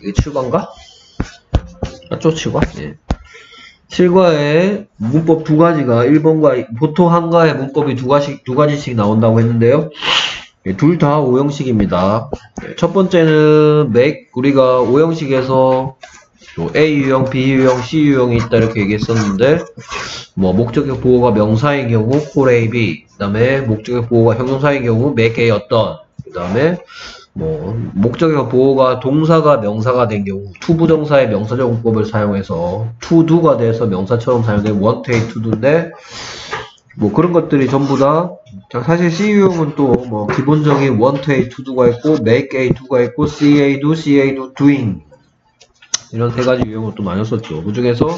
이게 7과인가? 맞죠? 7과? 예. 7과에 문법 두 가지가 1번과 보통 한과에 문법이 두 가지 두 가지씩 나온다고 했는데요. 예, 둘다 오형식입니다. 예, 첫 번째는 make 우리가 오형식에서 또 A 유형, B 유형, C 유형이 있다 이렇게 얘기했었는데 뭐 목적격 보호가 명사의 경우 call A, B 그다음에 목적격 보호가 형용사의 경우 A 어떤 그다음에 뭐 목적격 보어가 동사가 명사가 된 경우 to부정사의 명사적 용법을 사용해서 to do가 돼서 명사처럼 사용된 want A to do인데 뭐 그런 것들이 전부 다 사실 C 유형은 또 뭐 기본적인 want A to do가 있고 make A do가 있고 see A do, see A do, doing 이런 세 가지 유형을 또 나눴었죠. 그 중에서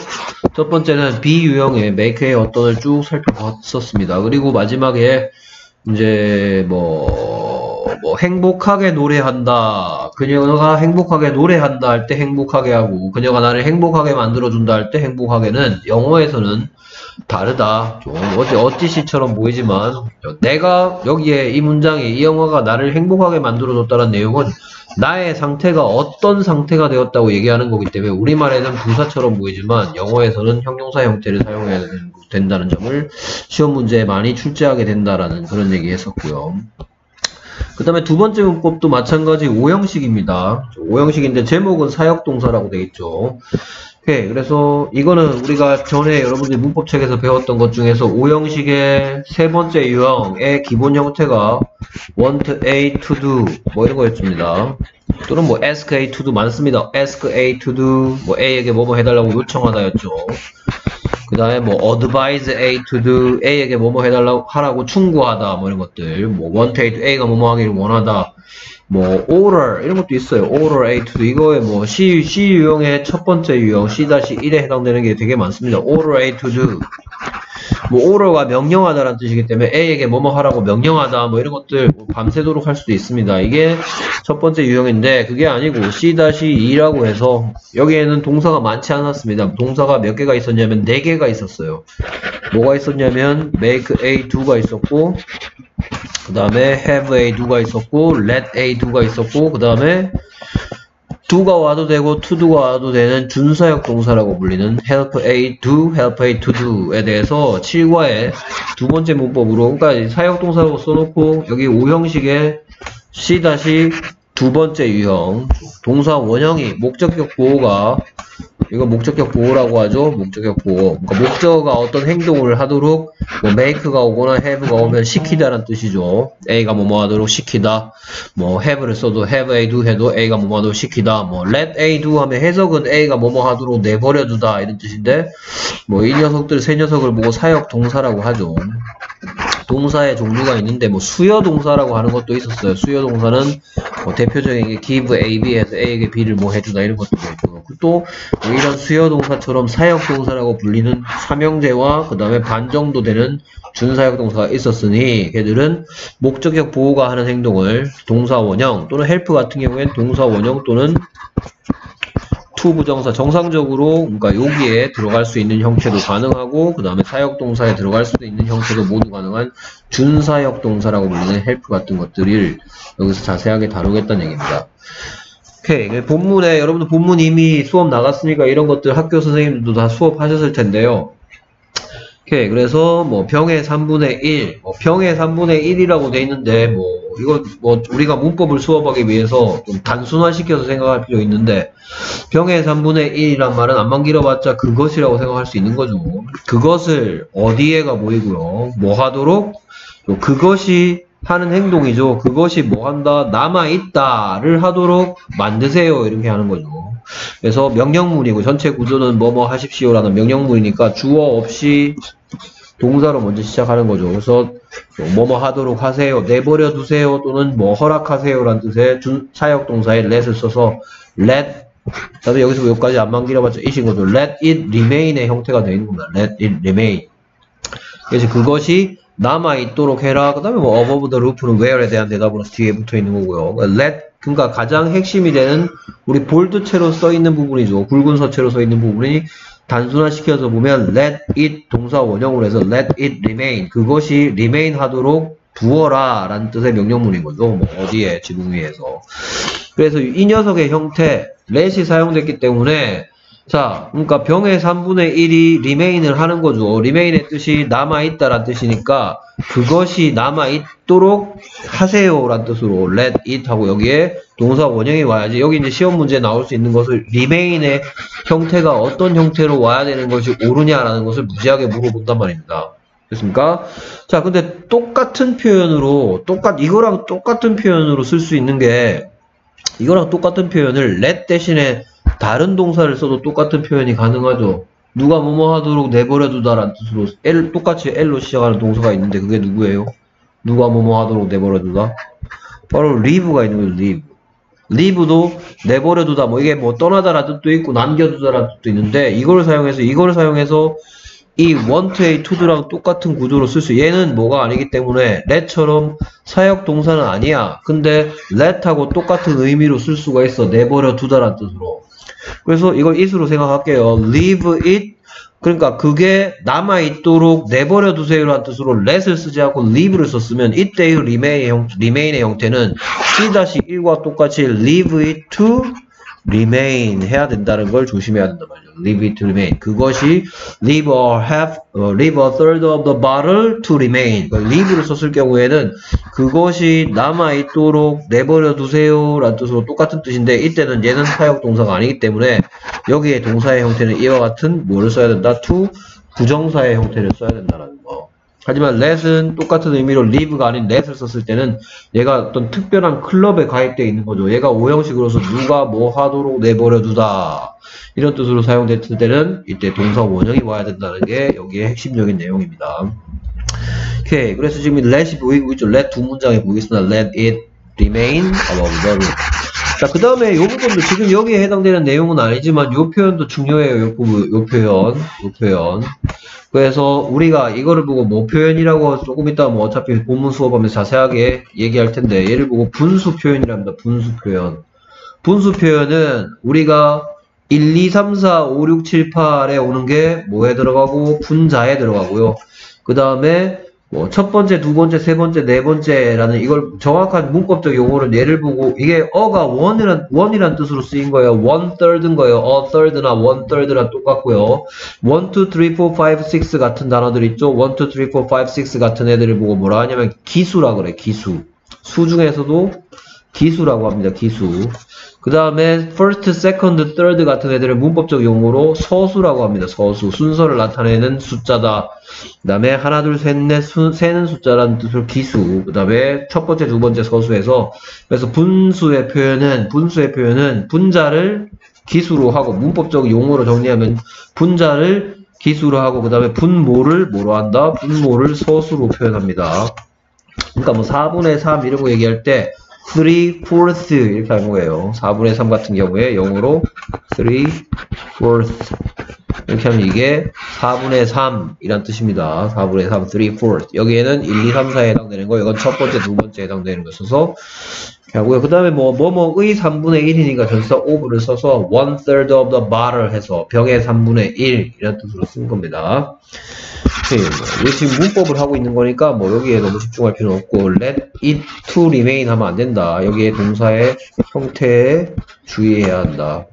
첫 번째는 B 유형의 make의 어떤을 쭉 살펴봤었습니다. 그리고 마지막에 이제 뭐, 뭐 행복하게 노래한다. 그녀가 행복하게 노래한다 할 때 행복하게 하고 그녀가 나를 행복하게 만들어준다 할 때 행복하게는 영어에서는 다르다. 좀 어찌 어찌시처럼 보이지만 내가 여기에 이 문장에 이 영화가 나를 행복하게 만들어줬다는 내용은 나의 상태가 어떤 상태가 되었다고 얘기하는 거기 때문에 우리말에는 부사처럼 보이지만 영어에서는 형용사 형태를 사용해야 된다는 점을 시험 문제에 많이 출제하게 된다라는 그런 얘기 했었고요. 그 다음에 두 번째 문법도 마찬가지 오형식입니다. 오형식인데 제목은 사역동사라고 되어 있죠. 오케이. 그래서 이거는 우리가 전에 여러분들이 문법책에서 배웠던 것 중에서 오형식의 세 번째 유형의 기본 형태가 want A to do 뭐 이런 거였습니다. 또는 뭐 ask A to do 많습니다. ask A to do 뭐 A에게 뭐뭐 해달라고 요청하다였죠. 그 다음에 뭐 advise A to do A에게 뭐뭐 해달라고 하라고 충고하다 뭐 이런 것들 뭐 want A to A가 뭐뭐 하기를 원하다 뭐 order 이런 것도 있어요. order A to do 이거에 뭐 C, C 유형의 첫 번째 유형 C-1에 해당되는 게 되게 많습니다. order A to do 뭐 order가 명령하다라는 뜻이기 때문에 A에게 뭐뭐 하라고 명령하다 뭐 이런 것들 뭐 밤새도록 할 수도 있습니다. 이게 첫 번째 유형인데 그게 아니고 C-2라고 해서 여기에는 동사가 많지 않았습니다. 동사가 몇 개가 있었냐면 4개가 있었어요. 뭐가 있었냐면 make A do가 있었고 그 다음에 have A do가 있었고 let A do가 있었고 그 다음에 do가 와도 되고 to do가 와도 되는 준사역 동사라고 불리는 help A do, help A to do에 대해서 7과의 두 번째 문법으로 그러니까 사역 동사라고 써놓고 여기 5형식의 C 다시 두 번째 유형 동사 원형이 목적격 보호가 이거 목적격 보호라고 하죠. 목적격 보호. 그러니까 목적어가 어떤 행동을 하도록 뭐 make가 오거나 have가 오면 시키다라는 뜻이죠. A가 뭐뭐 하도록 시키다. 뭐 have를 써도 have A do 해도 A가 뭐뭐 하도록 시키다. 뭐 let A do 하면 해석은 A가 뭐뭐 하도록 내버려 두다 이런 뜻인데 뭐 이 녀석들 세 녀석을 보고 사역 동사라고 하죠. 동사의 종류가 있는데 뭐 수여 동사라고 하는 것도 있었어요. 수여 동사는 뭐 대표적인 게 give A, B 해서 A에게 B를 뭐 해주다 이런 것도 있고 또 이런 수여 동사처럼 사역 동사라고 불리는 삼형제와 그 다음에 반 정도 되는 준사역 동사가 있었으니 걔들은 목적격 보어가 하는 행동을 동사 원형 또는 help 같은 경우엔 동사 원형 또는 to 부정사 정상적으로 그러니까 여기에 들어갈 수 있는 형태도 가능하고 그 다음에 사역 동사에 들어갈 수 있는 형태도 모두 가능한 준사역 동사라고 불리는 help 같은 것들을 여기서 자세하게 다루겠다는 얘기입니다. 오케이 본문에 여러분들 본문 이미 수업 나갔으니까 이런 것들 학교 선생님들도 다 수업하셨을 텐데요. 오케이 그래서 뭐 병의 3분의 1, 뭐 병의 3분의 1이라고 돼 있는데 뭐 이거 뭐 우리가 문법을 수업하기 위해서 좀 단순화시켜서 생각할 필요 있는데 병의 3분의 1이란 말은 안만 길어봤자 그것이라고 생각할 수 있는 거죠. 그것을 어디에가 보이고요. 뭐 하도록 또 그것이 하는 행동이죠. 그것이 뭐 한다, 남아있다를 하도록 만드세요. 이렇게 하는 거죠. 그래서 명령문이고 전체 구조는 뭐뭐 하십시오라는 명령문이니까 주어 없이 동사로 먼저 시작하는 거죠. 그래서 뭐뭐 하도록 하세요, 내버려 두세요 또는 뭐 허락하세요라는 뜻의 준, 사역 동사에 let을 써서 let 저도 여기서 여기까지 안만 길어봤자 이신 거죠. let it remain의 형태가 겁니다. let it remain. 그래서 그것이 남아 있도록 해라. 그 다음에 뭐 above the roof는 where에 대한 대답으로 뒤에 붙어 있는 거고요. let 그러니까 가장 핵심이 되는 우리 볼드체로 써 있는 부분이죠. 굵은 서체로 써 있는 부분이 단순화시켜서 보면 let it 동사 원형으로 해서 let it remain 그것이 remain 하도록 두어라 라는 뜻의 명령문인 거죠. 뭐 어디에 지붕 위에서 그래서 이 녀석의 형태, let이 사용됐기 때문에 자, 그러니까 병의 3분의 1이 remain을 하는 거죠. remain의 뜻이 남아있다란 뜻이니까 그것이 남아있도록 하세요란 뜻으로 let it 하고 여기에 동사 원형이 와야지. 여기 이제 시험 문제에 나올 수 있는 것을 remain의 형태가 어떤 형태로 와야 되는 것이 옳으냐라는 것을 무지하게 물어본단 말입니다. 됐습니까? 자, 근데 똑같은 표현으로, 똑같, 이거랑 똑같은 표현으로 쓸 수 있는 게, 이거랑 똑같은 표현을 let 대신에 다른 동사를 써도 똑같은 표현이 가능하죠. 누가 뭐뭐 하도록 내버려 두다라는 뜻으로 L, 똑같이 L로 시작하는 동사가 있는데 그게 누구예요? 누가 뭐뭐 하도록 내버려 두다? 바로 leave가 있는 거죠, leave. leave도 내버려 두다, 뭐 이게 뭐 떠나다라는 뜻도 있고 남겨두다라는 뜻도 있는데 이걸 사용해서 이걸 사용해서 이 want, to도랑 똑같은 구조로 쓸 수, 얘는 뭐가 아니기 때문에 let처럼 사역 동사는 아니야. 근데 let하고 똑같은 의미로 쓸 수가 있어. 내버려 두다라는 뜻으로. 그래서 이걸 it으로 생각할게요. leave it 그러니까 그게 남아있도록 내버려 두세요라는 뜻으로 let을 쓰지 않고 leave를 썼으면 이때의 remain의, 형, remain의 형태는 C-1과 똑같이 leave it to remain 해야 된다는 걸 조심해야 된단 말이죠. Leave it to remain. 그것이 leave a half, uh, leave a third of the bottle to remain. leave를 썼을 경우에는 그것이 남아있도록 내버려 두세요 라는 뜻으로 똑같은 뜻인데 이때는 얘는 사역 동사가 아니기 때문에 여기에 동사의 형태는 이와 같은 뭐를 써야 된다? to 부정사의 형태를 써야 된다는 거. 하지만 let은 똑같은 의미로 live가 아닌 let을 썼을 때는 얘가 어떤 특별한 클럽에 가입되어 있는 거죠. 얘가 오형식으로서 누가 뭐 하도록 내버려 두다 이런 뜻으로 사용됐을 때는 이때 동사 원형이 와야 된다는 게 여기에 핵심적인 내용입니다. 오케이. 그래서 지금 let이 보이고 있죠. let 두 문장에 보이겠습니다. let it remain above the room. 자, 그 다음에 이 부분도 지금 여기에 해당되는 내용은 아니지만 이 표현도 중요해요. 이 부분, 이 표현, 이 표현. 그래서 우리가 이거를 보고 뭐 표현이라고 조금 이따 뭐 어차피 본문 수업하면서 자세하게 얘기할 텐데 얘를 보고 분수 표현이랍니다. 분수 표현. 분수 표현은 우리가 1, 2, 3, 4, 5, 6, 7, 8에 오는 게 뭐에 들어가고 분자에 들어가고요. 그 다음에 뭐 첫 번째, 두 번째, 세 번째, 네 번째라는 이걸 정확한 문법적 용어를 예를 보고 이게 어가 원이란 원이란 뜻으로 쓰인 거예요. one third인 거예요. a third나 one third랑 똑같고요. one, two, three, four, five, six 같은 단어들 있죠. one, two, three, four, five, six 같은 애들을 보고 뭐라 하냐면 기수라 그래. 기수. 수 중에서도 기수라고 합니다. 기수. 그 다음에 first, second, third 같은 애들을 문법적 용어로 서수라고 합니다. 서수. 순서를 나타내는 숫자다. 그 다음에 하나, 둘, 셋, 넷, 수, 세는 숫자라는 뜻으로 기수. 그 다음에 첫 번째, 두 번째 서수에서 그래서 분수의 표현은 분수의 표현은 분자를 기수로 하고 문법적 용어로 정리하면 분자를 기수로 하고 그 다음에 분모를 뭐로 한다? 분모를 서수로 표현합니다. 그러니까 뭐 4분의 3 이런 거 얘기할 때 3 fourth 이렇게 하는 거예요. 4분의 3 같은 경우에 영어로 3 fourth 이렇게 하면 이게 4분의 3 이란 뜻입니다. 4분의 3, 3 fourth 여기에는 1, 2, 3, 4에 해당되는 거 이건 첫 번째, 두 번째 해당되는 이렇게 하고요. 그 다음에 뭐 뭐뭐의 3분의 1이니까 전사 over를 써서 one third of the bottle 해서 병의 3분의 1 이란 뜻으로 쓴 겁니다. 네, 뭐, 지금 문법을 하고 있는 거니까 뭐 여기에 너무 집중할 필요는 없고 let it to remain 하면 안 된다. 여기에 동사의 형태에 주의해야 한다.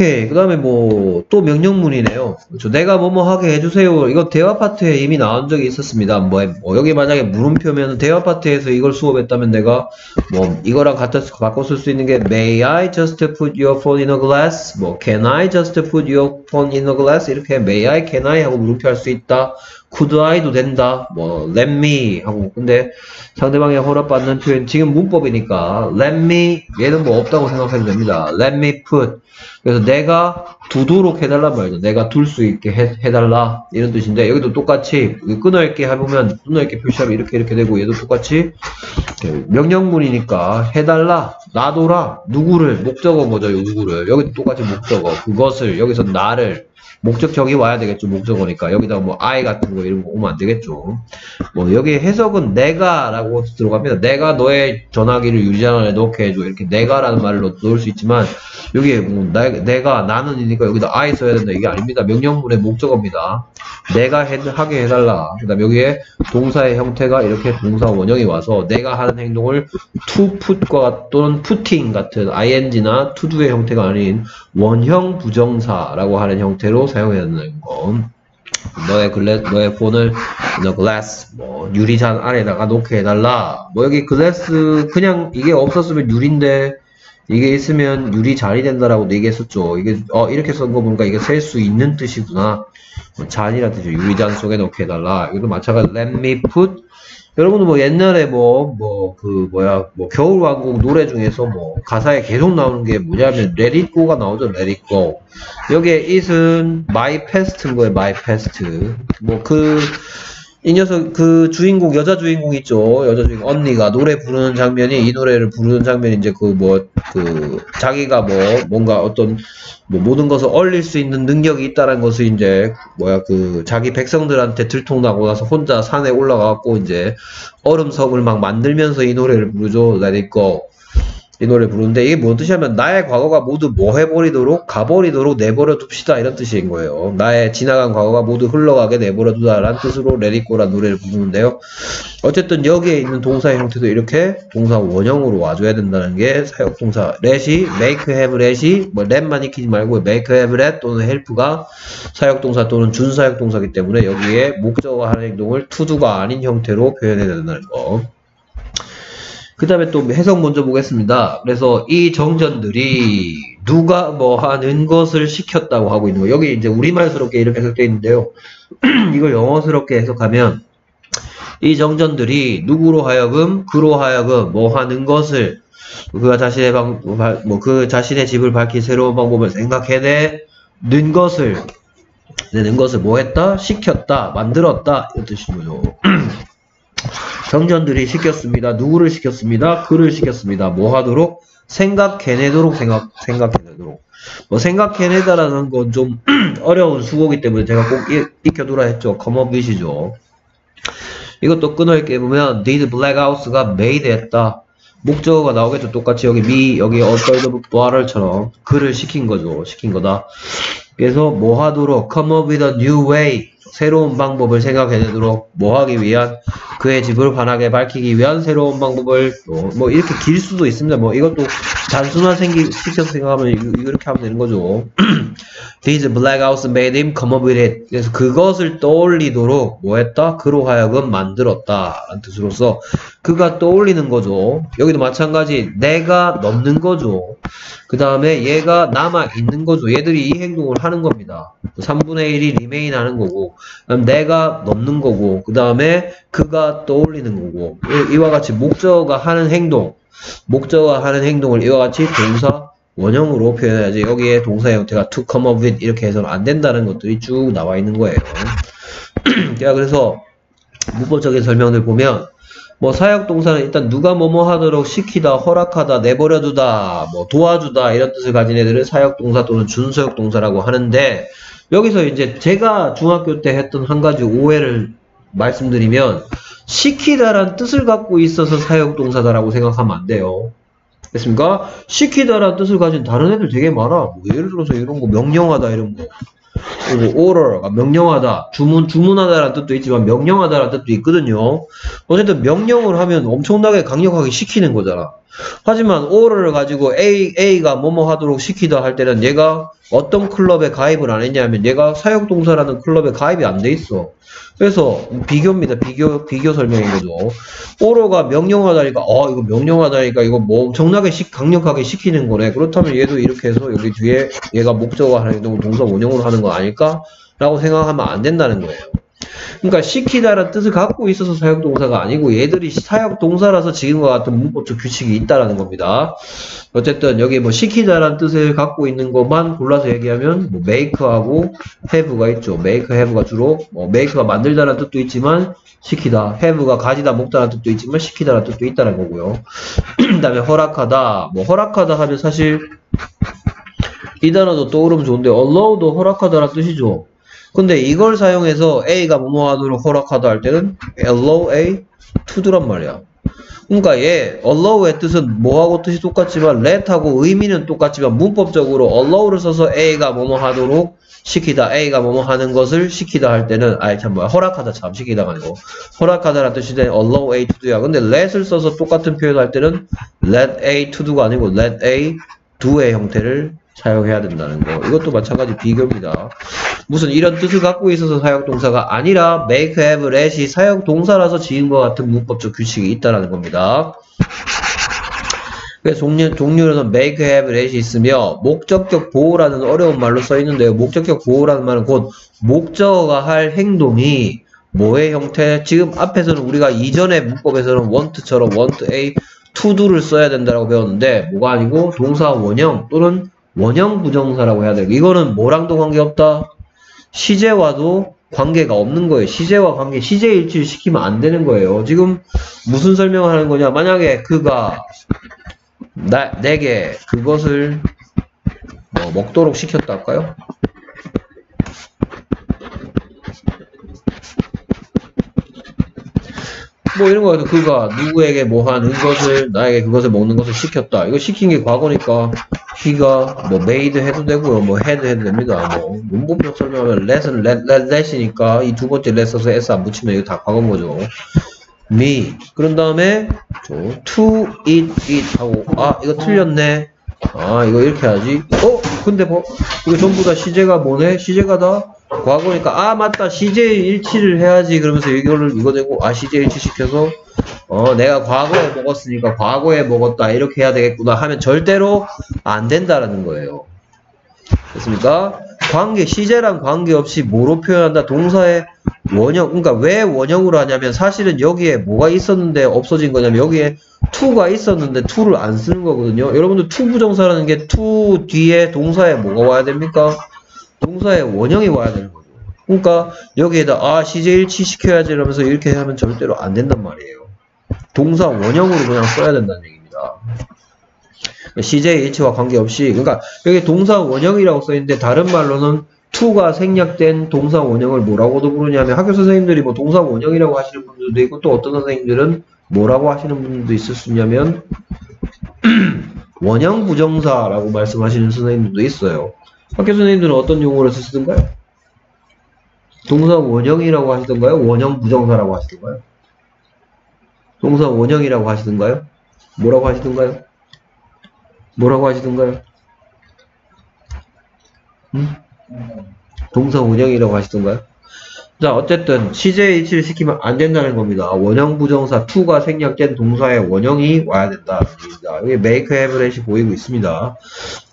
해. 그 다음에 뭐 또 명령문이네요. 그렇죠. 내가 뭐뭐 하게 해주세요. 이거 대화 파트에 이미 나온 적이 있었습니다. 뭐, 뭐 여기 만약에 물음표면 대화 파트에서 이걸 수업했다면 내가 뭐 이거랑 같아서 바꿔 쓸 수 있는 게 May I just put your phone in a glass? 뭐 Can I just put your phone in a glass? 이렇게 May I, Can I 하고 물음표 할 수 있다. Could I도 된다. 뭐 let me 하고. 근데 상대방의 허락받는 표현 지금 문법이니까 let me 얘는 뭐 없다고 생각해도 됩니다. let me put. 그래서 내가 두도록 해달란 말이죠. 내가 둘 수 있게 해, 해달라. 이런 뜻인데 여기도 똑같이 끊어있게 해보면 끊어있게 표시하면 이렇게 이렇게 되고 얘도 똑같이 명령문이니까 해달라. 놔둬라. 누구를 목적어 뭐죠? 누구를. 여기도 똑같이 목적어. 그것을 여기서 나를 목적격이 와야 되겠죠. 목적어니까. 여기다 뭐 I 같은 거 이런 거 오면 안 되겠죠. 뭐 여기 해석은 내가 라고 들어갑니다. 내가 너의 전화기를 유리잔 안에 넣게 해줘. 이렇게 내가 라는 말로 넣을 수 있지만 여기에 뭐 내, 가 나는 이니까 여기다 I 써야 된다. 이게 아닙니다. 명령문의 목적어입니다. 내가 해, 하게 해달라. 그 다음 여기에 동사의 형태가 이렇게 동사 원형이 와서 내가 하는 행동을 to put과 또는 putting 같은 ing나 to do의 형태가 아닌 원형 부정사라고 하는 형태로 사용해야 된다는 거. 너의 글래, 너의 폰을 the glass 뭐 유리잔 안에다가 놓게 해달라. 뭐 여기 glass 그냥 이게 없었으면 유리인데 이게 있으면 유리 잔이 된다라고도 얘기했었죠. 이게 어 이렇게 쓴 거 보니까 이게 셀 수 있는 뜻이구나. 뭐 잔이라 뜻이죠. 유리잔 속에 넣게 해달라. 이것도 마찬가지로 let me put 여러분들 뭐 옛날에 뭐 뭐 그 뭐야 뭐 겨울왕국 노래 중에서 뭐 가사에 계속 나오는 게 뭐냐면 go가 나오죠 go. 여기에 it은 my past인 거예요 my past. 뭐그 이 녀석 그 주인공 여자 주인공 있죠. 여자 주인공. 언니가 노래 부르는 장면이 이 노래를 부르는 장면이 이제 그 뭐그 그 자기가 뭐 뭔가 어떤 뭐 모든 것을 얼릴 수 있는 능력이 있다는 것을 이제 뭐야 그 자기 백성들한테 들통나고 나서 혼자 산에 올라가고 이제 얼음석을 막 만들면서 이 노래를 부르죠. Let It Go 이 노래 부르는데 이게 뭔 뜻이냐면 나의 과거가 모두 뭐 해버리도록 가버리도록 내버려 둡시다 이런 뜻인 거예요. 나의 지나간 과거가 모두 흘러가게 내버려 두다라는 뜻으로 레리꼬란 노래를 부르는데요. 어쨌든 여기에 있는 동사의 형태도 이렇게 동사 원형으로 와줘야 된다는 게 사역 동사 let이 make have let이 뭐 let만 익히지 말고 make have let 또는 help가 사역 동사 또는 준사역 동사기 때문에 여기에 목적어 하는 행동을 to do가 아닌 형태로 표현해야 된다는 거. 그 다음에 또 해석 먼저 보겠습니다. 그래서 이 정전들이 누가 뭐 하는 것을 시켰다고 하고 있는 거. 여기 이제 우리말스럽게 이렇게 해석되어 있는데요. 이걸 영어스럽게 해석하면 이 정전들이 누구로 하여금 그로 하여금 뭐 하는 것을 그가 자신의 방, 뭐 그 자신의 집을 밝히 새로운 방법을 생각해내는 것을 내는 것을 뭐 했다? 시켰다, 만들었다 이런 뜻인 거죠. 정전들이 시켰습니다. 누구를 시켰습니다. 그를 시켰습니다. 뭐 하도록? 생각해내도록 생각, 생각해내도록. 뭐 생각해내다라는 건 좀 어려운 수고기 때문에 제가 꼭 익혀두라 했죠. 컴업빗이죠. 이것도 끊어있게 보면 did blackout가 made 했다. 목적어가 나오겠죠. 똑같이 여기 me, 여기 어떨더 water처럼 그를 시킨 거죠. 시킨 거다. 그래서 뭐 하도록 come up with a new way 새로운 방법을 생각해내도록 뭐 하기 위한 그의 집을 환하게 밝히기 위한 새로운 방법을 뭐 이렇게 길 수도 있습니다. 뭐 이것도 단순한 생기 시켜서 생각하면 이렇게 하면 되는 거죠. These blackouts made him come up with it. 그래서 그것을 떠올리도록 뭐 했다? 그로 하여금 만들었다. 라는 뜻으로서 그가 떠올리는 거죠. 여기도 마찬가지 내가 넣는 거죠. 그 다음에 얘가 남아 있는 거죠. 얘들이 이 행동을 하는 겁니다. 3분의 1이 리메인 하는 거고 그럼 내가 넣는 거고 그 다음에 그가 떠올리는 거고 이와 같이 목적어가 하는 행동 목적어가 하는 행동을 이와 같이 동사 원형으로 표현해야지 여기에 동사 형태가 to come up with 이렇게 해서는 안 된다는 것들이 쭉 나와 있는 거예요. 자 그래서 문법적인 설명을 보면 뭐 사역 동사는 일단 누가 뭐뭐 하도록 시키다, 허락하다, 내버려 두다, 뭐 도와주다 이런 뜻을 가진 애들을 사역 동사 또는 준서역 동사라고 하는데 여기서 이제 제가 중학교 때 했던 한 가지 오해를 말씀드리면 시키다란 뜻을 갖고 있어서 사역 동사다라고 생각하면 안 돼요. 됐습니까? 시키다란 뜻을 가진 다른 애들 되게 많아. 뭐 예를 들어서 이런 거 명령하다 이런 거. Order가 명령하다, 주문, 주문하다라는 뜻도 있지만 명령하다라는 뜻도 있거든요. 어쨌든 명령을 하면 엄청나게 강력하게 시키는 거잖아. 하지만 order를 가지고 A, A가 뭐뭐 하도록 시키다 할 때는 얘가 어떤 클럽에 가입을 안 했냐면 얘가 사역동사라는 클럽에 가입이 안 돼 있어. 그래서 비교입니다. 비교 비교 설명인 거죠. 오로가 명령하다니까 어 이거 명령하다니까 이거 뭐 엄청나게 시, 강력하게 시키는 거네. 그렇다면 얘도 이렇게 해서 여기 뒤에 얘가 목적어 하는 행동을 동사 원형으로 하는 거 아닐까? 라고 생각하면 안 된다는 거예요. 그러니까 시키다라는 뜻을 갖고 있어서 사역동사가 아니고 얘들이 사역동사라서 지금과 같은 문법적 규칙이 있다라는 겁니다. 어쨌든 여기 뭐 시키다라는 뜻을 갖고 있는 것만 골라서 얘기하면 뭐 make하고 have가 있죠. make, have가 주로 뭐 make가 만들다라는 뜻도 있지만 시키다, have가 가지다, 먹다라는 뜻도 있지만 시키다라는 뜻도 있다는 거고요. 그 다음에 허락하다, 뭐 허락하다 하면 사실 이 단어도 떠오르면 좋은데 allow도 허락하다라는 뜻이죠. 근데 이걸 사용해서 A가 뭐뭐 하도록 허락하다 할 때는 allow A to도란 말이야. 그러니까 얘 allow의 뜻은 뭐하고 뜻이 똑같지만 let하고 의미는 똑같지만 문법적으로 allow를 써서 A가 뭐뭐 하도록 시키다 A가 뭐뭐 하는 것을 시키다 할 때는 아이 참 뭐야 허락하다 참 시키다가 아니고. 허락하다라는 되는 allow A to do야. 근데 let을 써서 똑같은 표현 할 때는 let A to do가 아니고 let A do의 형태를 사용해야 된다는 거. 이것도 마찬가지 비교입니다 무슨 이런 뜻을 갖고 있어서 사역동사가 아니라 make, have, let이 사역동사라서 지은 것 같은 문법적 규칙이 있다는 겁니다 종류, 종류로는 make, have, let이 있으며 목적격 보호라는 어려운 말로 써 있는데요. 목적격 보호라는 말은 곧 목적어가 할 행동이 뭐의 형태? 지금 앞에서는 우리가 이전의 문법에서는 want처럼 want A, to do를 써야 된다고 배웠는데 뭐가 아니고 동사 원형 또는 원형 부정사라고 해야 돼요. 이거는 뭐랑도 관계없다? 시제와도 관계가 없는 거예요. 시제와 관계, 시제 일치를 시키면 안 되는 거예요. 지금 무슨 설명을 하는 거냐? 만약에 그가 나, 내게 그것을 뭐 먹도록 시켰다 할까요? 뭐 이런 거에서 그가 누구에게 뭐 하는 것을 나에게 그것을 먹는 것을 시켰다. 이거 시킨 게 과거니까 he가 뭐 made 해도 되고요. 뭐 had 해도 됩니다. 뭐 문법적 설명하면 let, let, let이니까 이 두 번째 let 써서 s 안 붙이면 이거 다 과거인 거죠. me 그런 다음에 to eat eat 하고 아 이거 틀렸네 아 이거 이렇게 하지? 어? 근데 뭐 이거 전부 다 시제가 뭐네? 시제가 다 과거니까. 아 맞다. 시제 일치를 해야지. 그러면서 이거를 이거 되고 아 시제 일치 시켜서 어 내가 과거에 먹었으니까 과거에 먹었다. 이렇게 해야 되겠구나 하면 절대로 안 된다라는 거예요. 됐습니까 관계 시제랑 관계없이 뭐로 표현한다? 동사의 원형 그러니까 왜 원형으로 하냐면 사실은 여기에 뭐가 있었는데 없어진 거냐면 여기에 to가 있었는데 to를 안 쓰는 거거든요. 여러분들 to 부정사라는 게 to 뒤에 동사에 뭐가 와야 됩니까? 동사의 원형이 와야 되는 거죠. 그러니까 여기에다 아 시제 일치 시켜야지 이러면서 이렇게 하면 절대로 안 된단 말이에요. 동사 원형으로 그냥 써야 된다는 얘기입니다 일치와 관계없이 그러니까 여기 동사 원형이라고 써있는데 다른 말로는 to가 생략된 동사 원형을 뭐라고도 부르냐면 학교 선생님들이 뭐 동사 원형이라고 하시는 분들도 있고 또 어떤 선생님들은 뭐라고 하시는 분들도 있을 수 있냐면 원형 부정사라고 말씀하시는 선생님들도 있어요. 학교 선생님들은 어떤 용어를 쓰시던가요? 동사 원형이라고 하시던가요? 원형 부정사라고 하시던가요? 동사 원형이라고 하시던가요? 뭐라고 하시던가요? 뭐라고 하시던가요? 음? 동사 원형이라고 하시던가요? 자 어쨌든 시제 일치를 시키면 안 된다는 겁니다. 원형 부정사 to가 생략된 동사의 원형이 와야 된다. 여기 make let이 보이고 있습니다.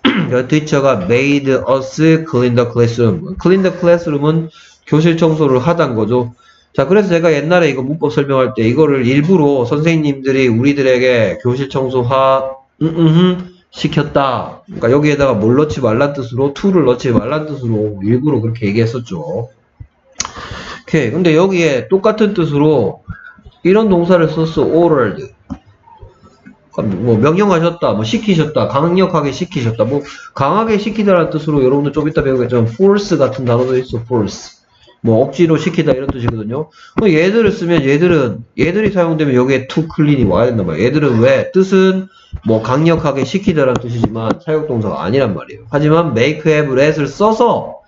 teacher가 made us clean the classroom. clean the classroom은 교실 청소를 하단 거죠. 자 그래서 제가 옛날에 이거 문법 설명할 때 이거를 일부러 선생님들이 우리들에게 교실 청소하 음, 음, 음, 시켰다. 그러니까 여기에다가 뭘 넣지 말란 뜻으로 to를 넣지 말란 뜻으로 일부러 그렇게 얘기했었죠. 오케이. 근데 여기에 똑같은 뜻으로 이런 동사를 썼어. ordered. 뭐 명령하셨다, 뭐 시키셨다, 강력하게 시키셨다, 뭐 강하게 시키다라는 뜻으로 여러분들 좀 이따 배우겠지만 force 같은 단어도 있어. force. 뭐 억지로 시키다 이런 뜻이거든요. 얘들을 쓰면 얘들은 얘들이 사용되면 여기에 to clean이 와야 된단 말이에요. 얘들은 왜 뜻은 뭐 강력하게 시키다라는 뜻이지만 사용동사가 아니란 말이에요. 하지만 make have let을 써서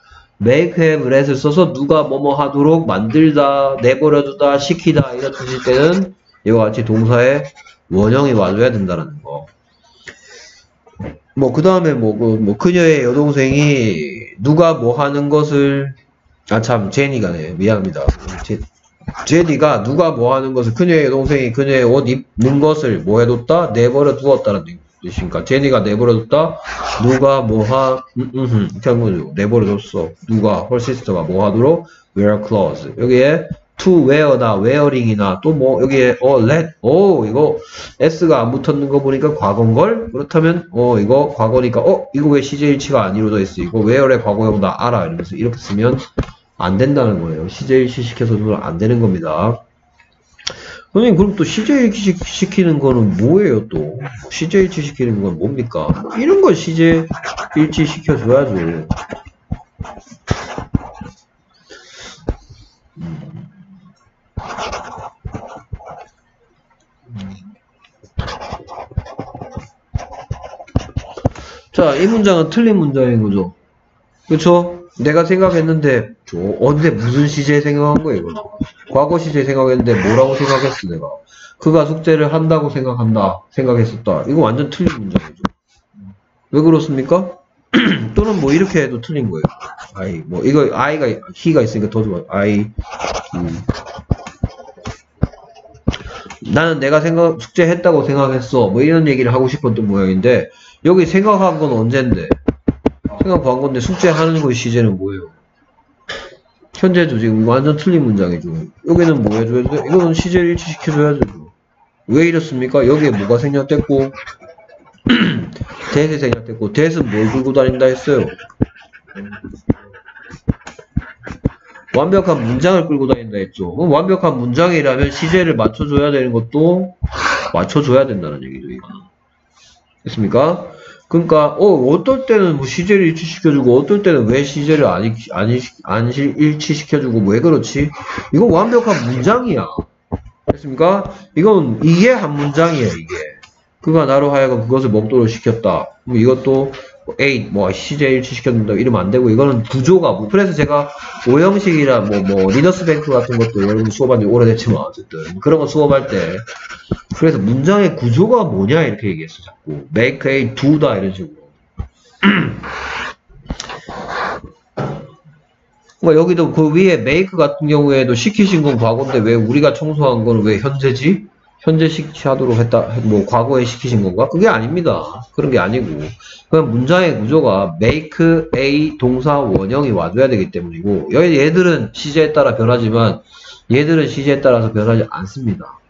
make have let을 써서 누가 뭐뭐 하도록 만들다, 내버려두다, 시키다 이런 뜻일 때는 이와 같이 동사의 원형이 와줘야 된다는 거. 뭐 그 다음에 뭐, 그, 뭐 그녀의 여동생이 누가 뭐 하는 것을 아 참 제니가네 미안합니다. 제, 제니가 누가 뭐 하는 것을 그녀의 여동생이 그녀의 옷 입는 것을 뭐 해뒀다? 내버려 두었다는 뜻이니까. 제니가 내버려 뒀다? 누가 뭐하 음, 음, 음, 거죠 내버려 뒀어. 누가 her sister가 뭐 하도록? Wear clothes. 여기에 to wear나 wearing이나 또 뭐 여기에 어 let 어 이거 s가 안 붙었는 거 보니까 과거인 걸? 그렇다면 어 이거 과거니까 어 이거 왜 시제 일치가 안 이루어져 있어? 이거 wear의 과거형 나 알아? 이러면서 이렇게 쓰면 안 된다는 거예요 시제일치 시켜서는 안 되는 겁니다 선생님 그럼 또 CJ 일치 시키는 거는 뭐예요 또? CJ 일치 시키는 건 뭡니까? 이런 걸 CJ 일치 시켜줘야죠. 자, 이 문장은 틀린 문장인 거죠. 그쵸? 내가 생각했는데, 저, 언제 무슨 시제에 생각한 거예요, 이거? 과거 시제에 생각했는데, 뭐라고 생각했어, 내가? 그가 숙제를 한다고 생각한다, 생각했었다. 이거 완전 틀린 문장이죠. 왜 그렇습니까? 또는 뭐 이렇게 해도 틀린 거예요. 아이, 뭐, 이거, 아이가, 히가 있으니까 더 좋아. 아이, 음. 나는 내가 생각, 숙제했다고 생각했어. 뭐 이런 얘기를 하고 싶었던 모양인데, 여기 생각한 건 언젠데? 생각한 건데, 숙제하는 거의 시제는 뭐예요? 현재도 지금 완전 틀린 문장이죠. 여기는 뭐 해줘야 돼? 이거는 시제를 일치시켜줘야죠. 왜 이렇습니까? 여기에 뭐가 생략됐고, 대세 생략됐고, 대는 뭘 들고 다닌다 했어요? 완벽한 문장을 끌고 다닌다 했죠. 완벽한 문장이라면 시제를 맞춰줘야 되는 것도 맞춰줘야 된다는 얘기죠. 이거는. 됐습니까? 그러니까 어 어떨 때는 뭐 시제를 일치시켜주고 어떨 때는 왜 시제를 안, 일- 안, 일- 안 일- 일치시켜주고 왜 그렇지? 이건 완벽한 문장이야. 됐습니까? 이건 이게 한 문장이에요. 이게 그가 나로 하여금 그것을 먹도록 시켰다. 그럼 이것도 뭐 A 뭐 시제 일치시켰는다 이러면 안 되고 이거는 구조가 뭐 그래서 제가 오형식이라 뭐뭐 리너스 뱅크 같은 것도 여러분 수업한 지 오래됐지만 어쨌든 그런 거 수업할 때 그래서 문장의 구조가 뭐냐 이렇게 얘기했어 자꾸. Make a do다 이런 식으로. 뭐 여기도 그 위에 make 같은 경우에도 시키신 건 과거인데 왜 우리가 청소한 건 왜 현재지? 현재 시키하도록 했다 뭐 과거에 시키신 건가? 그게 아닙니다. 그런 게 아니고. 그냥 문장의 구조가 make a 동사 원형이 와줘야 되기 때문이고 얘들은 시제에 따라 변하지만 얘들은 시제에 따라서 변하지 않습니다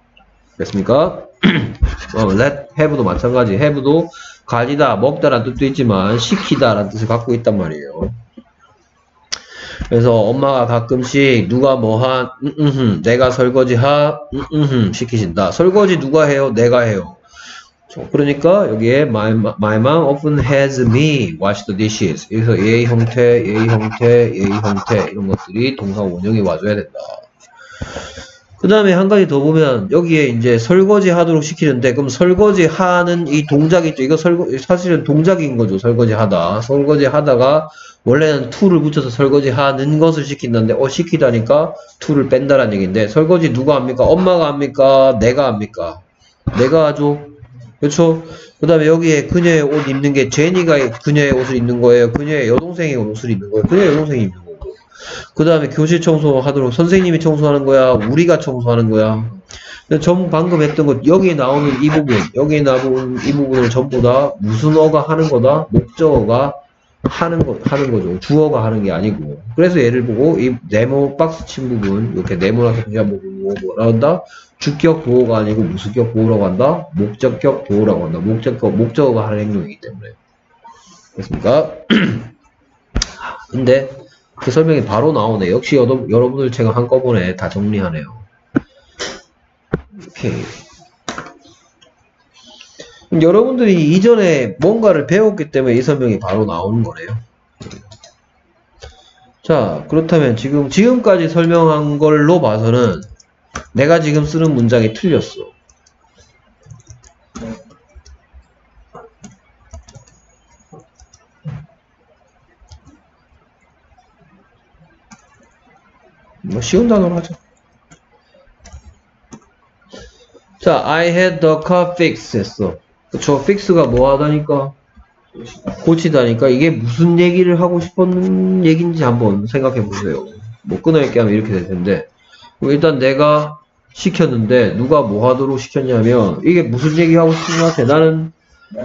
됐습니까? 어, let have도 마찬가지. have도 가지다, 먹다라는 뜻도 있지만 시키다라는 뜻을 갖고 있단 말이에요. 그래서 엄마가 가끔씩 누가 뭐한 음, 음, 음, 내가 설거지하 음, 시키신다. 설거지 누가 해요? 내가 해요. 저, 그러니까 여기에 my, my mom often has me wash the dishes. 그래서 예의 형태, 예의 형태, 예의 형태 이런 것들이 동사 원형이 와줘야 된다. 그 다음에 한 가지 더 보면 여기에 이제 설거지 하도록 시키는데 그럼 설거지 하는 이 동작이 있죠. 이거 설거 사실은 동작인 거죠. 설거지 하다. 설거지 하다가 원래는 to를 붙여서 설거지 하는 것을 시킨다는데 어 시키다니까 to를 뺀다라는 얘기인데 설거지 누가 합니까? 엄마가 합니까? 내가 합니까? 내가 하죠. 그렇죠? 그 다음에 여기에 그녀의 옷 입는 게 제니가 그녀의 옷을 입는 거예요. 그녀의 여동생의 옷을 입는 거예요. 그녀의 여동생이 입는 거고. 그 다음에 교실 청소하도록 선생님이 청소하는 거야? 우리가 청소하는 거야? 전 방금 했던 것, 여기에 나오는 이 부분, 여기에 나오는 이 부분을 전부 다 무슨 어가 하는 거다? 목적어가 하는 거, 하는 거죠. 주어가 하는 게 아니고. 그래서 예를 보고, 이 네모 박스 친 부분, 이렇게 네모나게 표시한 부분, 뭐라 한다? 주격 보호가 아니고 무수격 보호라고 한다? 목적격 보호라고 한다. 목적격, 목적어가 하는 행동이기 때문에. 됐습니까? 근데, 그 설명이 바로 나오네. 역시 여러, 여러분들 제가 한꺼번에 다 정리하네요. 오케이. 여러분들이 이전에 뭔가를 배웠기 때문에 이 설명이 바로 나오는 거네요. 자, 그렇다면 지금, 지금까지 설명한 걸로 봐서는 내가 지금 쓰는 문장이 틀렸어. 뭐 쉬운 단어로 하자. 자, I had the car fixed 했어. 그쵸? fix가 뭐 하다니까? 고치다니까 이게 무슨 얘기를 하고 싶었는 얘기인지 한번 생각해 보세요. 뭐 끊어읽기 하면 이렇게 될 텐데. 일단 내가 시켰는데 누가 뭐 하도록 시켰냐면 이게 무슨 얘기 하고 싶은 것 같아? 나는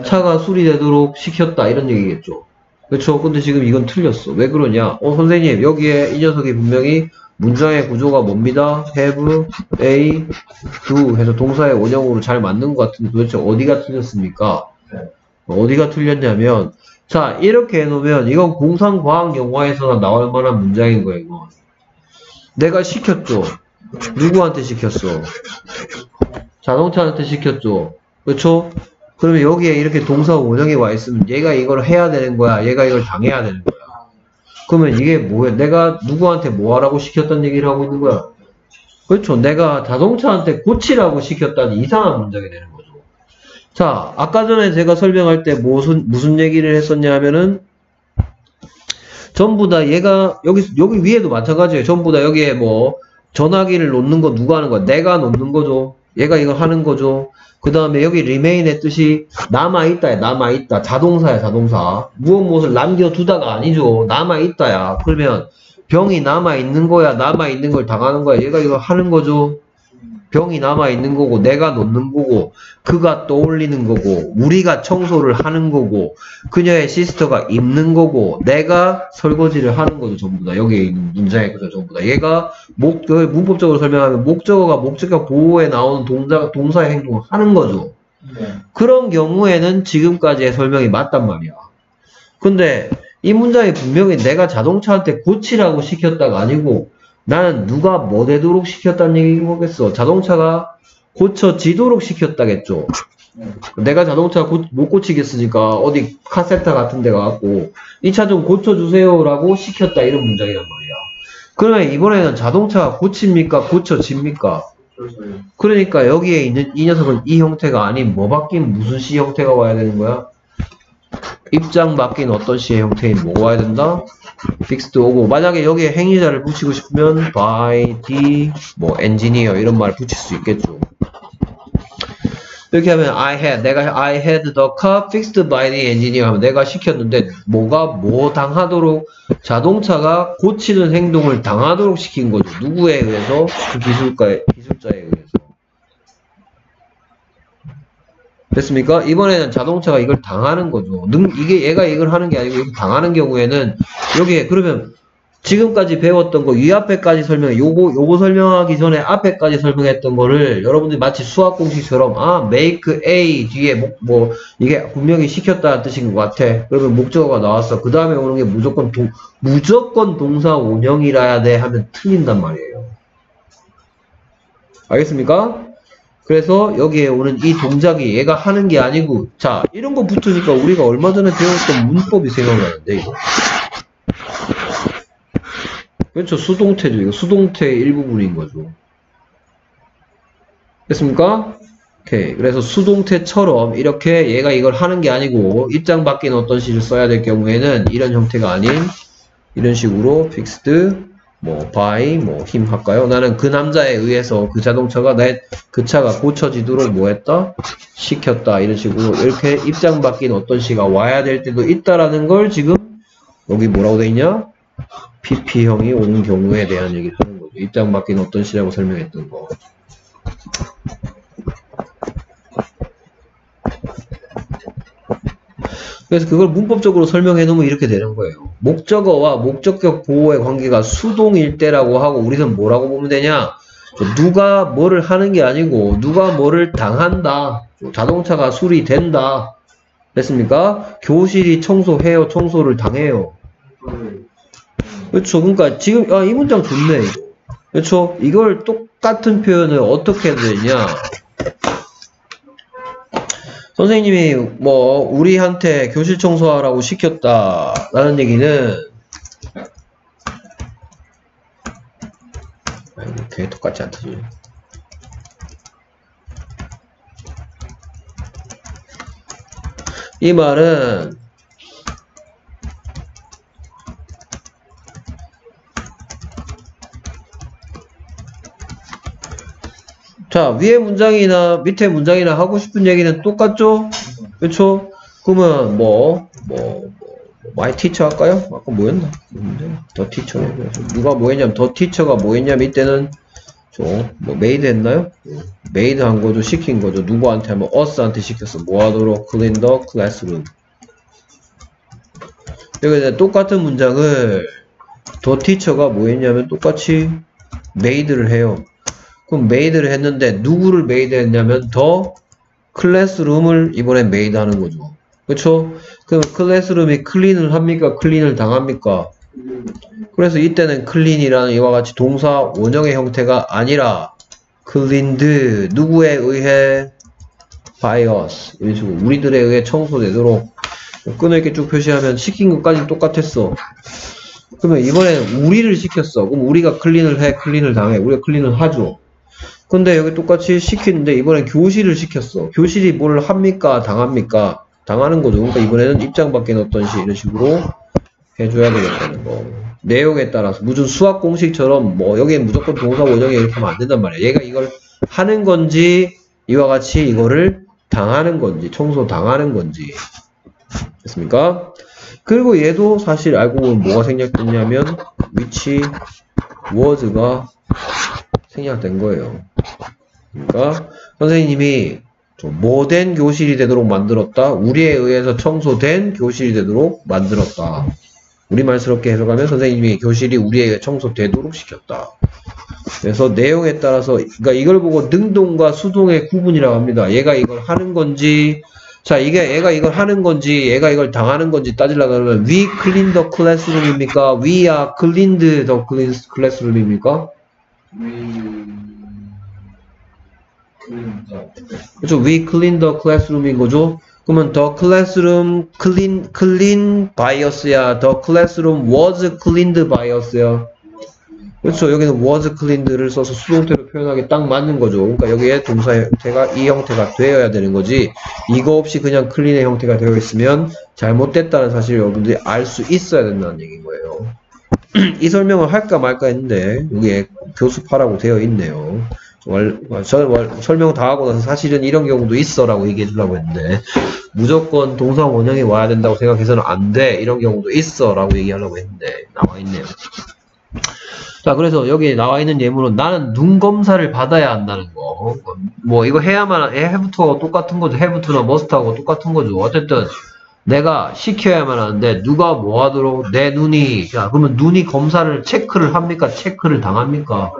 차가 수리되도록 시켰다 이런 얘기겠죠. 그렇죠? 근데 지금 이건 틀렸어. 왜 그러냐? 어 선생님 여기에 이 녀석이 분명히 문장의 구조가 뭡니다. have, a, do 해서 동사의 원형으로 잘 맞는 것 같은데 도대체 어디가 틀렸습니까? 어디가 틀렸냐면 자 이렇게 해놓으면 이건 공상과학 영화에서나 나올 만한 문장인 거예요. 이건. 내가 시켰죠. 누구한테 시켰어? 자동차한테 시켰죠. 그렇죠? 그러면 여기에 이렇게 동사 원형이 와 있으면 얘가 이걸 해야 되는 거야. 얘가 이걸 당해야 되는 거야. 그러면 이게 뭐야? 내가 누구한테 뭐 하라고 시켰다는 얘기를 하고 있는 거야. 그렇죠. 내가 자동차한테 고치라고 시켰다는 이상한 문장이 되는 거죠. 자, 아까 전에 제가 설명할 때 무슨, 무슨 얘기를 했었냐 하면은 전부 다 얘가 여기, 여기 위에도 마찬가지예요. 전부 다 여기에 뭐 전화기를 놓는 거 누가 하는 거야? 내가 놓는 거죠. 얘가 이거 하는 거죠. 그 다음에 여기 remain의 뜻이 남아있다야, 남아있다. 자동사야, 자동사. 무엇 무엇을 남겨두다가 아니죠. 남아있다야. 그러면 병이 남아있는 거야, 남아있는 걸 당하는 거야. 얘가 이거 하는 거죠. 병이 남아있는 거고, 내가 놓는 거고, 그가 떠올리는 거고, 우리가 청소를 하는 거고, 그녀의 시스터가 입는 거고, 내가 설거지를 하는 거죠, 전부 다. 여기에 있는 문장의 거죠, 전부 다. 얘가 목, 그 문법적으로 설명하면 목적어가 목적격 보호에 나오는 동사, 동사의 행동을 하는 거죠. 네. 그런 경우에는 지금까지의 설명이 맞단 말이야. 근데 이 문장이 분명히 내가 자동차한테 고치라고 시켰다가 아니고 나는 누가 뭐 되도록 시켰다는 얘기인 거겠어. 자동차가 고쳐지도록 시켰다겠죠. 내가 자동차 고- 못 고치겠으니까 어디 카센터 같은 데 가갖고 이 차 좀 고쳐주세요라고 시켰다 이런 문장이란 말이야. 그러면 이번에는 자동차가 고칩니까? 고쳐집니까? 그러니까 여기에 있는 이 녀석은 이 형태가 아닌 뭐 바뀐 무슨 시 형태가 와야 되는 거야? 입장 바뀐 어떤 시의 형태인 뭐가 와야 된다? fixed 오고 만약에 여기에 행위자를 붙이고 싶으면 by the 뭐 engineer 이런 말 붙일 수 있겠죠. 이렇게 하면 I had 내가 I had the car fixed by the engineer 하면 내가 시켰는데 뭐가 뭐 당하도록 자동차가 고치는 행동을 당하도록 시킨 거죠. 누구에 의해서? 그 기술가의 기술자에 의해서. 됐습니까? 이번에는 자동차가 이걸 당하는 거죠. 능, 이게 얘가 이걸 하는 게 아니고 당하는 경우에는 여기에 그러면 지금까지 배웠던 거 위 앞에까지 설명해 요거 요거 설명하기 전에 앞에까지 설명했던 거를 여러분들이 마치 수학 공식처럼 아 make a 뒤에 뭐, 뭐 이게 분명히 시켰다는 뜻인 것 같아. 그러면 목적어가 나왔어. 그 다음에 오는 게 무조건 동 무조건 동사 원형이라야 돼 하면 틀린단 말이에요. 알겠습니까? 그래서 여기에 오는 이 동작이 얘가 하는 게 아니고 자 이런 거 붙으니까 우리가 얼마 전에 배웠던 문법이 생각나는데 이거. 그렇죠? 수동태죠 이거. 수동태의 일부분인 거죠. 됐습니까? 오케이. 그래서 수동태처럼 이렇게 얘가 이걸 하는 게 아니고 입장 바뀐 어떤 시를 써야 될 경우에는 이런 형태가 아닌 이런 식으로 fixed 뭐 by 뭐 힘 할까요? 나는 그 남자에 의해서 그 자동차가 내 그 차가 고쳐지도록 뭐 했다? 시켰다 이런 식으로 이렇게 입장 바뀐 어떤 시가 와야 될 때도 있다라는 걸 지금 여기 뭐라고 돼 있냐? PP형이 오는 경우에 대한 얘기를 하는 거죠. 입장 바뀐 어떤 시라고 설명했던 거. 그래서 그걸 문법적으로 설명해 놓으면 이렇게 되는 거예요. 목적어와 목적격 보호의 관계가 수동일 때라고 하고 우리는 뭐라고 보면 되냐? 누가 뭐를 하는 게 아니고 누가 뭐를 당한다. 자동차가 수리된다. 됐습니까? 교실이 청소해요. 청소를 당해요. 그렇죠. 그러니까 지금 아, 이 문장 좋네. 그렇죠. 이걸 똑같은 표현을 어떻게 해야 되냐? 선생님이 뭐 우리한테 교실 청소하라고 시켰다라는 얘기는 걔 똑같지 않다지. 이 말은 자 위에 문장이나 밑에 문장이나 하고 싶은 얘기는 똑같죠? 그렇죠? 그러면 뭐, 뭐, 뭐, 뭐 my teacher 할까요? 아까 뭐였나? the. 그래서 누가 뭐 했냐면, the teacher가 뭐 했냐면, 이때는, 저, 뭐, made 했나요? made 한 거죠. 시킨 거죠. 누구한테 하면, us한테 시켰어. 뭐 하도록? clean the. 여기 똑같은 문장을, the teacher가 뭐 했냐면, 똑같이 made를 해요. 그럼 made를 했는데, 누구를 made 했냐면, the classroom을 이번에 made 하는 거죠. 그쵸? 그럼 classroom이 clean을 합니까? clean을 당합니까? 그래서 이때는 clean이라는 이와 같이 동사 원형의 형태가 아니라 cleaned 누구에 의해 us 이런 식으로 우리들에 의해 청소되도록 끈을 이렇게 쭉 표시하면 시킨 것까지 똑같았어. 그러면 이번에 우리를 시켰어. 그럼 우리가 클린을 해, 클린을 당해. 우리가 클린을 하죠. 근데 여기 똑같이 시키는데 이번엔 교실을 시켰어. 교실이 뭘 합니까? 당합니까? 당하는 거죠. 그러니까 이번에는 입장 밖에 넣었던 시 이런 식으로 해줘야 되겠다는 거. 내용에 따라서 무슨 수학 공식처럼 뭐 여기에 무조건 동사 원형이 이렇게 하면 안 된단 말이야. 얘가 이걸 하는 건지 이와 같이 이거를 당하는 건지 청소 당하는 건지 됐습니까? 그리고 얘도 사실 알고 보면 뭐가 생략됐냐면 위치 was가 생략된 거예요. 그러니까 선생님이 뭐된 교실이 되도록 만들었다. 우리에 의해서 청소된 교실이 되도록 만들었다. 우리말스럽게 해석하면 선생님이 교실이 우리에 의해 청소되도록 시켰다. 그래서 내용에 따라서 그러니까 이걸 보고 능동과 수동의 구분이라고 합니다. 얘가 이걸 하는 건지 자, 이게 얘가 이걸 하는 건지, 얘가 이걸 당하는 건지 따지려고 하면, we clean the classroom입니까? we are cleaned the classroom입니까? 그렇죠. we clean the classroom인 거죠. 그러면 the classroom clean, clean by us야, the classroom was cleaned by us야. 그렇죠. 여기는 was cleaned를 써서 수동태로 표현하기 딱 맞는 거죠. 그러니까 여기에 동사 형태가 이 형태가 되어야 되는 거지. 이거 없이 그냥 clean의 형태가 되어 있으면 잘못됐다는 사실을 여러분들이 알 수 있어야 된다는 얘기인 거예요. 이 설명을 할까 말까 했는데 여기에 교습하라고 되어 있네요. 월, 저, 설명 다 하고 나서 사실은 이런 경우도 있어 라고 얘기해 주려고 했는데 무조건 동사 원형이 와야 된다고 생각해서는 안 돼. 이런 경우도 있어 라고 얘기하려고 했는데 나와 있네요. 자, 그래서 여기 나와 있는 예문은 나는 눈 검사를 받아야 한다는 거. 뭐, 이거 해야만, 해부터가 똑같은 거죠. 해부터나 머스트하고 똑같은 거죠. 어쨌든, 내가 시켜야만 하는데, 누가 뭐 하도록, 내 눈이, 자, 그러면 눈이 검사를 체크를 합니까? 체크를 당합니까?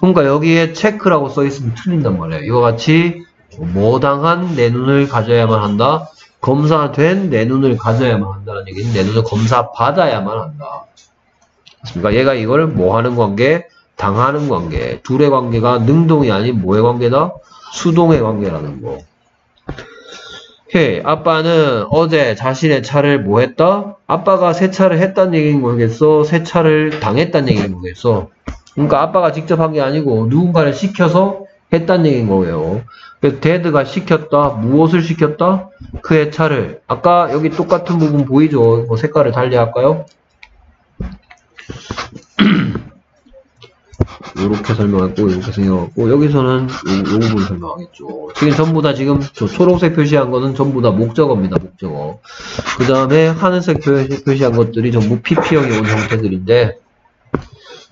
그러니까 여기에 체크라고 써 있으면 틀린단 말이에요. 이와 같이, 모당한 내 눈을 가져야만 한다. 검사된 내 눈을 가져야만 한다는 얘기는 내 눈을 검사 받아야만 한다. 그러니까 얘가 이걸 뭐 하는 관계? 당하는 관계. 둘의 관계가 능동이 아닌 뭐의 관계다? 수동의 관계라는 거. 오케이. 아빠는 어제 자신의 차를 뭐 했다? 아빠가 세차를 했다는 얘기인 거겠어? 세차를 당했다는 얘기인 거겠어? 그러니까 아빠가 직접 한 게 아니고 누군가를 시켜서 했다는 얘기인 거예요. 그래서 데드가 시켰다. 무엇을 시켰다? 그의 차를. 아까 여기 똑같은 부분 보이죠? 뭐 색깔을 달리 할까요? 이렇게 설명했고 이렇게 설명했고 여기서는 요, 요 부분 설명하겠죠. 지금 전부 다 지금 저 초록색 표시한 거는 전부 다 목적어입니다. 목적어. 그 다음에 하늘색 표시, 표시한 것들이 전부 PP형이 온 형태들인데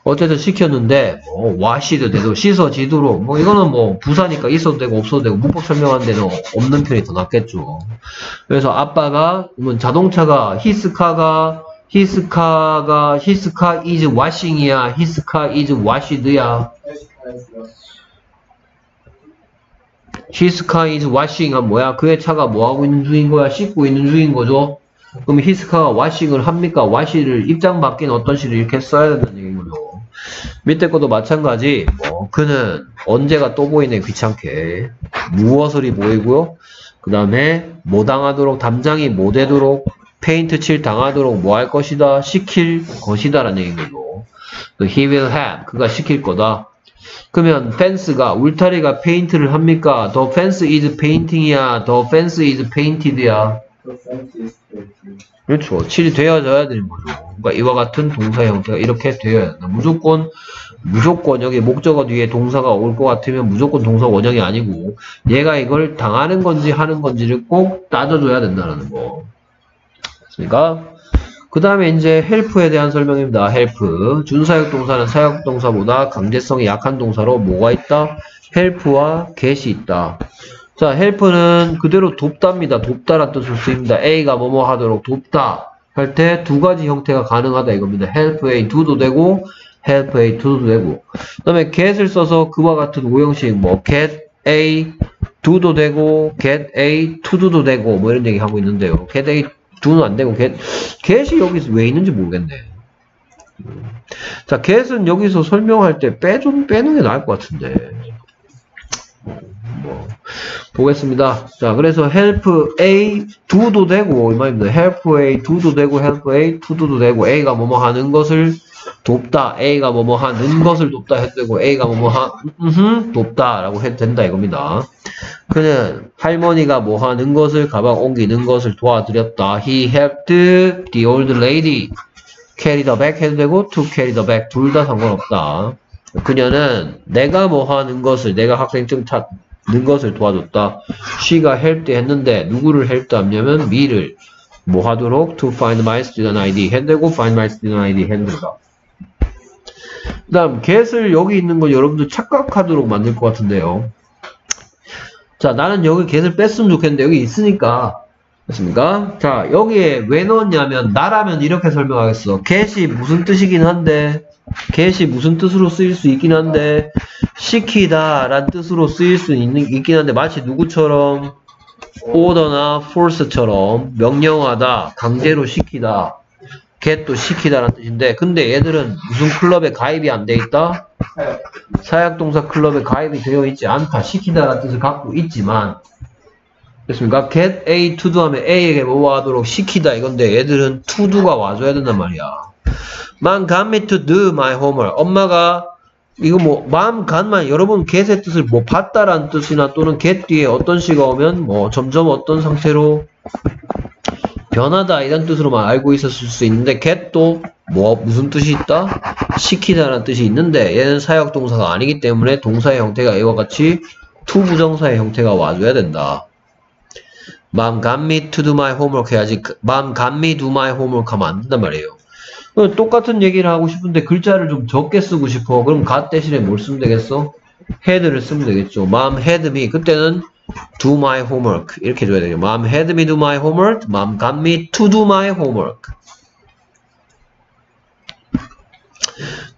어쨌든 시켰는데 뭐 와시도 되고 씻어지도록 뭐 이거는 뭐 부사니까 있어도 되고 없어도 되고 문법 설명한 데는 없는 편이 더 낫겠죠. 그래서 아빠가 자동차가 히스카가 his car가 his car is washing이야. his car is washed야. his car is washing가 뭐야? 그의 차가 뭐 하고 있는 중인 거야? 씻고 있는 중인 거죠. 그럼 his car가 washing을 합니까? wash를 입장 바뀐 어떤 시를 이렇게 써야 된다는 거죠. 밑에 것도 마찬가지. 뭐 그는 언제가 또 보이네 귀찮게. 무엇을이 보이고요? 그 다음에 뭐 당하도록 담장이 뭐 되도록 페인트 칠 당하도록 뭐 할 것이다? 시킬 것이다 라는 얘기인 거고 그 he will have 그가 시킬 거다. 그러면 펜스가 울타리가 페인트를 합니까? The fence is painting이야? The fence is painted야? 그렇죠. 칠이 되어져야 되는 거죠. 그러니까 이와 같은 동사 형태가 이렇게 되어야 된다. 무조건 무조건 여기 목적어 뒤에 동사가 올 것 같으면 무조건 동사 원형이 아니고 얘가 이걸 당하는 건지 하는 건지를 꼭 따져줘야 된다는 거 됐습니까? 그 다음에 이제 help에 대한 설명입니다. help. 준사역 동사는 사역 동사보다 강제성이 약한 동사로 뭐가 있다? help와 get이 있다. 자, 헬프는 그대로 돕답니다. 돕다란 뜻으로 쓰입니다. A가 뭐뭐 하도록 돕다 할 때 두 가지 형태가 가능하다 이겁니다. help A do도 되고 help A do도 되고 그 다음에 get을 써서 그와 같은 오형식 뭐 get A do도 되고 get A to do도 되고 뭐 이런 얘기 하고 있는데요. get A do는 안 되고 get, get이 여기서 왜 있는지 모르겠네. 자, get은 여기서 설명할 때 빼 좀 빼는 게 나을 것 같은데. 보겠습니다. 자, 그래서 help A do도 되고 이 말입니다. help A do도 되고 help A to도 되고 A가 뭐뭐 하는 것을 돕다. A가 뭐뭐 하는 것을 돕다 해도 되고 A가 뭐뭐 하 음흠 돕다 라고 해도 된다 이겁니다. 그는 할머니가 뭐 하는 것을 가방 옮기는 것을 도와드렸다. He helped the old lady carry the bag 해도 되고 to carry the bag 둘 다 상관없다. 그녀는 내가 뭐 하는 것을 내가 학생증 찾는 것을 도와줬다. she가 helped 했는데 누구를 helped 하냐면 me를 뭐 하도록 to find my student ID 되고 find my student ID 된다. 그 다음 get을 여기 있는 거 여러분들 착각하도록 만들 것 같은데요. 자 나는 여기 get을 뺐으면 좋겠는데 여기 있으니까 됐습니까? 자 여기에 왜 넣었냐면 나라면 이렇게 설명하겠어. get이 무슨 뜻이긴 한데 get이 무슨 뜻으로 쓰일 수 있긴 한데 시키다 란 뜻으로 쓰일 수 있는, 있긴 한데 마치 누구처럼 order나 force처럼 명령하다 강제로 시키다 get도 시키다라는 뜻인데 근데 얘들은 무슨 클럽에 가입이 안 돼 있다? 사약동사 클럽에 가입이 되어 있지 않다. 시키다라는 뜻을 갖고 있지만 됐습니까? get A to do 하면 A에게 뭐 하도록 시키다 이건데 얘들은 to do가 와줘야 된단 말이야. Man got me to do my homework. 엄마가 이거 뭐 마음 간만 여러분 get의 뜻을 뭐 봤다라는 뜻이나 또는 get 뒤에 어떤 시가 오면 뭐 점점 어떤 상태로 변하다 이런 뜻으로만 알고 있었을 수 있는데 get도 뭐 무슨 뜻이 있다? 시키다라는 뜻이 있는데 얘는 사역 동사가 아니기 때문에 동사의 형태가 이와 같이 to 부정사의 형태가 와줘야 된다. Mom got me to do my homework 해야지 Mom got me do my homework 하면 안 된단 말이에요. 똑같은 얘기를 하고 싶은데 글자를 좀 적게 쓰고 싶어. 그럼 got 대신에 뭘 쓰면 되겠어? Had를 쓰면 되겠죠. Mom had me. 그때는 do my homework. 이렇게 줘야 되죠. Mom had me do my homework. Mom got me to do my homework.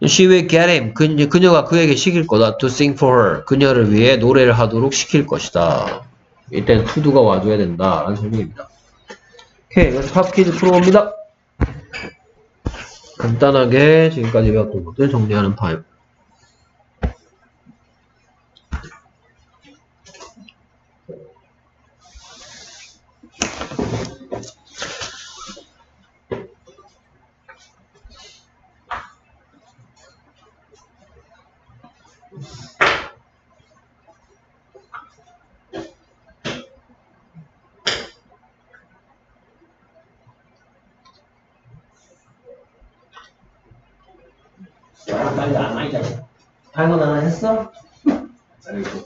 She will get him. 그, 그녀가 그에게 시킬 거다. To sing for her. 그녀를 위해 노래를 하도록 시킬 것이다. 이때는 to do가 와줘야 된다. 라는 설명입니다. 오케이. 그래서 팝 퀴즈 풀어봅니다. 간단하게 지금까지 배웠던 것들 정리하는 파일. 할머니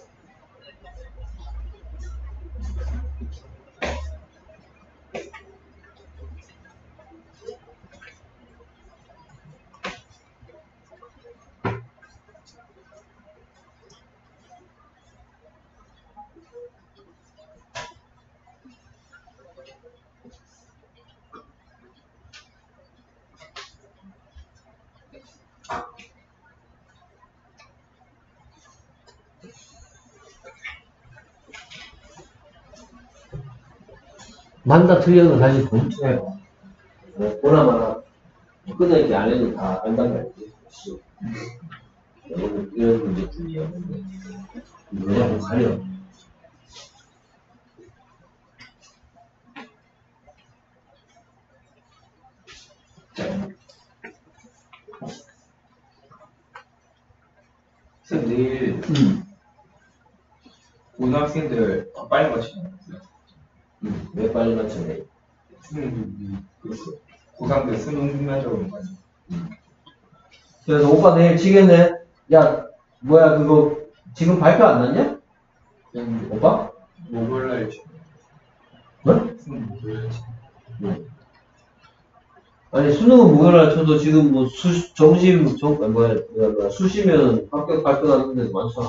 만다 틀려도 다시 검토해봐. 보나 마나 끝내지 안 해도 다 안단 말이지. 여러분 이런 문제뿐이었는데 뭐냐고 가려. 선 내일 음. 고등학생들 더 빨리 마치는 음. 왜 빨리 맞춰내? 수능 준비 그래서 고3들 수능 준비하자고 많이 그래서 오빠 내일 치겠네. 야 뭐야 그거 지금 발표 안 났냐? 음, 오빠? 목요일날 치 뭐? 수능 목요일날 치 아니 수능은 목요일날 쳐도 지금 뭐 수, 정심 정 아, 뭐야 뭐야 뭐야 수시면 합격 발표 나는 데도 많잖아.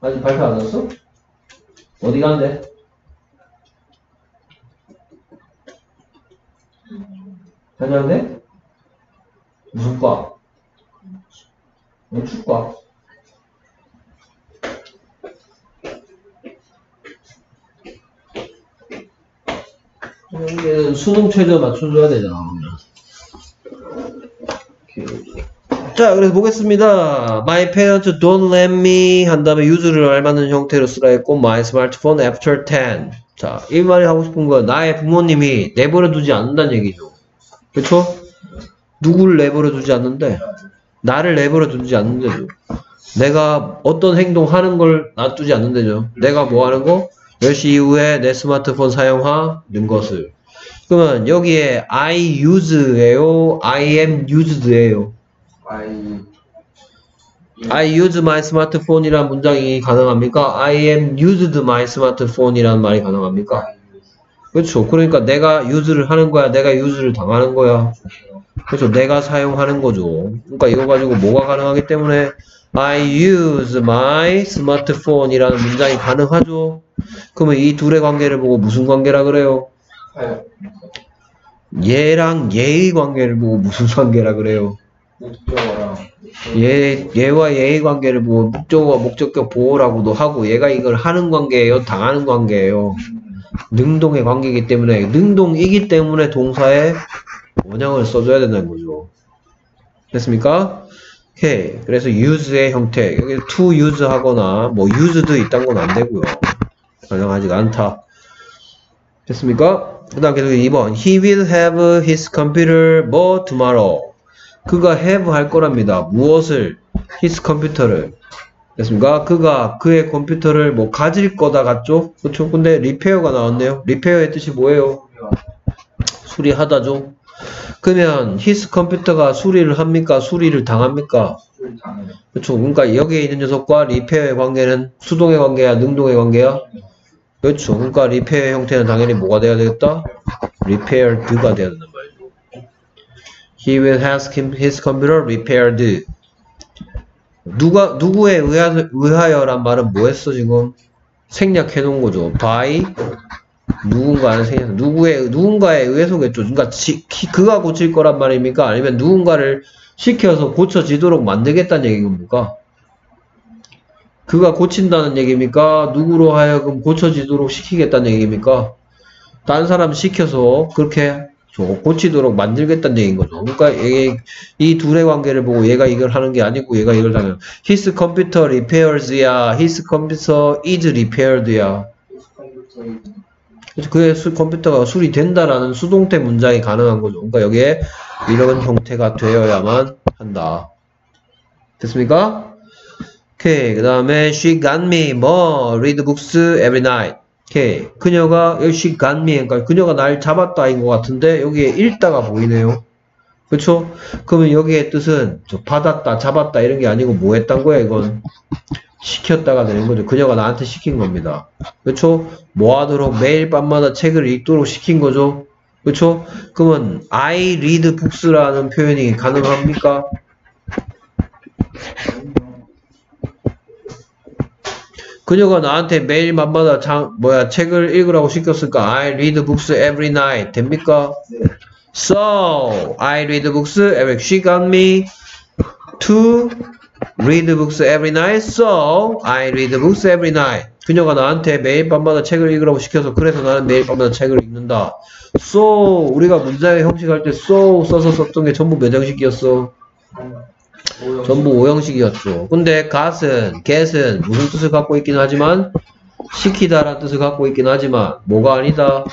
아직 발표 안 났어? 어디 간대? 다녀왔네? 무슨 과? 여기는 수능 최저 맞춰줘야 되잖아. 자, 그래서 보겠습니다. My parents don't let me 한 다음에 use를 알맞는 형태로 쓰라 했고 my smartphone after 10. 자, 이 말이 하고 싶은 건 나의 부모님이 내버려 두지 않는다는 얘기죠. 그쵸? 누구를 내버려 두지 않는데 나를 내버려 두지 않는데죠. 내가 어떤 행동 하는 걸 놔두지 않는데죠. 내가 뭐 하는 거? 10시 이후에 내 스마트폰 사용하는 것을. 그러면 여기에 I use예요? I am used예요? I use my smartphone 이란 문장이 가능합니까? I am used my smartphone 이란 말이 가능합니까? 그렇죠. 그러니까 내가 use를 하는 거야. 내가 use를 당하는 거야. 그렇죠. 내가 사용하는 거죠. 그러니까 이거 가지고 뭐가 가능하기 때문에 I use my smartphone 이라는 문장이 가능하죠. 그러면 이 둘의 관계를 보고 무슨 관계라 그래요? 얘랑 얘의 관계를 보고 무슨 관계라 그래요? 얘, 얘와 얘의 관계를 보고 목적어, 목적격 보호라고도 하고 얘가 이걸 하는 관계예요? 당하는 관계예요? 능동의 관계이기 때문에 능동이기 때문에 동사에 원형을 써줘야 된다는 거죠. 됐습니까? 오케이. 그래서 use의 형태 여기 to use 하거나 뭐 used 있단 건안 되고요. 가능하지가 않다. 됐습니까? 그 다음 계속 2번 He will have his computer 뭐 tomorrow 그가 have 할 거랍니다. 무엇을? his 컴퓨터를. 됐습니까? 그가 그의 컴퓨터를 뭐 가질 거다 같죠? 그쵸? 근데 repair가 나왔네요. repair의 뜻이 뭐예요? 수리하다죠? 그러면 his 컴퓨터가 수리를 합니까? 수리를 당합니까? 그렇죠. 그러니까 여기에 있는 녀석과 repair의 관계는 수동의 관계야, 능동의 관계야? 그렇죠. 그러니까 repair의 형태는 당연히 뭐가 돼야 되겠다? repaired가 돼야 된단 말이죠. He will have his computer repaired. 누가 누구에 의하, 의하여란 말은 뭐 했어 지금? 생략해 놓은 거죠. by 누군가는 생략. 누구의 누군가에 의해서겠죠. 그러니까 지, 키- 그가 고칠 거란 말입니까? 아니면 누군가를 시켜서 고쳐지도록 만들겠다는 얘기인 겁니까? 그가 고친다는 얘기입니까? 누구로 하여금 고쳐지도록 시키겠다는 얘기입니까? 딴 사람 시켜서 그렇게 저 고치도록 만들겠다는 얘기인 거죠. 그러니까 이게 이 둘의 관계를 보고 얘가 이걸 하는 게 아니고 얘가 이걸 당연. His computer repairs야. His computer is repaired야. 그의 수- 컴퓨터가 수리된다라는 수동태 문장이 가능한 거죠. 그러니까 여기에 이런 형태가 되어야만 한다. 됐습니까? 오케이. 그 다음에 she got me 뭐 read books every night. 오케이. 그녀가 got me 그러니까 그녀가 날 잡았다인 것 같은데 여기에 읽다가 보이네요. 그렇죠? 그러면 여기의 뜻은 저 받았다, 잡았다 이런 게 아니고 뭐 했단 거야 이건 시켰다가 되는 거죠. 그녀가 나한테 시킨 겁니다. 그렇죠? 뭐 하도록 매일 밤마다 책을 읽도록 시킨 거죠. 그렇죠? 그러면 I read books라는 표현이 가능합니까? 그녀가 나한테 매일 밤마다 장, 뭐야 책을 읽으라고 시켰을까? I read books every night 됩니까? So I read books every. She got me to read books every night. So I read books every night. 그녀가 나한테 매일 밤마다 책을 읽으라고 시켜서 그래서 나는 매일 밤마다 책을 읽는다. So 우리가 문장의 형식할 때 so 써서 썼던 게 전부 몇 형식이었어? 전부 5형식이었죠. 근데 got은, get은 무슨 뜻을 갖고 있긴 하지만 시키다라는 뜻을 갖고 있긴 하지만 뭐가 아니다?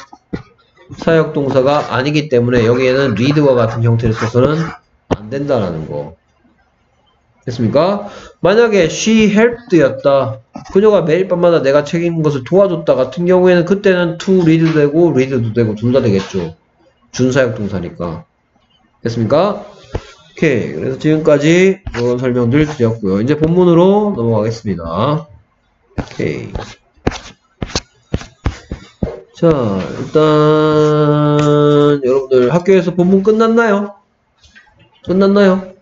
사역동사가 아니기 때문에 여기에는 read와 같은 형태를 써서는 안 된다라는 거. 됐습니까? 만약에 she helped였다. 그녀가 매일 밤마다 내가 책 읽는 것을 도와줬다 같은 경우에는 그때는 to read 되고 read도 되고 둘 다 되겠죠. 준사역 동사니까. 됐습니까? 오케이. 그래서 지금까지 이런 설명들 드렸고요. 이제 본문으로 넘어가겠습니다. 오케이. 자, 일단 여러분들 학교에서 본문 끝났나요? 끝났나요?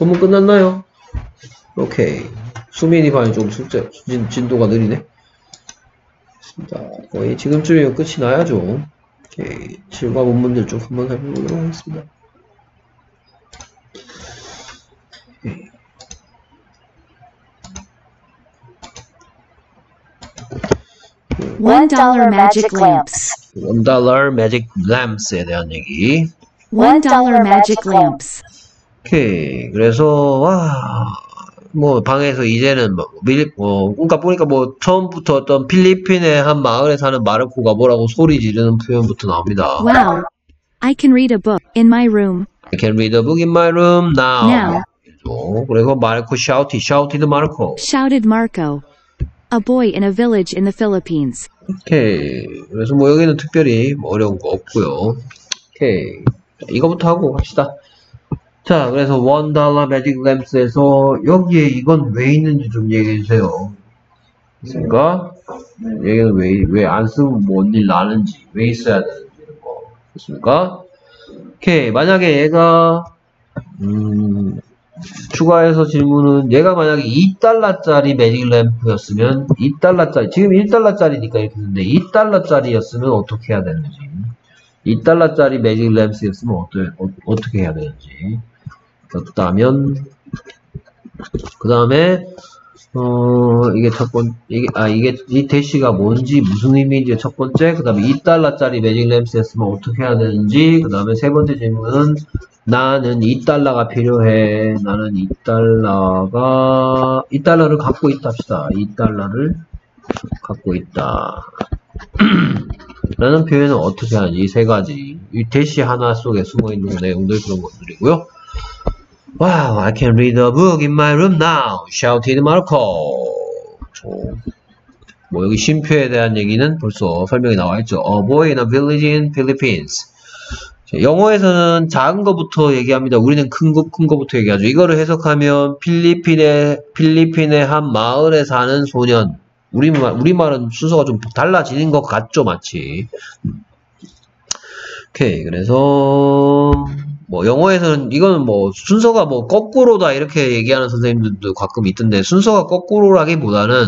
본문 끝났나요? 오케이. 수민이 반이 좀 숙제 진, 진도가 느리네. 좋습니다. 거의 지금쯤이면 끝이 나야죠. 오케이. 실과 본문들 좀 한번 살펴보도록 하겠습니다. One dollar magic lamps. 원달러 매직 램스에 대한 얘기. One dollar magic lamps. 오케이. 그래서, 와, 뭐, 방에서 이제는, 뭐, 밀, 뭐, 그러니까 보니까 뭐, 처음부터 어떤 필리핀의 한 마을에 사는 마르코가 뭐라고 소리 지르는 표현부터 나옵니다. Wow. I can read a book in my room I can read a book in my room now. now. 어, 그리고 Marco shouted, shouted Marco. Shouted Marco. A boy in a village in the Philippines. 오케이. 그래서 뭐 여기는 특별히 뭐 어려운 거 없고요. 오케이. 자, 이거부터 하고 갑시다. 자, 그래서 one dollar magic lamps에서 여기에 이건 왜 있는지 좀 얘기해 주세요. 있습니까? 얘기는 왜, 왜 안 쓰면 뭔 일 나는지, 왜 있어야 되는지, 이런 거. 있습니까? 오케이. 만약에 얘가, 음, 추가해서 질문은 얘가 만약에 2달러짜리 매직 램프였으면 2달러짜리 지금 1달러짜리니까 이렇게 했는데 2달러짜리였으면 어떻게 해야 되는지 2달러짜리 매직 램프였으면 어떻게, 어, 떻게 해야 되는지 그렇다면 그 다음에 어 이게 첫 번, 이게, 아, 이게, 이 대시가 뭔지, 무슨 의미인지 첫 번째, 그 다음에 2달러짜리 매직 램스였으면 어떻게 해야 되는지, 그 다음에 세 번째 질문은, 나는 2달러가 필요해. 나는 2달러가, 2달러를 갖고 있다 합시다. 2달러를 갖고 있다. 라는 표현은 어떻게 하는지, 이 세 가지. 이 대시 하나 속에 숨어 있는 내용들 그런 것들이고요. Wow, I can read a book in my room now. shouted Marco. 저, 뭐 여기 쉼표에 대한 얘기는 벌써 설명이 나와 있죠. A boy in a village in Philippines. 자, 영어에서는 작은 거부터 얘기합니다. 우리는 큰 거, 큰 거부터 얘기하죠. 이거를 해석하면 필리핀의 필리핀의 한 마을에 사는 소년. 우리말 우리말은 순서가 좀 달라지는 것 같죠, 마치. 오케이, 그래서 뭐 영어에서는 이거는 뭐 순서가 뭐 거꾸로다 이렇게 얘기하는 선생님들도 가끔 있던데 순서가 거꾸로라기보다는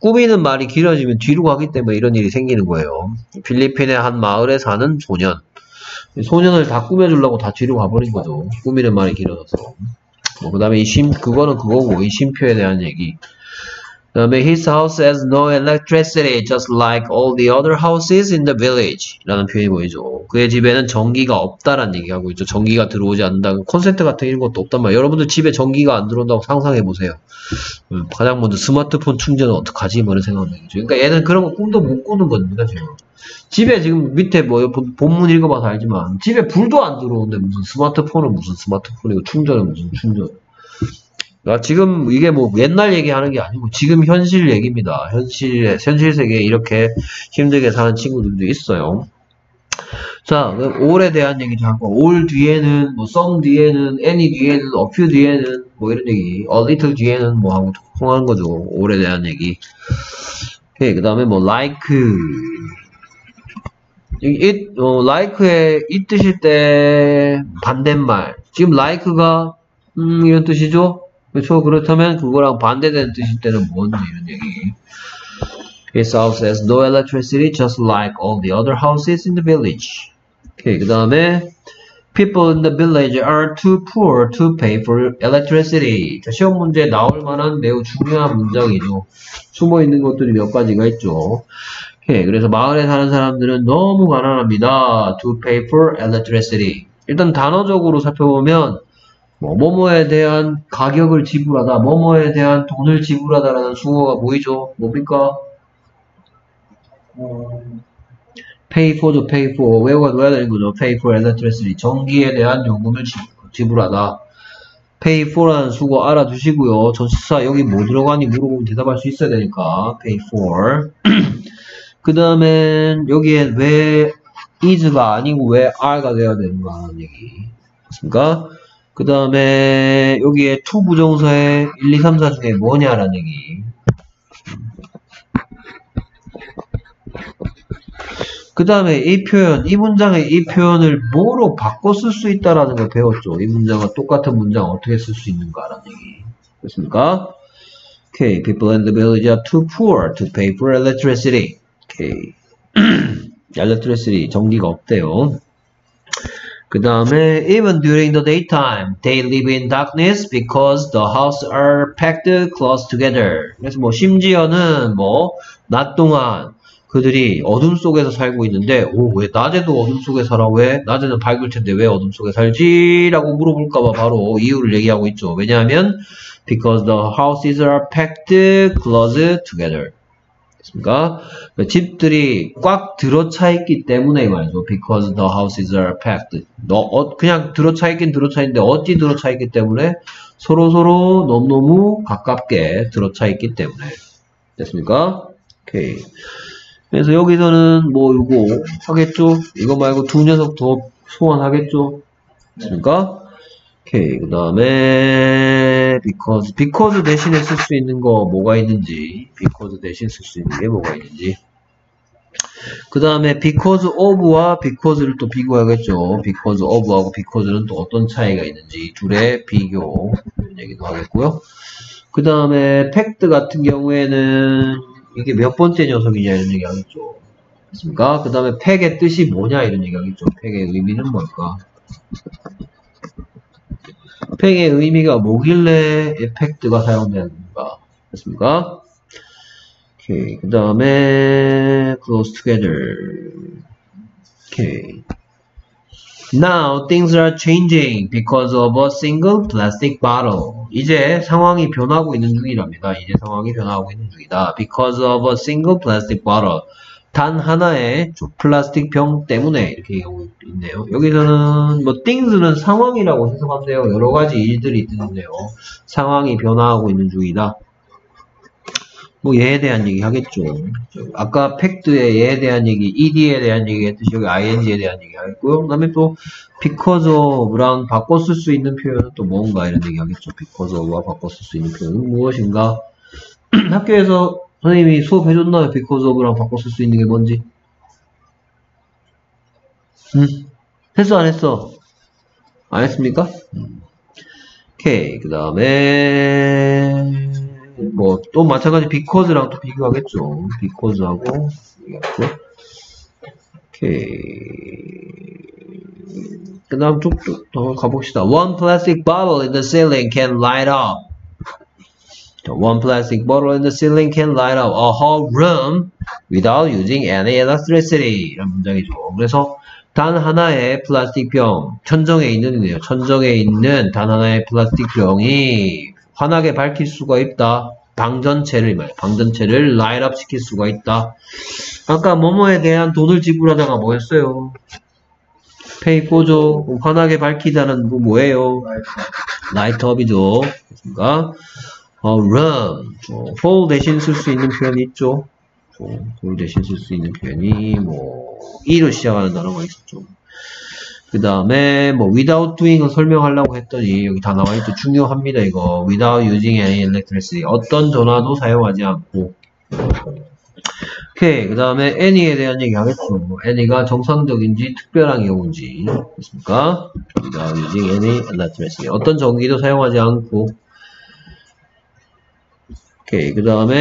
꾸미는 말이 길어지면 뒤로 가기 때문에 이런 일이 생기는 거예요. 필리핀의 한 마을에 사는 소년. 소년을 다 꾸며주려고 다 뒤로 가버린 거죠. 꾸미는 말이 길어져서. 뭐, 그 다음에 이 심, 그거는 그거고, 이 쉼표에 대한 얘기. 그 다음에 his house has no electricity just like all the other houses in the village 라는 표현이 보이죠. 그의 집에는 전기가 없다라는 얘기 하고 있죠. 전기가 들어오지 않는다. 콘센트 같은 이런 것도 없단 말이에요. 여러분들 집에 전기가 안 들어온다고 상상해 보세요. 음, 가장 먼저 스마트폰 충전은 어떡하지? 뭐 이런 생각을 하죠. 그러니까 얘는 그런 거 꿈도 못 꾸는 겁니다, 지금. 집에 지금 밑에 뭐 본- 본문 읽어봐서 알지만 집에 불도 안 들어오는데 무슨 스마트폰은 무슨 스마트폰이고 충전은 무슨 충전. 아, 지금 이게 뭐 옛날 얘기하는 게 아니고 지금 현실 얘기입니다. 현실 현실 세계에 이렇게 힘들게 사는 친구들도 있어요. 자, 그럼 all에 대한 얘기 좀 하고 all 뒤에는 뭐 some 뒤에는 any 뒤에는 few 뒤에는 뭐 이런 얘기, a little 뒤에는 뭐 하고 통하는 거죠. all에 대한 얘기. 오케이, 그 다음에 뭐 like 여기 it, 어, like의 이 뜻일 때 반대말. 지금 like가 음 이런 뜻이죠. 그렇죠. 그렇다면 그거랑 반대되는 뜻일 때는 뭔지 이런 얘기. His house has no electricity just like all the other houses in the village. 오케이, 그 다음에 People in the village are too poor to pay for electricity. 자, 시험 문제에 나올 만한 매우 중요한 문장이죠. 숨어 있는 것들이 몇 가지가 있죠. 오케이, 그래서 마을에 사는 사람들은 너무 가난합니다. To pay for electricity. 일단 단어적으로 살펴보면 뭐, 뭐뭐에 대한 가격을 지불하다, 뭐뭐에 대한 돈을 지불하다라는 수어가 보이죠? 뭡니까? 어, pay for죠, pay for. 외워가 놓아야 되는 거죠. pay for electricity. 전기에 대한 요금을 지, 지불하다. pay for라는 수고 알아두시고요. 전치사 여기 뭐 들어가니 물어보면 대답할 수 있어야 되니까 pay for. 그 다음엔 여기에 왜 is가 아니고 왜 are가 돼야 되는가 하는 얘기. 맞습니까? 그 다음에 여기에 to 부정사의 1, 2, 3, 4 중에 뭐냐라는 얘기. 그 다음에 이 표현, 이 문장의 이 표현을 뭐로 바꿔 쓸 수 있다라는 걸 배웠죠. 이 문장과 똑같은 문장 어떻게 쓸 수 있는가라는 얘기. 됐습니까? Okay, people in the village are too poor to pay for electricity. Okay. electricity, 전기가 없대요. 그 다음에 even during the daytime, they live in darkness because the houses are packed close together. 그래서 뭐 심지어는 뭐 낮 동안 그들이 어둠 속에서 살고 있는데 오 왜 낮에도 어둠 속에 살아 왜 낮에는 밝을 텐데 왜 어둠 속에 살지 라고 물어볼까봐 바로 이유를 얘기하고 있죠 왜냐하면 because the houses are packed close together 됐습니까? 그 집들이 꽉 들어차 있기 때문에 이 말이죠. Because the houses are packed. 너, 어, 그냥 들어차 있긴 들어차 있는데 어찌 들어차 있기 때문에 서로 서로 너무너무 가깝게 들어차 있기 때문에 됐습니까? 오케이. 그래서 여기서는 뭐 이거 하겠죠? 이거 말고 두 녀석 더 소환하겠죠? 됐습니까? 오케이. 그 다음에 because because 대신에 쓸 수 있는 거 뭐가 있는지 because 대신 쓸 수 있는 게 뭐가 있는지 그 다음에 because of와 because를 또 비교하겠죠. because of하고 because는 또 어떤 차이가 있는지 둘의 비교 얘기도 하겠고요. 그 다음에 fact 같은 경우에는 이게 몇 번째 녀석이냐 이런 얘기 하겠죠. 그 다음에 팩의 뜻이 뭐냐 이런 얘기 하겠죠. 팩의 의미는 뭘까? 팩의 의미가 뭐길래 에펙트가 사용되는가? 됐습니까? 오케이. 그 다음에 close together. 오케이. Now things are changing because of a single plastic bottle. 이제 상황이 변하고 있는 중이랍니다. 이제 상황이 변하고 있는 중이다. Because of a single plastic bottle. 단 하나의 플라스틱 병 때문에 이렇게 얘기하고 있네요. 여기서는 뭐 things는 상황이라고 해석한대요. 여러 가지 일들이 있는데요. 상황이 변화하고 있는 중이다. 뭐 얘에 대한 얘기 하겠죠. 아까 팩트에 얘에 대한 얘기, ed에 대한 얘기 했듯이 여기 ing에 대한 얘기 하겠고요. 그 다음에 또 because of랑 바꿔 쓸 수 있는 표현은 또 뭔가 이런 얘기 하겠죠. because of와 바꿔 쓸 수 있는 표현은 무엇인가? 학교에서 선생님이 수업해줬나요? of랑 바꿔 쓸 수 있는 게 뭔지? 응? 했어, 안 했어? 안 했습니까? 음. 오케이. 그 다음에, 뭐, 또 마찬가지 because랑 또 비교하겠죠. 오케이. 그 다음 쭉쭉 더 가봅시다. One plastic bottle in the ceiling can light up. One plastic bottle in the ceiling can light up a whole room without using any electricity. 이런 문장이죠. 그래서 단 하나의 플라스틱 병, 천정에 있는데요. 천정에 있는 단 하나의 플라스틱 병이 환하게 밝힐 수가 있다. 방 전체를 말이야. 방 전체를 light up 시킬 수가 있다. 아까 뭐뭐에 대한 돈을 지불하다가 뭐였어요? pay for죠. 환하게 밝히다는 뭐 뭐예요? light up이죠. 그러니까 어, room, a whole 대신 쓸 수 있는 표현이 있죠. a whole 대신 쓸 수 있는 표현이 뭐 e로 시작하는 단어가 있었죠. 그 다음에 뭐 without doing을 설명하려고 했더니 여기 다 나와 있죠. 중요합니다 이거. without using any electricity. 어떤 전기도 사용하지 않고. 오케이. 그 다음에 any에 대한 얘기 하겠죠. 뭐 any가 정상적인지 특별한 경우인지. 됐습니까? without using any electricity. 어떤 전기도 사용하지 않고. 오케이. 그 다음에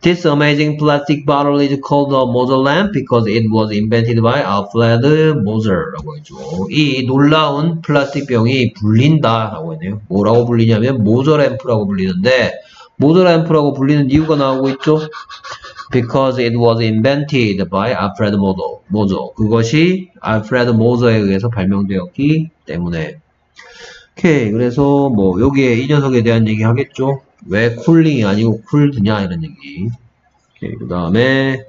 This amazing plastic bottle is called a Moser lamp because it was invented by Alfred Moser라고 했죠. 이 놀라운 플라스틱 병이 불린다라고 했네요. 뭐라고 불리냐면 모저 램프라고 불리는데 모저 램프라고 불리는 이유가 나오고 있죠. Because it was invented by Alfred Moser. 그것이 알프레드 모저에 의해서 발명되었기 때문에 오케이. 그래서 뭐 여기에 이 녀석에 대한 얘기 하겠죠. 왜 쿨링이 아니고 쿨드냐 이런 얘기. 그 다음에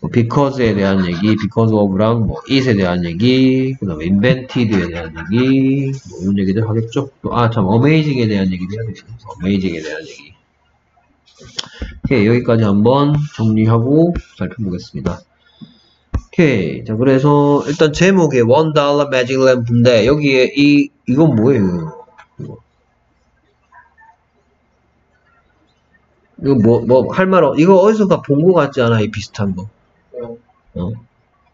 뭐 because에 대한 얘기, because of랑 뭐 it에 대한 얘기, 그 다음에 invented에 대한 얘기, 뭐 이런 얘기들 하겠죠. 아, 참, amazing에 대한 얘기도 해야 되겠네. amazing에 대한 얘기. 오케이. 여기까지 한번 정리하고 살펴보겠습니다. 오케이. 자, 그래서 일단 제목에 원 달러 매직 램프인데 여기에 이 이건 뭐예요? 이거 이거 뭐 뭐 할 말 없. 이거 어디서가 본거 같지 않아? 이 비슷한 거. 어?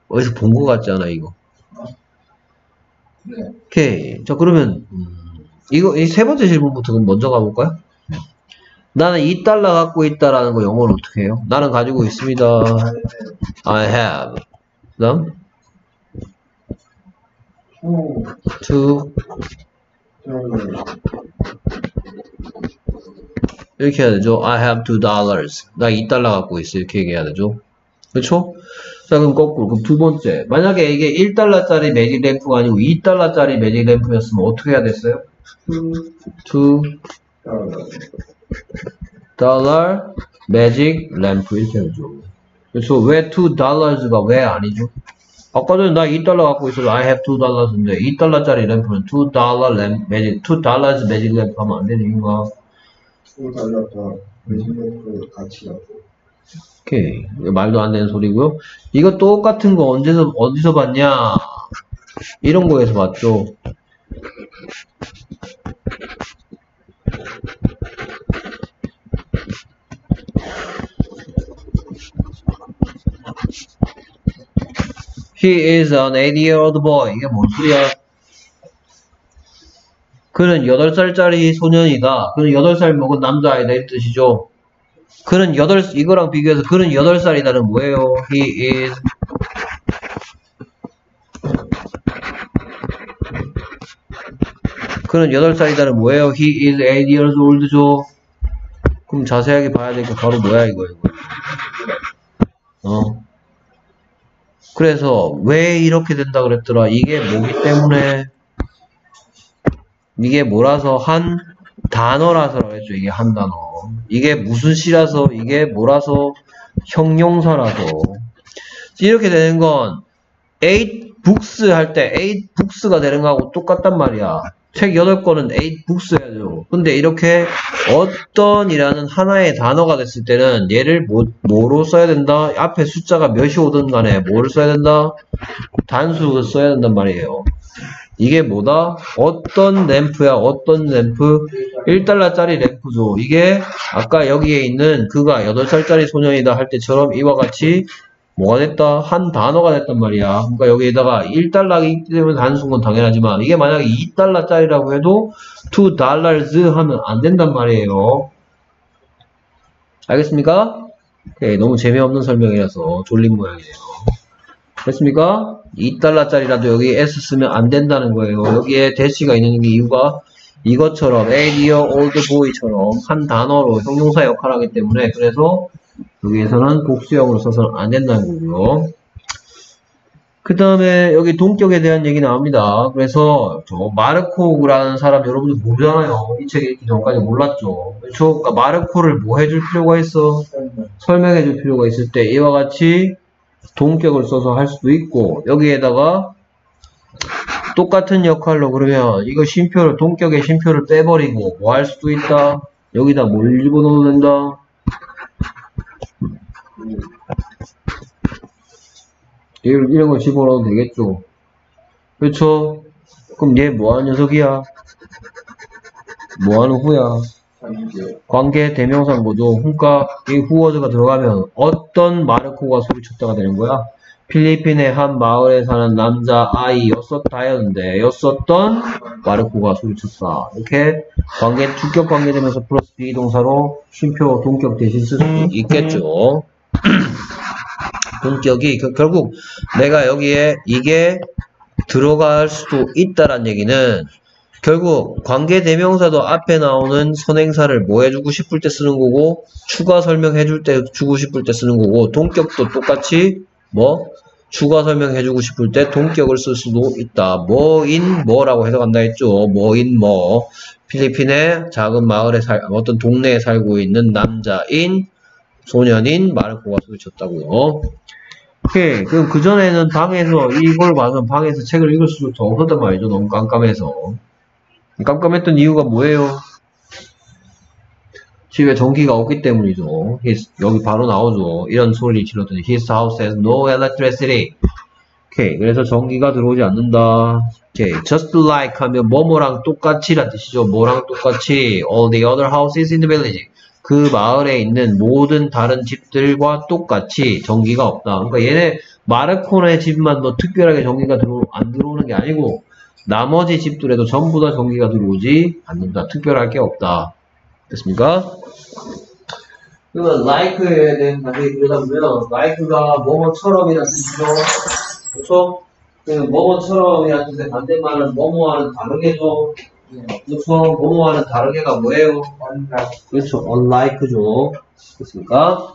어디서 본 거 같지 않아 이거? 네. 오케이. 자 그러면 음, 이거 이 세 번째 질문부터 그럼 먼저 가볼까요? 나는 2달러 갖고 있다라는 거 영어로 어떻게 해요? 나는 가지고 있습니다. I have. 그 다음? 저, 이렇게 해야 되죠. I have two dollars. 나 2달러 갖고 있어. 이렇게 얘기해야 되죠. 그렇죠? 자, 그럼 거꾸로. 그럼 두 번째. 만약에 이게 1달러짜리 매직 램프가 아니고 2달러짜리 매직 램프였으면 어떻게 해야 됐어요? 2 달러 매직 램프 이렇게 하죠. 그래서 왜 2달러가 왜 아니죠? 아까 전에 나 2달러 갖고 있어서 I have 2달러인데 2달러짜리 램프는 2달러 램 매직 2달러 매직 램프 하면 안 되는 이유가 또 달랐다. 매직매크 가치가. 오케이. 말도 안 되는 소리고요. 이거 똑같은 거 언제서 어디서 봤냐? 이런 거에서 봤죠. He is an 8-year-old boy. 이게 뭔 소리야? 그는 8살짜리 소년이다. 그는 8살 먹은 남자아이다. 이 뜻이죠. 그는 8, 이거랑 비교해서 그는 8살이다는 뭐예요? He is 그는 8살이다는 뭐예요? He is 8 years old죠. 그럼 자세하게 봐야 되니까 바로 뭐야 이거 이거. 어. 그래서 왜 이렇게 된다 그랬더라? 이게 뭐기 때문에 이게 뭐라서 한 단어라서 그랬죠. 이게 한 단어. 이게 무슨 시라서 이게 뭐라서 형용사라서 이렇게 되는 건 eight books 할 때 eight books가 되는 거하고 똑같단 말이야. 책 8권은 eight books 해야죠. 근데 이렇게 어떤이라는 하나의 단어가 됐을 때는 얘를 뭐, 뭐로 써야 된다? 앞에 숫자가 몇이 오든 간에 뭐를 써야 된다? 단수를 써야 된단 말이에요. 이게 뭐다? 어떤 램프야, 어떤 램프? 1달러짜리 램프죠. 이게 아까 여기에 있는 그가 8살짜리 소년이다 할 때처럼 이와 같이 뭐가 됐다? 한 단어가 됐단 말이야. 그러니까 여기에다가 1달러이기 때문에 단수인 건 당연하지만 이게 만약에 2달러짜리라고 해도 2 dollars 하면 안 된단 말이에요. 알겠습니까? 네, 너무 재미없는 설명이라서 졸린 모양이네요. 됐습니까? 2달러짜리라도 여기 S 쓰면 안 된다는 거예요. 여기에 대시가 있는 이유가 이것처럼 a dear old boy처럼 한 단어로 형용사 역할을 하기 때문에 그래서 여기에서는 복수형으로 써서는 안 된다는 거고요. 그 다음에 여기 동격에 대한 얘기 나옵니다. 그래서 저 마르코라는 사람 여러분들 모르잖아요. 이책 읽기 전까지 몰랐죠. 그렇죠? 그러니까 마르코를 뭐 해줄 필요가 있어? 설명해 줄 필요가 있을 때 이와 같이 동격을 써서 할 수도 있고 여기에다가 똑같은 역할로 그러면 이거 쉼표를 동격의 쉼표를 빼버리고 뭐 할 수도 있다 여기다 뭘 집어넣어도 된다 이런, 거 집어넣어도 되겠죠 그렇죠 그럼 얘 뭐하는 녀석이야 뭐하는 후야 관계. 대명사는 뭐죠? 그러니까 이 후어즈가 들어가면 어떤 마르코가 소리쳤다가 되는 거야? 필리핀의 한 마을에 사는 남자 아이 였었다였는데 였었던 마르코가 소리쳤다. 이렇게 관계 주격 관계되면서 플러스 비동사로 쉼표 동격 대신 쓸 수 있겠죠. 동격이 그- 결국 내가 여기에 이게 들어갈 수도 있다란 얘기는 결국 관계 대명사도 앞에 나오는 선행사를 뭐 해주고 싶을 때 쓰는 거고 추가 설명해줄 때 주고 싶을 때 쓰는 거고 동격도 똑같이 뭐 추가 설명해주고 싶을 때 동격을 쓸 수도 있다. 뭐인 뭐라고 해석한다 했죠. 뭐인 뭐 필리핀의 작은 마을에 살 어떤 동네에 살고 있는 남자인 소년인 마르코가 소리쳤다고요. 오케이. 그럼 그전에는 방에서 이걸 봐서 방에서 책을 읽을 수도 더 없었단 말이죠. 너무 깜깜해서. 깜깜했던 이유가 뭐예요? 집에 전기가 없기 때문이죠. 여기 바로 나오죠. 이런 소리 질렀더니 His house has no electricity. 오케이. 그래서 전기가 들어오지 않는다. 오케이. Just like 하면 뭐뭐랑 똑같이란 뜻이죠. 뭐랑 똑같이 all the other houses in the village. 그 마을에 있는 모든 다른 집들과 똑같이 전기가 없다. 그러니까 얘네 마르코네 집만 뭐 특별하게 전기가 들어 안 들어오는 게 아니고 나머지 집들에도 전부 다 전기가 들어오지 않는다. 특별할 게 없다. 됐습니까? 그러면 like에 대한 자세히 들여다보면 like가 뭐뭐처럼이라는 뜻이죠. 그렇죠? 그 뭐뭐처럼이라는 뜻의 반대말은 뭐뭐와는 다르게죠. 그렇죠. 뭐뭐와는 다르게가 뭐예요? 그렇죠. unlike죠. 그렇습니까?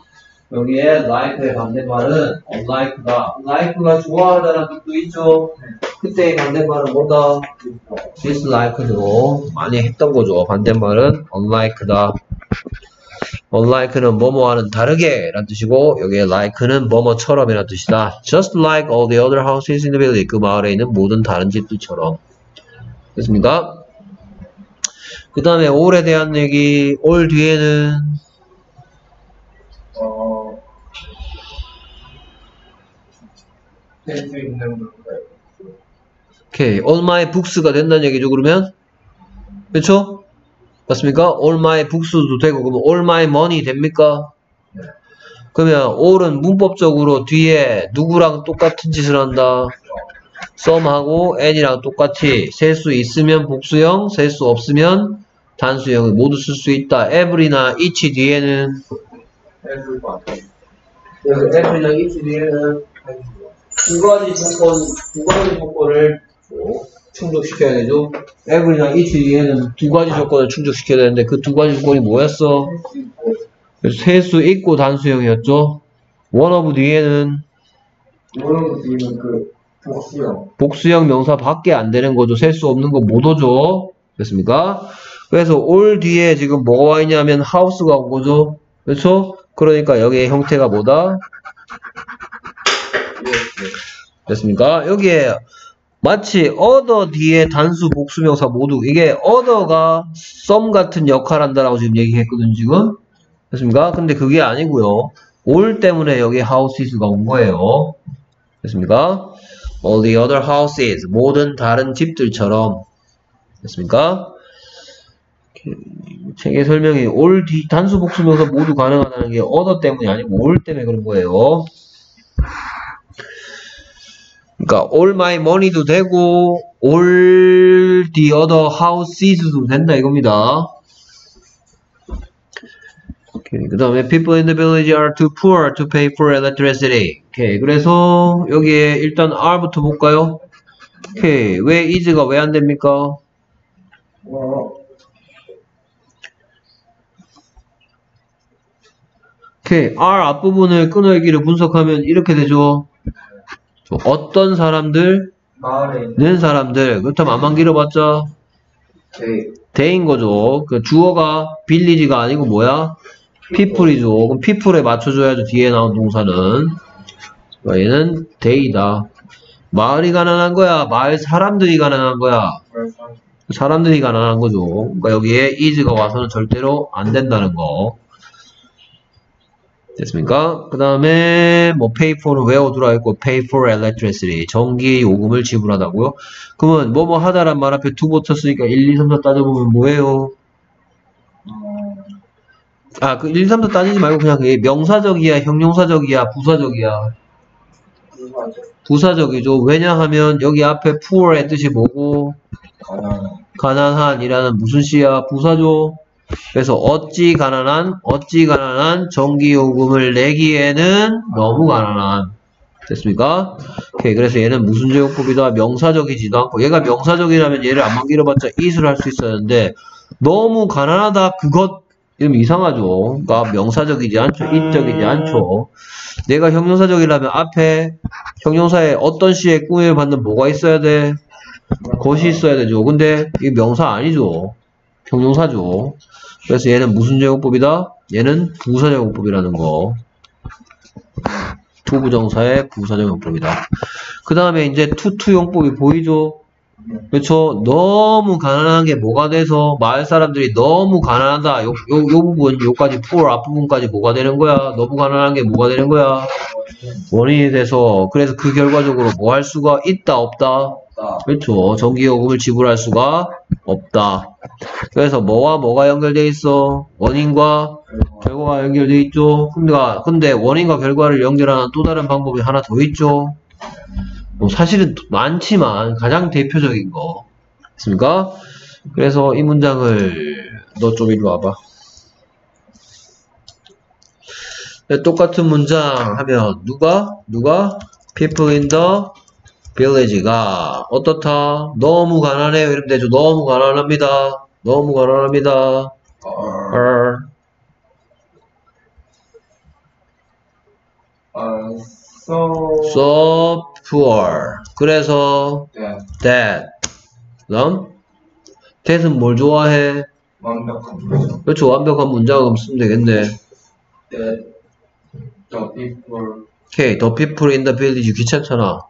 여기에 like의 반대말은 unlike다. like가 좋아하다는 뜻도 있죠. 그때의 반대말은 뭐다? dislike죠. 많이 했던 거죠. 반대말은 unlike다. unlike는 뭐뭐와는 다르게 라는 뜻이고 여기에 like는 뭐뭐처럼 이라는 뜻이다. just like all the other houses in the village. 그 마을에 있는 모든 다른 집들처럼. 됐습니까? 그 다음에 all에 대한 얘기, all 뒤에는 어? 오케이, all my books가 된다는 얘기죠, 그러면? 그쵸? 맞습니까? all my books도 되고, 그러면 all my money 됩니까? 그러면 all은 문법적으로 뒤에 누구랑 똑같은 짓을 한다? some하고 n이랑 똑같이 셀 수 있으면 복수형, 셀 수 없으면 단수형을 모두 쓸 수 있다. every나 each 뒤에는 every랑 each 뒤에는 두 가지 조건, 두 가지 조건을 뭐 충족시켜야 되죠. every랑 each 뒤에는 두 가지 조건을 충족시켜야 되는데 그 두 가지 조건이 뭐였어? 셀수 있고 단수형이었죠. one of 뒤에는 그 복수형. 복수형 명사 밖에 안 되는 거죠. 셀 수 없는 거 못 오죠. 됐습니까? 그래서 올 뒤에 지금 뭐가 와 있냐면 house가 온 거죠. 그렇죠? 그러니까 여기의 형태가 뭐다? 됐습니까? 여기에 마치 other 뒤에 단수 복수명사 모두 이게 other가 some 같은 역할을 한다라고 지금 얘기했거든요. 지금 됐습니까? 근데 그게 아니고요. all 때문에 여기 houses가 온 거예요. 됐습니까? all the other houses 모든 다른 집들처럼 됐습니까? 책의 설명이 all 뒤 단수 복수명사 모두 가능하다는 게 other 때문이 아니고 all 때문에 그런 거예요. 그러니까 all my money도 되고 all the other houses도 된다 이겁니다. 그 다음에 people in the village are too poor to pay for electricity. 오케이. 그래서 여기에 일단 R부터 볼까요? 오케이. 왜 is가 왜 안 됩니까? 오케이. R 앞부분을 끊어기를 분석하면 이렇게 되죠. 저 어떤 사람들, 는 사람들. 그렇다면 안만 길어봤자 데 대인 거죠. 그 주어가 빌리지가 아니고 뭐야? people이죠. 그럼 people에 맞춰줘야죠. 뒤에 나온 동사는. 자, 얘는 데이다. 마을이 가난한 거야. 마을 사람들이 가난한 거야. 사람들이 가난한 거죠. 그러니까 여기에 is가 와서는 절대로 안 된다는 거. 됐습니까? 그 다음에 뭐 pay for는 외워두라 했고 pay for electricity 전기 요금을 지불하다고요. 그러면 뭐뭐 하다란 말 앞에 두 붙였으니까 1, 2, 3, 4 따져보면 뭐예요? 어, 아, 그 1, 2, 3, 4 따지지 말고 그냥 그게 명사적이야, 형용사적이야, 부사적이야. 부사적이죠. 왜냐하면 여기 앞에 poor의 뜻이 뭐고 가난 가난한이라는 무슨 시야? 부사죠. 그래서 어찌 가난한, 어찌 가난한 전기요금을 내기에는 너무 가난한. 됐습니까? 오케이. 그래서 얘는 무슨 제곱법이다? 명사적이지도 않고, 얘가 명사적이라면 얘를 안만 길어봤자 is를 할 수 있었는데, 너무 가난하다, 그것, 이러면 이상하죠. 그러니까 명사적이지 않죠. 인적이지 않죠. 내가 형용사적이라면 앞에 형용사에 어떤 시에 꾸미를 받는 뭐가 있어야 돼? 것이 있어야 되죠. 근데 이 명사 아니죠. 형용사죠. 그래서 얘는 무슨 제곱법이다? 얘는 부사제곱법이라는 거. to부정사의 부사적 용법이다. 그 다음에 이제 too to용법이 보이죠? 그렇죠? 너무 가난한 게 뭐가 돼서 마을 사람들이 너무 가난하다. 요, 요, 요 부분, 요까지 poor 앞부분까지 뭐가 되는 거야? 너무 가난한 게 뭐가 되는 거야? 원인이 돼서 그래서 그 결과적으로 뭐 할 수가 있다 없다? 다 그렇죠. 전기요금을 지불할 수가 없다. 그래서 뭐와 뭐가 연결돼 있어? 원인과 결과가 연결돼 있죠. 근데, 근데 원인과 결과를 연결하는 또 다른 방법이 하나 더 있죠. 뭐 사실은 많지만 가장 대표적인 거. 있습니까? 그래서 이 문장을 너 좀 이리 와봐. 네, 똑같은 문장 하면 누가? 누가? people in the village가 어떻다? 너무 가난해요. 이러면 되죠. 너무 가난합니다. 너무 가난합니다. are, are so so poor. 그래서 that that that은 뭘 좋아해? 완벽한 문장. 그렇죠. 완벽한 문장을 쓰면 되겠네. That the people 오케이. The people in the village 귀찮잖아.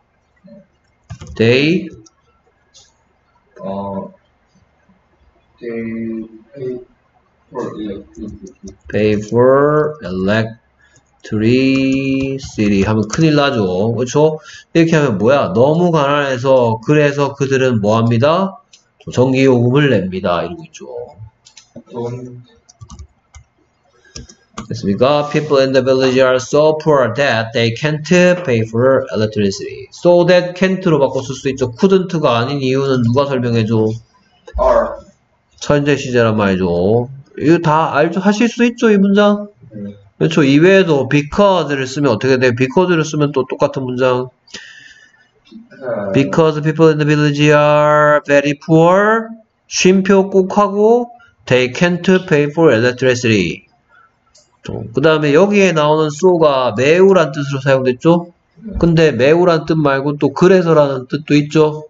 They uh they pay for electricity. pay for electricity 하면 큰일 나죠. 그렇죠? 이렇게 하면 뭐야? 너무 가난해서 그래서 그들은 뭐 합니다? 전기 요금을 냅니다. 이러고 있죠. 됐습니까? People in the village are so poor that they can't pay for electricity. So that can't로 바꿔 쓸 수 있죠. couldn't가 아닌 이유는 누가 설명해줘? are 천재 시제란 말이죠. 이거 다 알죠? 하실 수 있죠, 이 문장? 네. 그렇죠. 이외에도 because를 쓰면 어떻게 돼요? because를 쓰면 또 똑같은 문장. uh, Because people in the village are very poor. 쉼표 꼭 하고 they can't pay for electricity. 그 다음에 여기에 나오는 so가 매우란 뜻으로 사용됐죠? 근데 매우란 뜻 말고 또 그래서라는 뜻도 있죠?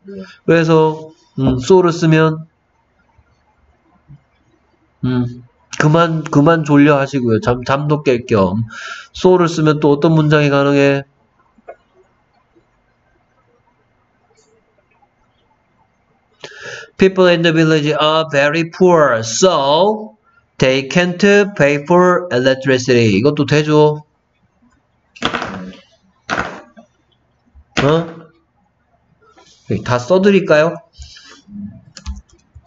그래서 음, so를 쓰면 음, 그만 그만 졸려 하시고요. 잠 잠도 깰겸 so를 쓰면 또 어떤 문장이 가능해? People in the village are very poor, so they can't pay for electricity. 이것도 되죠? 어? 다 써드릴까요?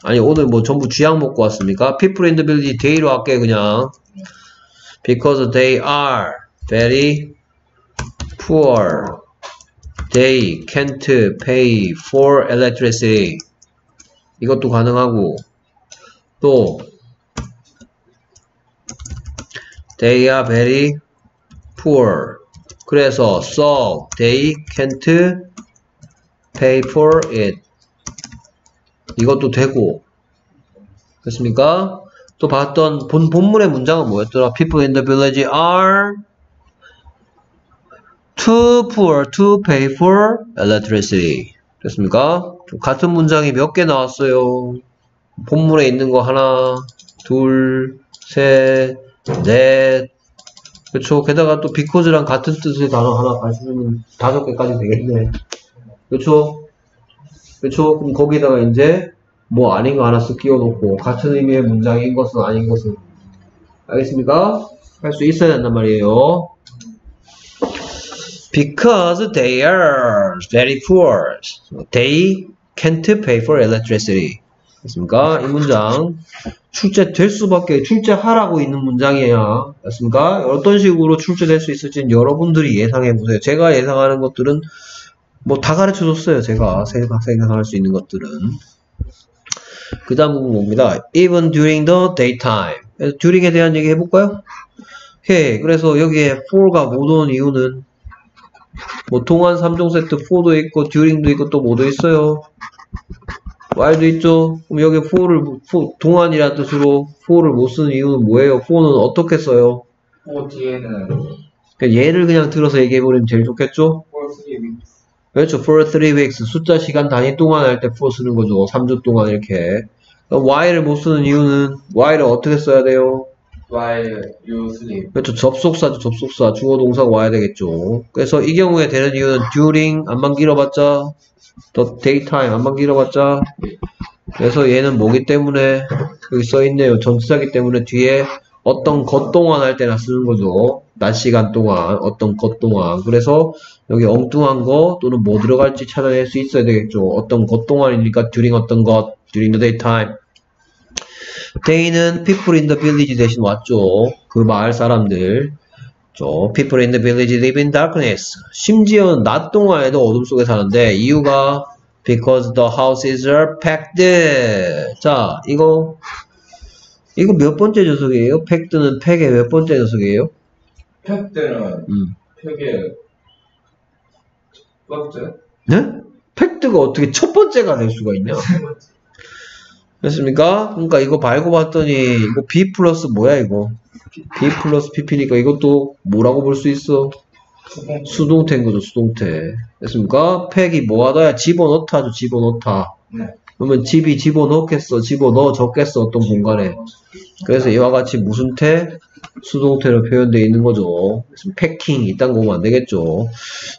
아니 오늘 뭐 전부 쥐약 먹고 왔습니까? People in the village day로 할게 그냥 Because they are very poor They can't pay for electricity 이것도 가능하고 또 They are very poor 그래서 so they can't pay for it 이것도 되고 됐습니까? 또 봤던 본, 본문의 문장은 뭐였더라? People in the village are too poor to pay for electricity 됐습니까? 같은 문장이 몇 개 나왔어요? 본문에 있는 거 하나, 둘, 셋, 넷 그렇죠? 게다가 또 because랑 같은 뜻의 단어 하나 가시면 다섯 개까지 되겠네 그렇죠? 그렇죠? 그럼 거기다가 이제 뭐 아닌 거 하나 쓱 끼워놓고 같은 의미의 문장인 것은 아닌 것은 알겠습니까? 할 수 있어야 된단 말이에요. Because they are very poor, they can't pay for electricity. 됐습니까? 이 문장 출제될 수밖에 출제하라고 있는 문장이에요. 됐습니까? 어떤 식으로 출제될 수 있을지는 여러분들이 예상해 보세요. 제가 예상하는 것들은 뭐 다 가르쳐 줬어요. 제가 생각, 생각할 수 있는 것들은. 그 다음 부분 봅니다. Even during the daytime. during에 대한 얘기 해볼까요? 오케이. 그래서 여기에 for가 못 오는 이유는 뭐 동안 3종 세트 4도 있고 during도 있고 또 뭐도 있어요. While도 있죠. 그럼 여기 for를 for, 동안이라는 뜻으로 for를 못 쓰는 이유는 뭐예요? for는 어떻게 써요? 그 뒤에는 그러니까 얘를 그냥 들어서 얘기해버리면 제일 좋겠죠? for three weeks 그렇죠. for three weeks. 숫자 시간 단위 동안 할 때 for 쓰는 거죠. 3주 동안 이렇게. while을 못 쓰는 이유는 while을 어떻게 써야 돼요? while you sleep. 그렇죠. 접속사죠. 접속사. 주어 동사가 와야 되겠죠. 그래서 이 경우에 되는 이유는 during 안만 길어봤자 the daytime 안만 길어봤자 그래서 얘는 뭐기 때문에 여기 써있네요. 전치사기 때문에 뒤에 어떤 것 동안 할 때나 쓰는 거죠. 낮 시간 동안 어떤 것 동안 그래서 여기 엉뚱한 거 또는 뭐 들어갈지 찾아낼 수 있어야 되겠죠. 어떤 것 동안이니까 during 어떤 것 during the daytime They는 people in the village 대신 왔죠. 그 마을 사람들. 저 people in the village live in darkness. 심지어 낮 동안에도 어둠 속에 사는데 이유가 because the houses are packed. 자, 이거 이거 몇 번째 녀석이에요? 팩트는 팩의 몇 번째 녀석이에요? 팩 때는 음. 팩의 번째 네? 팩트가 어떻게 첫 번째가 될 수가 있냐? 됐습니까? 그러니까 이거 알고 봤더니 이거 B 플러스 뭐야 이거? B 플러스 PP니까 이것도 뭐라고 볼 수 있어? 수동태인 거죠, 수동태. 됐습니까? 팩이 뭐 하다야? 집어넣다죠, 집어넣다. 네. 그러면 집이 집어넣겠어, 집어넣어졌겠어, 어떤 공간에. 그래서 이와 같이 무슨 태? 수동태로 표현되어 있는 거죠. 패킹, 이딴 거 보면 안 되겠죠.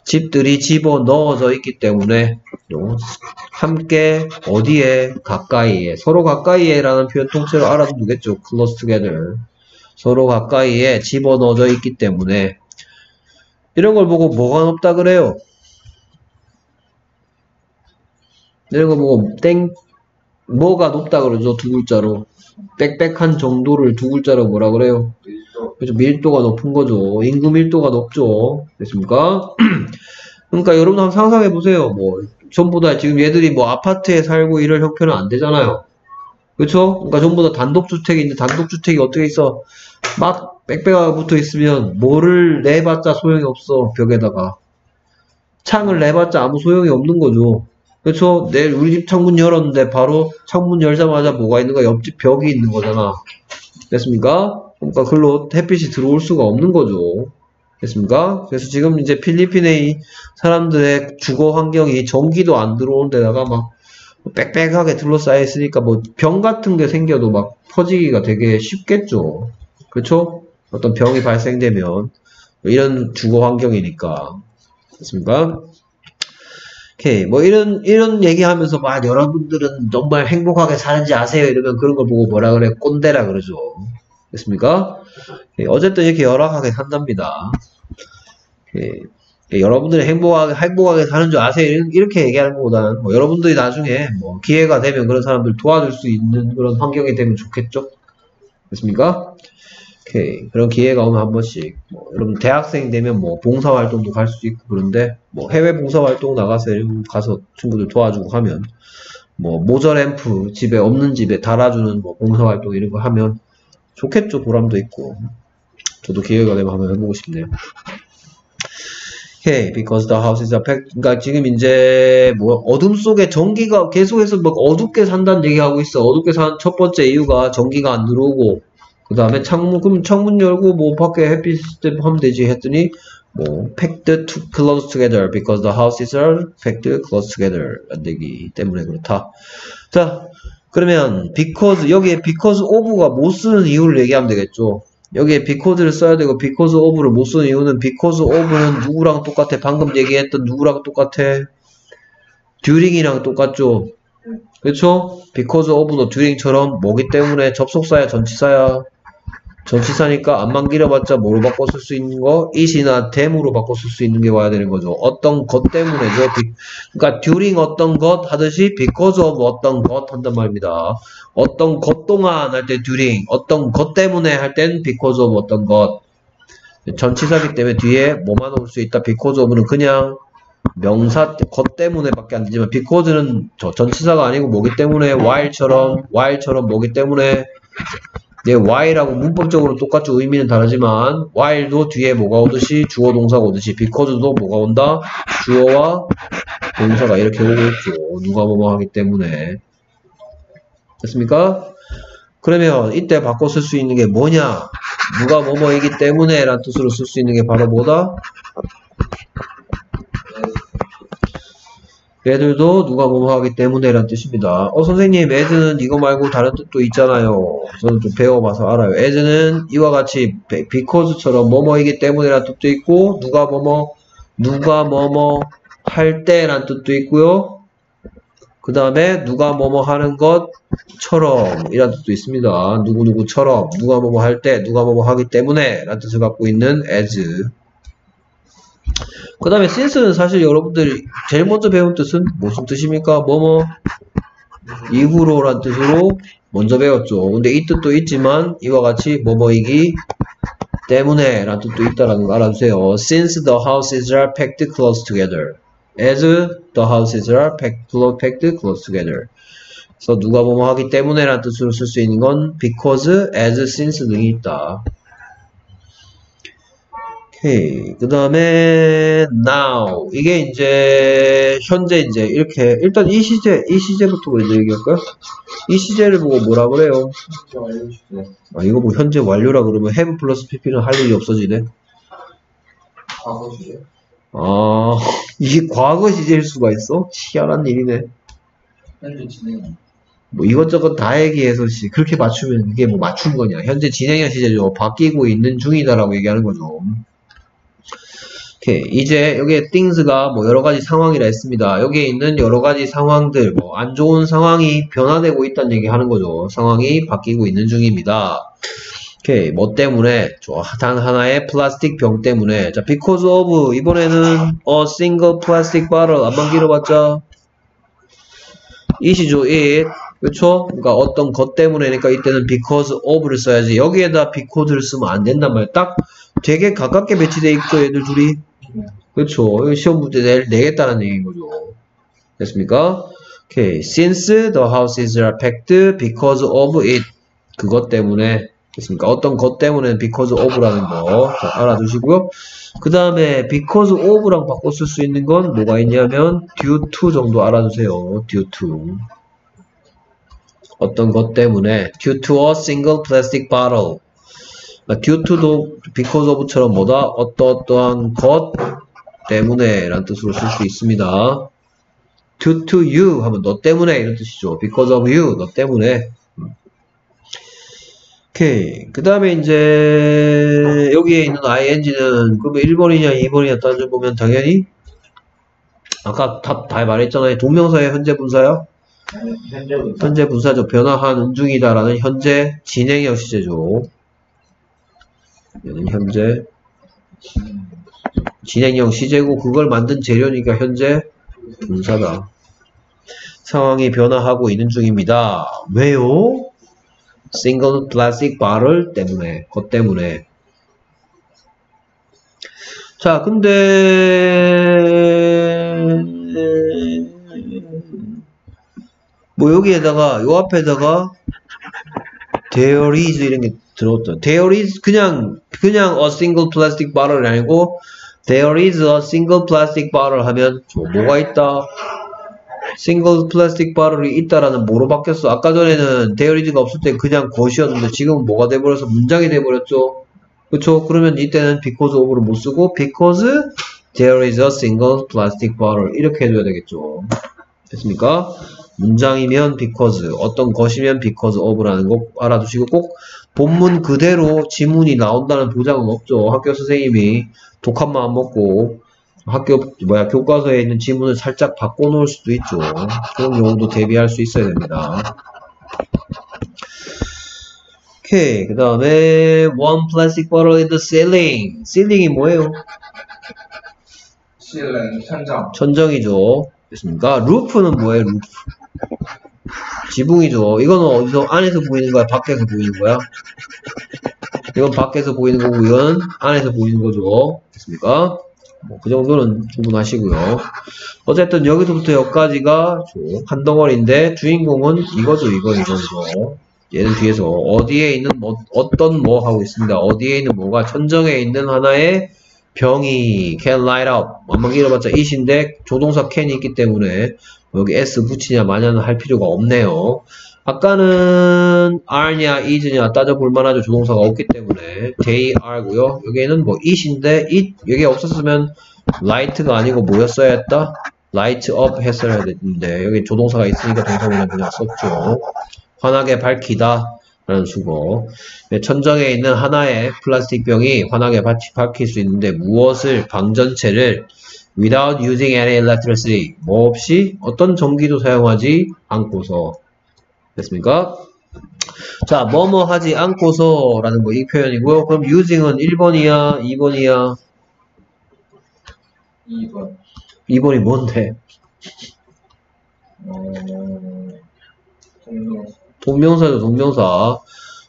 집들이 집어넣어져 있기 때문에, 요, 함께, 어디에, 가까이에, 서로 가까이에 라는 표현 통째로 알아두겠죠. close together. 서로 가까이에 집어넣어져 있기 때문에, 이런 걸 보고 뭐가 높다 그래요? 이런 거 보고 땡 뭐가 높다 그러죠? 두 글자로. 빽빽한 정도를 두 글자로 뭐라 그래요? 그죠. 밀도가 높은 거죠. 인구 밀도가 높죠. 됐습니까? 그러니까 여러분 한번 상상해 보세요. 뭐 전부 다 지금 얘들이 뭐 아파트에 살고 이럴 형편은 안 되잖아요 그렇죠? 그러니까 전부 다 단독주택이 있는데 단독주택이 어떻게 있어? 막 빽빽하게 붙어 있으면 뭐를 내봤자 소용이 없어 벽에다가 창을 내봤자 아무 소용이 없는 거죠. 그렇죠? 내일 우리 집 창문 열었는데 바로 창문 열자마자 뭐가 있는 거야? 옆집 벽이 있는 거잖아. 됐습니까? 그러니까 글로 햇빛이 들어올 수가 없는 거죠. 됐습니까? 그래서 지금 이제 필리핀의 사람들의 주거 환경이 전기도 안 들어오는 데다가 막 빽빽하게 둘러싸여 있으니까 뭐 병 같은 게 생겨도 막 퍼지기가 되게 쉽겠죠. 그렇죠? 어떤 병이 발생되면 이런 주거 환경이니까 됐습니까? 오케이 뭐 이런 이런 얘기하면서 막 여러분들은 정말 행복하게 사는지 아세요? 이러면 그런 걸 보고 뭐라 그래 꼰대라 그러죠. 됐습니까? 예, 어쨌든 이렇게 열악하게 산답니다. 예, 예, 여러분들이 행복하게 행복하게 사는 줄 아세요? 이렇게 얘기하는 것보다는 뭐 여러분들이 나중에 뭐 기회가 되면 그런 사람들 도와줄 수 있는 그런 환경이 되면 좋겠죠. 됐습니까? 오케이. 그런 기회가 오면 한 번씩, 뭐, 여러분, 대학생 되면 뭐, 봉사활동도 갈 수도 있고, 그런데, 뭐, 해외 봉사활동 나가서, 가서 친구들 도와주고 하면, 뭐, 모저램프 집에 없는 집에 달아주는 뭐, 봉사활동 이런 거 하면 좋겠죠. 보람도 있고. 저도 기회가 되면 한번 해보고 싶네요. 오케이. Because the house is a pack. 그러니까 지금 이제, 뭐, 어둠 속에 전기가 계속해서 막 어둡게 산다는 얘기하고 있어. 어둡게 산 첫 번째 이유가 전기가 안 들어오고, 그 다음에 창문, 그럼 창문 열고 뭐 밖에 햇빛 하면 되지 했더니 뭐 packed to close together because the houses are packed close together 라는 얘기 때문에 그렇다. 자, 그러면 because 여기에 because of가 못 쓰는 이유를 얘기하면 되겠죠. 여기에 because를 써야 되고 because of를 못 쓰는 이유는 because of는 누구랑 똑같아? 방금 얘기했던 누구랑 똑같아? during이랑 똑같죠. 그렇죠? because of도 during처럼 뭐기 때문에 접속사야 전치사야 전치사니까 안만 길어봤자 뭐로 바꿔 쓸 수 있는 거 it이나 them으로 바꿔 쓸 수 있는 게 와야 되는 거죠. 어떤 것 때문에죠. 비- 그러니까 during 어떤 것 하듯이 because of 어떤 것 한단 말입니다. 어떤 것 동안 할 때 during 어떤 것 때문에 할 땐 because of 어떤 것 전치사기 때문에 뒤에 뭐만 올 수 있다. because of는 그냥 명사 것 때문에밖에 안 되지만 because는 저 전치사가 아니고 뭐기 때문에 while처럼 while처럼 뭐기 때문에 네, while하고 문법적으로 똑같죠 의미는 다르지만 while도 뒤에 뭐가 오듯이 주어 동사가 오듯이 because도 뭐가 온다 주어와 동사가 이렇게 오고 누가 뭐뭐 하기 때문에 됐습니까? 그러면 이때 바꿔 쓸 수 있는 게 뭐냐 누가 뭐뭐이기 때문에 라는 뜻으로 쓸 수 있는 게 바로 뭐다? 얘들도 누가 뭐뭐 하기 때문에 라는 뜻입니다. 어, 선생님, as는 이거 말고 다른 뜻도 있잖아요. 저는 좀 배워봐서 알아요. as는 이와 같이 be- because처럼 뭐뭐이기 때문에 라는 뜻도 있고, 누가 뭐뭐, 누가 뭐뭐 할 때 라는 뜻도 있고요. 그 다음에 누가 뭐뭐 하는 것처럼 이라는 뜻도 있습니다. 누구누구처럼, 누가 뭐뭐 할 때, 누가 뭐뭐 하기 때문에 라는 뜻을 갖고 있는 as. 그 다음에 since는 사실 여러분들이 제일 먼저 배운 뜻은 무슨 뜻입니까? 뭐뭐 이후로란 뜻으로 먼저 배웠죠. 근데 이 뜻도 있지만 이와 같이 뭐뭐이기 때문에 라는 뜻도 있다라는 거 알아두세요. Since the houses are packed close together. As the houses are packed, packed close together. 그래서 누가 뭐뭐 하기 때문에 라는 뜻으로 쓸 수 있는 건 because, as, since 등이 있다. 오케이. 그 다음에 now 이게 이제 현재 이제 이렇게 일단 이 시제 이 시제부터 먼저 얘기할까요? 이 시제를 보고 뭐라 그래요? 아 이거 뭐 현재 완료라 그러면 have 플러스 pp는 할 일이 없어지네. 과거 시제. 아 이게 과거 시제일 수가 있어? 희한한 일이네. 현재 진행. 뭐 이것저것 다 얘기해서 씨 그렇게 맞추면 이게 뭐 맞춘 거냐? 현재 진행형 시제죠. 바뀌고 있는 중이다라고 얘기하는 거죠. 오케이. 이제 여기에 things가 뭐 여러 가지 상황이라 했습니다. 여기에 있는 여러 가지 상황들, 뭐 안 좋은 상황이 변화되고 있다는 얘기 하는 거죠. 상황이 바뀌고 있는 중입니다. 오케이. 뭐 때문에? 단 하나의 플라스틱 병 때문에. 자, because of 이번에는 a single plastic bottle 안만 길어봤자 it이죠, it. 그쵸? 그러니까 어떤 것 때문에니까 이때는 because of를 써야지. 여기에다 because를 쓰면 안 된단 말이야. 딱 되게 가깝게 배치돼 있죠, 얘들 둘이. 그렇죠. 시험 문제 낼, 내겠다는 얘기인 거죠. 됐습니까? 오케이. Since the houses are packed because of it. 그것 때문에. 됐습니까? 어떤 것 때문에 because of라는 거. 자, 알아두시고요. 그 다음에 because of랑 바꿔 쓸 수 있는 건 뭐가 있냐면 due to 정도 알아두세요. due to. 어떤 것 때문에 due to a single plastic bottle. 그러니까 due to도 because of처럼 뭐다? 어떠어떠한 것 때문에 라는 뜻으로 쓸 수 있습니다. due to you 하면 너 때문에 이런 뜻이죠. because of you, 너 때문에. 오케이. 그 다음에 이제 여기에 있는 ing는 그러면 1번이냐 2번이냐 따져보면 당연히 아까 답 다 말했잖아요. 동명사의 현재 분사야? 현재 분사. 현재 분사죠. 변화하는 중이다라는 현재 진행형 시제죠. 얘는 현재 진행형 시제고 그걸 만든 재료니까 현재 분사다. 상황이 변화하고 있는 중입니다. 왜요? 싱글 플라스틱 바를 때문에, 것 때문에. 자, 근데 뭐 여기에다가 요 앞에다가 there is 이런 게 들어왔다. there is 그냥 그냥 a single plastic bottle 아니고 there is a single plastic bottle 하면 저 뭐가 있다? single plastic bottle이 있다라는 뭐로 바뀌었어? 아까 전에는 there is가 없을 때 그냥 것이었는데 지금은 뭐가 돼버려서 문장이 돼버렸죠? 그쵸? 그러면 이때는 because of를 못 쓰고 because there is a single plastic bottle 이렇게 해줘야 되겠죠. 됐습니까? 문장이면 because, 어떤 것이면 because of라는 거 알아두시고 꼭 본문 그대로 지문이 나온다는 보장은 없죠. 학교 선생님이 독한 마음 먹고 학교 뭐야 교과서에 있는 지문을 살짝 바꿔놓을 수도 있죠. 그런 경우도 대비할 수 있어야 됩니다. 오케이 그 다음에 one plastic bottle in the ceiling. ceiling이 뭐예요? 실내 천장. 천정이죠. 됐습니까? 루프는 뭐예요? 루프. 지붕이죠. 이거는 어디서 안에서 보이는 거야? 밖에서 보이는 거야? 이건 밖에서 보이는 거고 이건 안에서 보이는 거죠. 됐습니까? 뭐 그 정도는 충분하시고요. 어쨌든 여기서부터 여기까지가 한 덩어리인데 주인공은 이거죠. 이거 이거죠. 얘는 뒤에서 어디에 있는 뭐 어떤 뭐 하고 있습니다. 어디에 있는 뭐가 천정에 있는 하나의 병이 can light up 한번 길어봤자 it인데 조동사 can이 있기 때문에 여기 s 붙이냐 마냐는 할 필요가 없네요. 아까는 are냐 is냐 따져볼 만하죠. 조동사가 없기 때문에 are고요. 여기에는 뭐 it인데 it 여기 없었으면 light가 아니고 뭐였어야 했다? light up 했어야 됐는데 여기 조동사가 있으니까 동사문을 그냥 썼죠. 환하게 밝히다 라는 수고 네, 천정에 있는 하나의 플라스틱 병이 환하게 밝힐 수 있는데 무엇을 방전체를 without using any electricity 뭐 없이 어떤 전기도 사용하지 않고서 됐습니까? 자, 뭐뭐 하지 않고서 라는 거 이 표현이고요. 그럼 using은 1번이야, 2번이야, 2번. 2번이 뭔데? 어, 동명. 동명사죠, 동명사.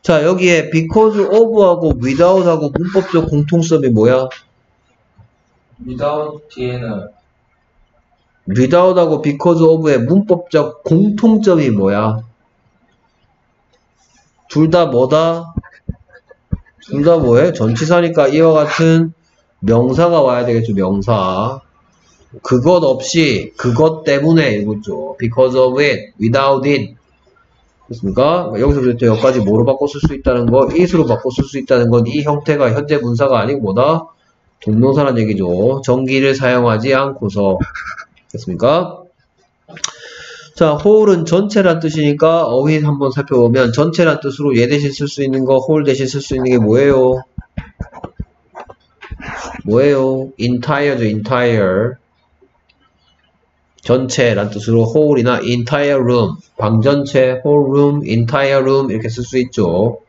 자, 여기에 because of하고 without하고 문법적 공통점이 뭐야? Without 뒤에는 without하고 because of의 문법적 공통점이 뭐야? 둘 다 뭐다? 둘 다 뭐해? 전치사니까 이와 같은 명사가 와야 되겠죠, 명사. 그것 없이, 그것 때문에 이거죠. because of it, without it. 됐습니까? 여기서부터 여기까지 뭐로 바꿔 쓸 수 있다는 거, it으로 바꿔 쓸 수 있다는 건 이 형태가 현재 문사가 아니고 뭐다? 동명사란 얘기죠. 전기를 사용하지 않고서. 됐습니까? 자, whole은 전체란 뜻이니까 어휘 한번 살펴보면 전체란 뜻으로 얘 대신 쓸 수 있는 거, whole 대신 쓸 수 있는 게 뭐예요? 뭐예요? entire죠, entire. 전체란 뜻으로 whole이나 entire room, 방 전체, whole room, entire room 이렇게 쓸 수 있죠.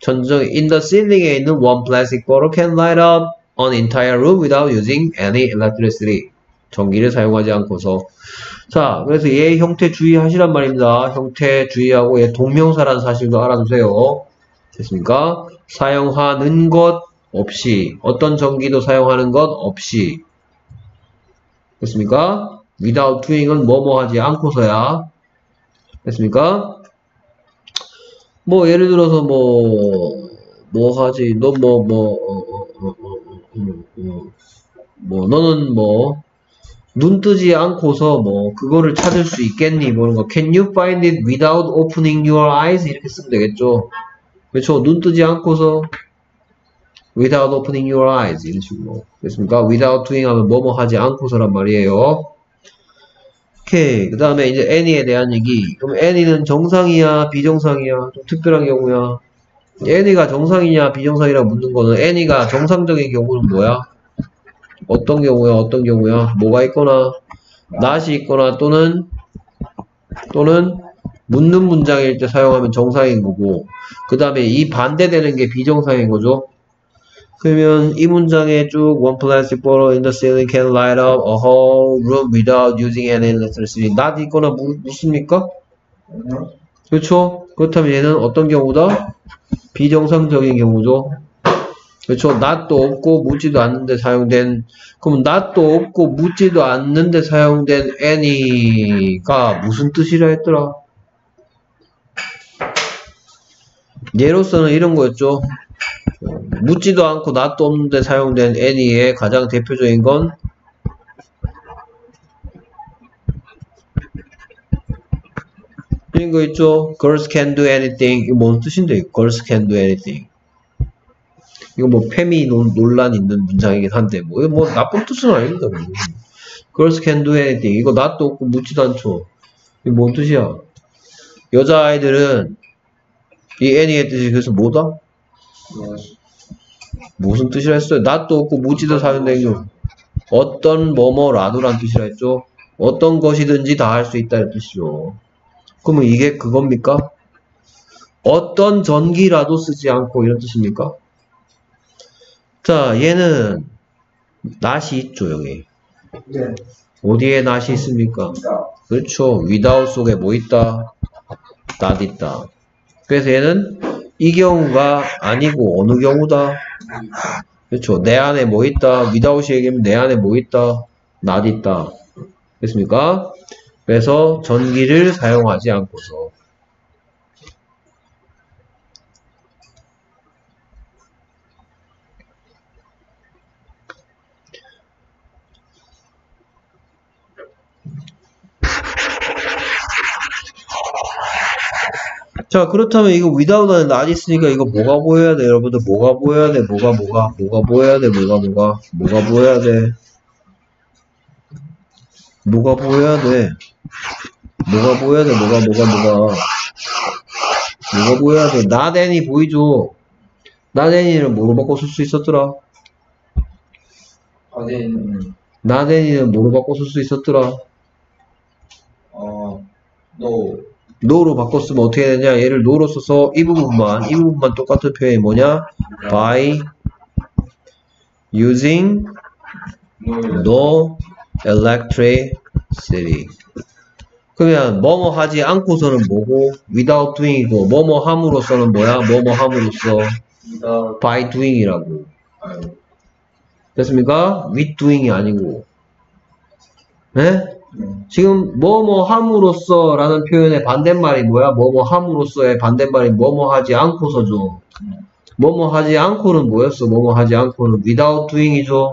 전정 in the ceiling에 있는 one plastic bottle can light up an entire room without using any electricity. 전기를 사용하지 않고서. 자, 그래서 얘 형태 주의하시란 말입니다. 형태 주의하고 얘 동명사라는 사실도 알아두세요. 됐습니까? 사용하는 것 없이 어떤 전기도 사용하는 것 없이 됐습니까? without doing은 뭐뭐 하지 않고서야 됐습니까? 뭐 예를 들어서 뭐 뭐 하지 너 뭐 뭐 어, 어, 어, 뭐 너는 뭐 눈 뜨지 않고서 뭐 그거를 찾을 수 있겠니? 뭐 이런 거. Can you find it without opening your eyes? 이렇게 쓰면 되겠죠? 그렇죠? 눈 뜨지 않고서 without opening your eyes. 이런 식으로. 됐습니까? without doing 하면 뭐뭐 하지 않고서란 말이에요. 오케이. 그 다음에 이제 any에 대한 얘기. 그럼 any는 정상이야? 비정상이야? 좀 특별한 경우야 any가 정상이냐 비정상이라고 묻는 거는 any가 정상적인 경우는 뭐야 어떤 경우야 어떤 경우야 뭐가 있거나 not이 있거나 또는 또는 묻는 문장일 때 사용하면 정상인 거고 그 다음에 이 반대되는 게 비정상인 거죠 그러면 이 문장에 쭉 one plastic bottle in the ceiling can light up a whole room without using any electricity not 있거나 묻, 묻습니까? 그렇죠? 그렇다면 얘는 어떤 경우다? 비정상적인 경우죠 그렇죠. not도 없고 묻지도 않는데 사용된 그럼 not도 없고 묻지도 않는데 사용된 any가 무슨 뜻이라 했더라? 예로서는 이런 거였죠. 묻지도 않고 not도 없는데 사용된 any의 가장 대표적인 건 이런 거 있죠. Girls can do anything. 이거 뭔 뜻인데? Girls can do anything. 이거 뭐 페미 논, 논란 있는 문장이긴 한데 뭐, 뭐 나쁜 뜻은 아닙니다. 뭐. Girls can do anything. 이거 낫도 없고 묻지도 않죠. 이게 뭔 뜻이야? 여자아이들은 이 any의 뜻이 그래서 뭐다? 무슨 뜻이라 했어요? 낫도 없고 묻지도 사용되죠. 어떤 뭐뭐라도란 뜻이라 했죠. 어떤 것이든지 다 할 수 있다는 뜻이죠. 그러면 이게 그겁니까? 어떤 전기라도 쓰지 않고 이런 뜻입니까? 자, 얘는 낫이 있죠, 여기. 네. 어디에 낫이 있습니까? 그렇죠. without 속에 뭐 있다? not 있다. 그래서 얘는 이 경우가 아니고 어느 경우다? 그렇죠. 내 안에 뭐 있다? without이 얘기하면 내 안에 뭐 있다? not 있다. 됐습니까? 그래서 전기를 사용하지 않고서. 자 그렇다면 이거 without 안에 not 있으니까 이거 뭐가 보여야 돼? 여러분들 뭐가 보여야 돼? 뭐가 뭐가 뭐가 보여야 돼? 뭐가 뭐가? 뭐가 보여야 돼? 뭐가 보여야 돼 뭐가 보여야 돼 뭐가 뭐가 뭐가. 뭐가 보여야 돼. 나댄이 보이죠? 나댄이는 뭐로 바꿔 쓸 수 있었더라? 어제는 나댄이는 뭐로 바꿔 쓸 수 있었더라? 어, 너 no로 바꿨으면 어떻게 되냐? 얘를 no로 써서 이 부분만 이 부분만 똑같은 표현이 뭐냐? by using no electricity 그러면 뭐뭐 하지 않고서는 뭐고 without doing이고 뭐뭐 함으로써는 뭐야 뭐뭐 함으로써 너 by doing이라고 됐습니까? with doing이 아니고 네? 지금 뭐뭐 함으로써 라는 표현의 반대말이 뭐야? 뭐뭐 함으로써의 반대말이 뭐뭐 하지 않고서죠. 뭐뭐 하지 않고는 뭐였어? 뭐뭐 하지 않고는 without doing이죠.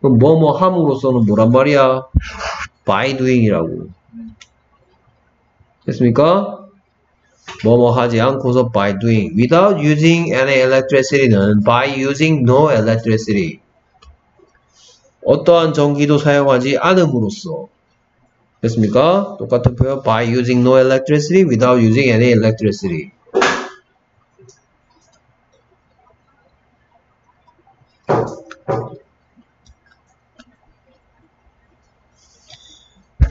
그럼 뭐뭐 함으로써는 뭐란 말이야? by doing이라고. 됐습니까? 뭐뭐 하지 않고서 by doing. without using any electricity는 by using no electricity. 어떠한 전기도 사용하지 않음으로써. 됐습니까? 똑같은 표현 by using no electricity without using any electricity.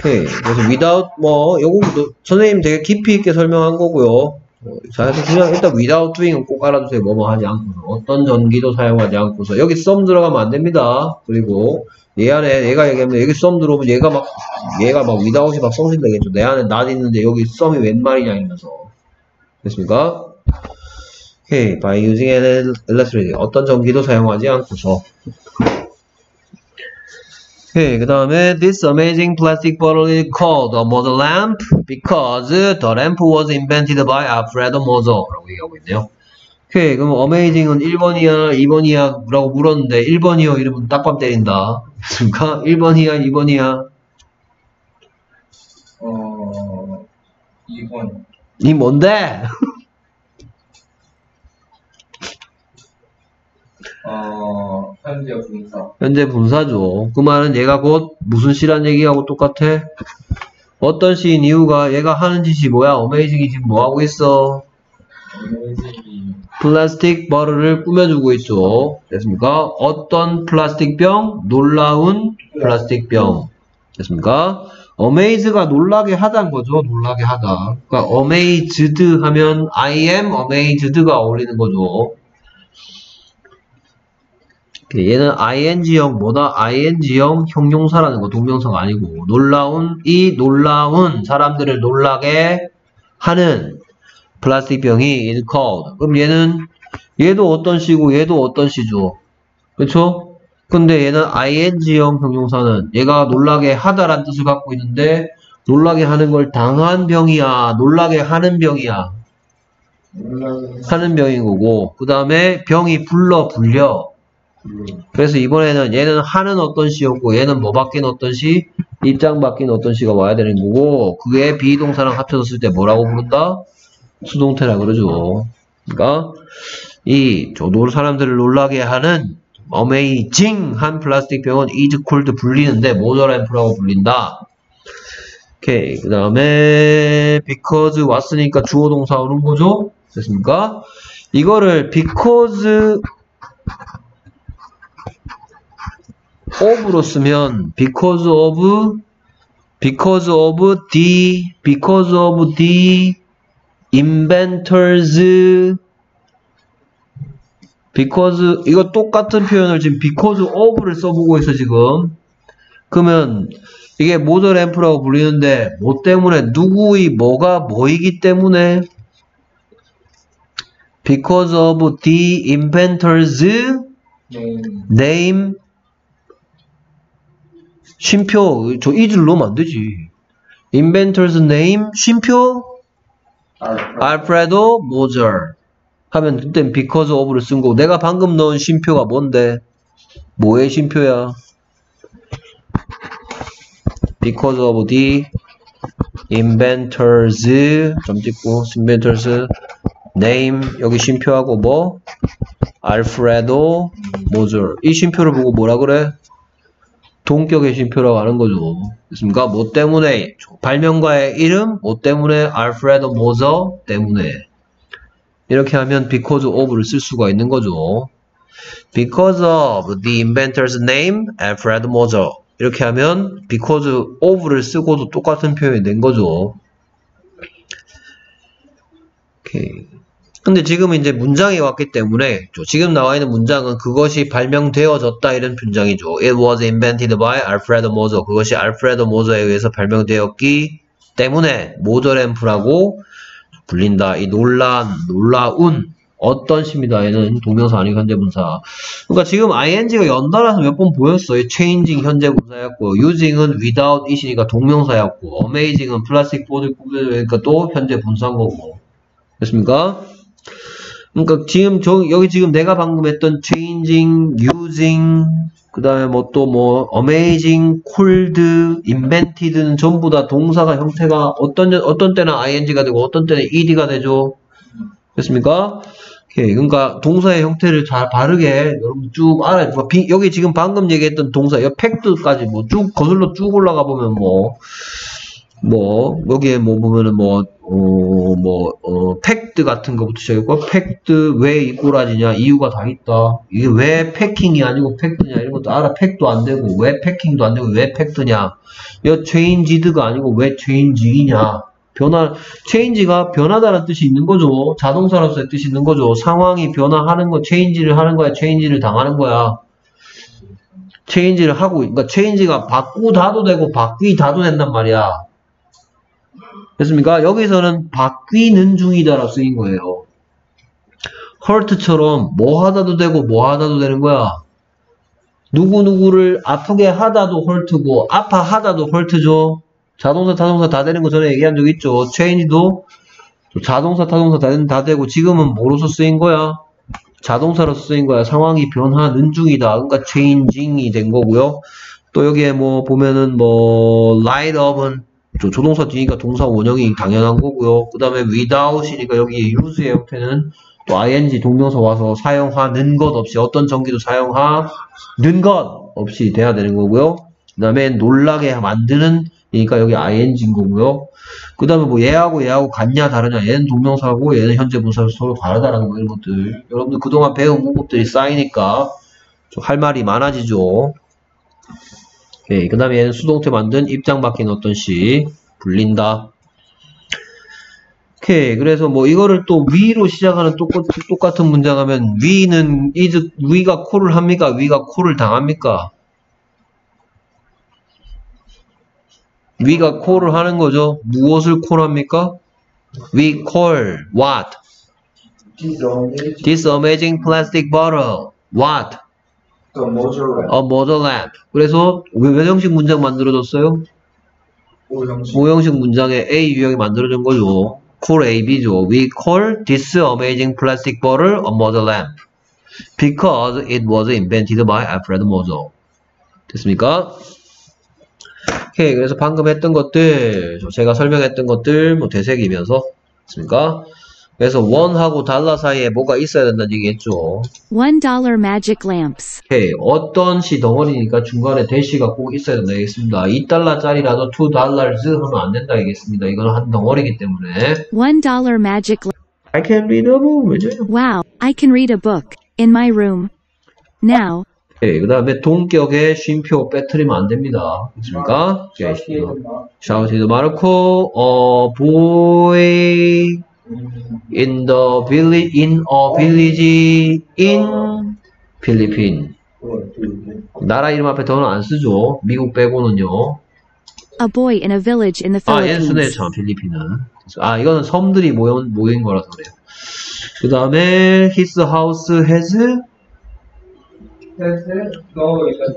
오케이. 그래서 without 뭐 요거 선생님 되게 깊이 있게 설명한 거고요. 어, 자, 그래서 그냥 일단 without doing은 꼭 알아두세요. 뭐뭐 하지 않고서 어떤 전기도 사용하지 않고서 여기 썸 들어가면 안 됩니다. 그리고 얘 안에 얘가 얘기하면 여기 썸 들어오면 얘가 막 얘가 막 without이 막 성질되겠죠. 내 안에 not 있는데 여기 썸이 웬 말이냐 이면서 됐습니까? 오케이. by using an electricity 어떤 전기도 사용하지 않고서 오케이, 그 다음에 This amazing plastic bottle is called a Mozart lamp because the lamp was invented by Alfredo Mozart 라고 얘기하고 있네요. 오케이, 그럼 amazing은 1번이야, 2번이야 라고 물었는데 1번이요 이러면 딱밤 때린다. 그러니까 1번이야, 2번이야? 어, 2번. 이 뭔데? 어, 현재 분사. 현재 분사죠. 그 말은 얘가 곧 무슨 시란 얘기하고 똑같아? 어떤 시인 이유가 얘가 하는 짓이 뭐야? 어메이징이 지금 뭐 하고 있어? 어메이징이 플라스틱 버릇을 꾸며주고 있죠. 됐습니까? 어떤 플라스틱 병? 놀라운 플라스틱 병. 됐습니까? 어메이즈가 놀라게 하다는 거죠. 놀라게 하다. 그러니까 amazed 하면 I am amazed가 어울리는 거죠. 얘는 ing형 뭐다? ing형 형용사라는 거 동명사가 아니고 놀라운 이 놀라운 사람들을 놀라게 하는 플라스틱 병이 is called. 그럼 얘는 얘도 어떤 시고 얘도 어떤 시죠. 그렇죠? 근데 얘는 ing형 형용사는 얘가 놀라게 하다라는 뜻을 갖고 있는데 놀라게 하는 걸 당한 병이야. 놀라게 하는 병이야. 하는 병인 거고 그 다음에 병이 불러 불려 그래서 이번에는 얘는 하는 어떤 시였고 얘는 뭐 바뀐 어떤 시? 입장 바뀐 어떤 시가 와야 되는 거고 그게 비동사랑 합쳐졌을 때 뭐라고 부른다? 수동태라 그러죠. 그러니까 이 저도 사람들을 놀라게 하는 어메이징한 플라스틱 병은 is called 불리는데 모저램프라고 불린다. 오케이 그 다음에 because 왔으니까 주어 동사 오는 거죠. 됐습니까? 이거를 because of로 쓰면 because of because of the because of the inventors because 이거 똑같은 표현을 지금 because of를 써보고 있어 지금 그러면 이게 모더 램프라고 불리는데 뭐 때문에 누구의 뭐가 뭐이기 때문에 because of the inventors 네. name 쉼표 저 이즈를 넣으면 안 되지. Inventors name 쉼표? 알프레도 모저 하면 그땐 because of를 쓴 거고 내가 방금 넣은 쉼표가 뭔데? 뭐의 쉼표야? Because of the inventors 점 찍고 inventors name 여기 쉼표하고 뭐? 알프레도 모저 이 쉼표를 보고 뭐라 그래 동격의 쉼표라고 하는 거죠. 됐습니까? 뭐 때문에 발명가의 이름 뭐 때문에 알프레도 모저 때문에 이렇게 하면 because of를 쓸 수가 있는 거죠. because of the inventor's name Alfred Moser 이렇게 하면 because of를 쓰고도 똑같은 표현이 된 거죠. 오케이. 근데 지금 이제 문장이 왔기 때문에 지금 나와 있는 문장은 그것이 발명되어졌다 이런 문장이죠. It was invented by Alfred Moser. 그것이 알프레드 모저에 의해서 발명되었기 때문에 모저 램프라고 불린다. 이 놀란, 놀라운 어떤. 얘는 동명사 아닌 현재 분사. 그러니까 지금 ing가 연달아서 몇 번 보였어 요. changing 현재 분사였고, using은 without it이니까 동명사였고, amazing은 플라스틱 보드 꾸며니까 또 현재 분사인 거고. 됐습니까? 그러니까 지금 저 여기 지금 내가 방금 했던 changing, using, 그 다음에 뭐또뭐 amazing, cold, invented는 전부 다 동사가 형태가 어떤 어떤 때는 ing가 되고 어떤 때는 ed가 되죠. 됐습니까? 오케이. 그러니까 동사의 형태를 잘 바르게 여러분 쭉 알아야 돼. 비- 여기 지금 방금 얘기했던 동사, 여 packed까지 뭐 쭉 거슬러 쭉 올라가 보면 뭐, 뭐, 여기에 뭐 보면은 뭐, 어, 뭐, 어, packed 같은 거부터 시작했고, packed 왜 이꼬라지냐, 이유가 다 있다. 이게 왜 packing이 아니고 packed냐, 이런 것도 알아. pack도 안 되고, 왜 packing도 안 되고, 왜 packed냐. 여 changed가 아니고, 왜 changing이냐. 변화, change가 변하다는 뜻이 있는 거죠. 자동사로서의 뜻이 있는 거죠. 상황이 변화하는 거, 체인지를 하는 거야, 체인지를 당하는 거야. 체인지를 하고, 그러니까 체인지가 바꾸다도 되고, 바뀌다도 된단 말이야. 됐습니까? 여기서는 바뀌는 중이다라고 쓰인 거예요. hurt처럼 뭐 하다도 되고, 뭐 하다도 되는 거야. 누구누구를 아프게 하다도 hurt고, 아파하다도 hurt죠. 자동사, 타동사 다 되는 거 전에 얘기한 적 있죠. 체인지도 자동사, 타동사 다, 된- 다 되고 지금은 뭐로서 쓰인 거야? 자동사로서 쓰인 거야. 상황이 변하는 중이다. 그러니까 changing이 된 거고요. 또 여기에 뭐 보면은 뭐 light up은 조- 조동사 뒤니까 동사 원형이 당연한 거고요. 그 다음에 without이니까 여기 use의 형태는 또 ing 동명사 와서 사용하는 것 없이 어떤 전기도 사용하는 것 없이 돼야 되는 거고요. 그 다음에 놀라게 만드는 그러니까 여기 ing인 거고요. 그 다음에 뭐 얘하고 얘하고 같냐 다르냐 얘는 동명사고 얘는 현재 분사로 서로 다르다라는 거 이런 것들 여러분들 그동안 배운 문법들이 쌓이니까 좀 할 말이 많아지죠. 오케이. 그 다음에 수동태 만든 입장 바뀐 어떤 시 불린다. 오케이. 그래서 뭐 이거를 또 위로 시작하는 똑같, 똑같은 문장 하면 위는 is 위가 콜을 합니까? 위가 콜을 당합니까? 위가 콜을 하는 거죠. 무엇을 콜합니까? We call what? This amazing plastic bottle. What? 또 A model lamp. 그래서 왜 형식 문장 만들어졌어요? 오형식 모형식 문장에 A 유형이 만들어진 거죠. call A, B죠. We call this amazing plastic bottle a model lamp because it was invented by Alfred Mozart. 됐습니까? 오케이. 그래서 방금 했던 것들, 제가 설명했던 것들, 뭐 되새기면서, 됐습니까? 그래서 원하고 달러 사이에 뭐가 있어야 된다는 얘기했죠. One dollar magic lamps. 오케이. 어떤 시 덩어리니까 중간에 대시가 꼭 있어야 된다 얘기했습니다. 2달러짜리라도 2달러즈 하면 안 된다 얘기했습니다. 이거는 한 덩어리기 때문에. One dollar magic lamp. I can read a book. 왜죠? Wow, I can read a book. In my room. Now, 오케이. 그 다음에 동격에 쉼표 빼뜨리면 안 됩니다. 오케이. 샤우티도 많고, 어, boy in the village, in a village in 필리핀. 나라 이름 앞에 더는 안 쓰죠. 미국 빼고는요. a boy in a village in the 아, 얘는 쓰네, Philippines. 참, 필리핀은. 아, 이거는 섬들이 모여, 모인 거라서 그래요. 그 다음에, his house has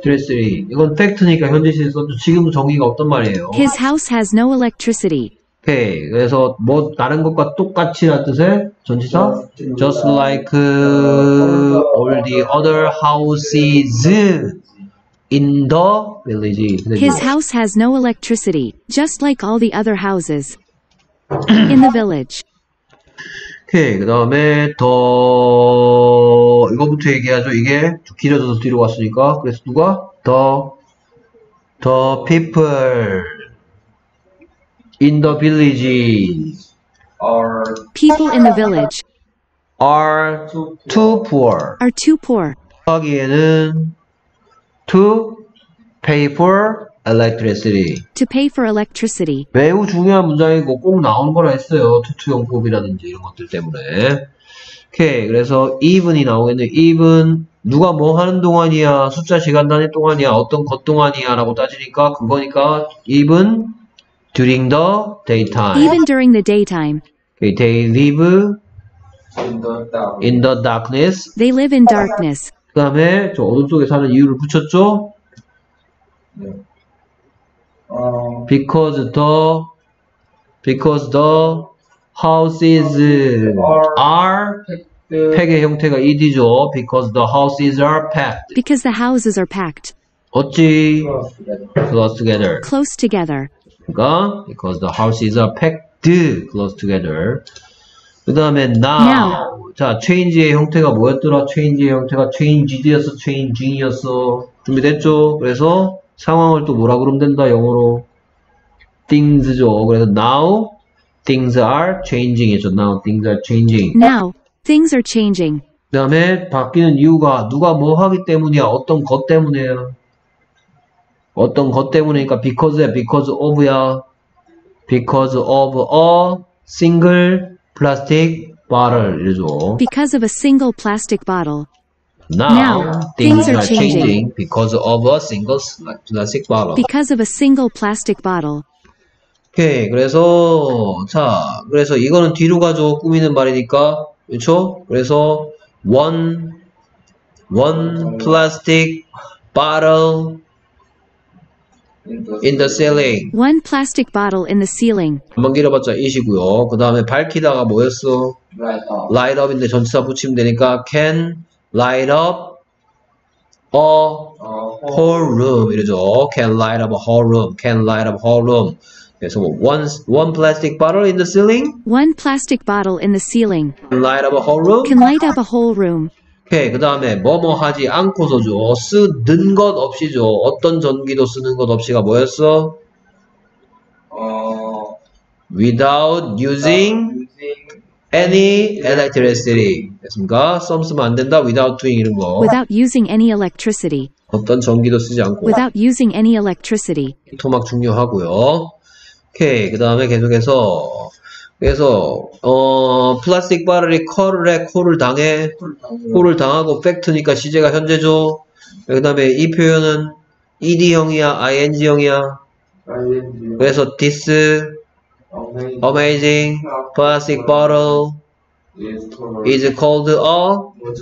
dressing. 이건 팩트니까 현재 시에 썼죠. 지금도 정의가 없단 말이에요. His house has no electricity. 오케이. 그래서, 뭐, 다른 것과 똑같이라는 뜻의 전치사? just like uh, all the other houses in the village. His house has no electricity, just like all the other houses in the village. 오케이. 그 다음에, 더, 이거부터 얘기하죠. 이게 좀 길어져서 뒤로 갔으니까. 그래서 누가? 더, the people in the village are People in the village are too poor. are too poor 하기에는 to pay for electricity. to pay for electricity. 매우 중요한 문장이고 꼭 나오는 거라 했어요. 투투용법이라든지 이런 것들 때문에. 오케이. 그래서 even이 나오겠네. even 누가 뭐 하는 동안이야? 숫자 시간 단위 동안이야? 어떤 것 동안이야? 라고 따지니까 그거니까 even during the daytime. Even during the daytime, 오케이. They live in the dark. in the darkness. they live in darkness 그 다음에 저 어둠 속에 사는 이유를 붙였죠? 네. 어, because the because the houses are 팩의 형태가 ed죠. Because the houses are packed. Because the houses are packed. 어찌 플러스 close together. Close together. 그러니까 because the houses are packed close together. 그 다음에 now. Now. 자, change의 형태가 뭐였더라? change의 형태가 changed였어, changing이었어. 준비됐죠? 그래서 상황을 또 뭐라 그러면 된다, 영어로. things죠. 그래서 now things are changing이죠. now things are changing. Now, things are changing. 그 다음에 바뀌는 이유가 누가 뭐 하기 때문이야? 어떤 것 때문이야? 어떤 것 때문이니까 because야, because of야. because of a single plastic bottle 이러죠. Because of a single plastic bottle. Now, Now, things, things are changing. because of a single plastic bottle. Because of a single plastic bottle. 오케이. 그래서 자, 그래서 이거는 뒤로 가죠. 꾸미는 말이니까. 그렇죠? 그래서 one one plastic bottle in the ceiling. One plastic bottle in the ceiling. 한번 길어봤자 이시고요. 그 다음에 밝히다가 뭐였어? 라이트 업 light up인데 전치사 붙이면 되니까 can light up a 어, whole room 이러죠. can light up a whole room. can light up a whole room. 그래서 뭐 one one plastic bottle in the ceiling One plastic bottle in the ceiling. can light up a whole room. Can light up a whole room. 오케이. 그 다음에 뭐뭐 하지 않고서죠. 쓰는 것 없이죠. 어떤 전기도 쓰는 것 없이가 뭐였어? 어 without using using any electricity. 됐습니까? 썸 쓰면 안 된다. without doing 이런 거. Without using any electricity. 어떤 전기도 쓰지 않고. Without using any electricity. 토막 중요하고요. 오케이. 그 다음에 계속해서 그래서 어 플라스틱 바를이 컬에 콜을 당해 콜을 당하고 팩트니까 시제가 현재죠. 그 다음에 이 표현은 ed형이야 ing형이야. 그래서 this amazing plastic bottle is called a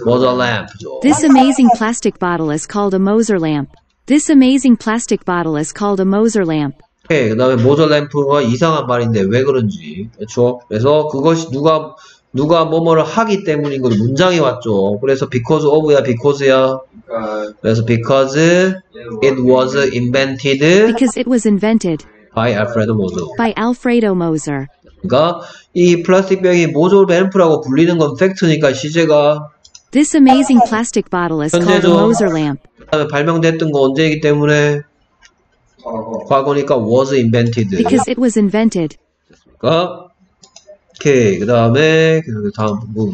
water lamp죠. This amazing plastic bottle is called a Moser lamp. This amazing plastic bottle is called a Moser lamp. 오케이. 그 다음에 모저 램프가 이상한 말인데 왜 그런지. 그렇죠? 그래서 그것이 누가 누가 뭐뭐를 하기 때문인 걸 문장이 왔죠. 그래서 because of야 because야. 그러니까 그래서 because it was invented Because it was invented by Alfredo Mozo. by Alfredo Moser. 그러니까 이 플라스틱 병이 모조 램프라고 불리는 건 팩트니까 시제가 This amazing plastic bottle is called a 현재죠. Moser lamp. 그다음에 발명됐던 거 언제이기 때문에 과거 과거니까 was invented. Because it was invented. 그러니까? 오케이. 그 다음에 그 다음 부분.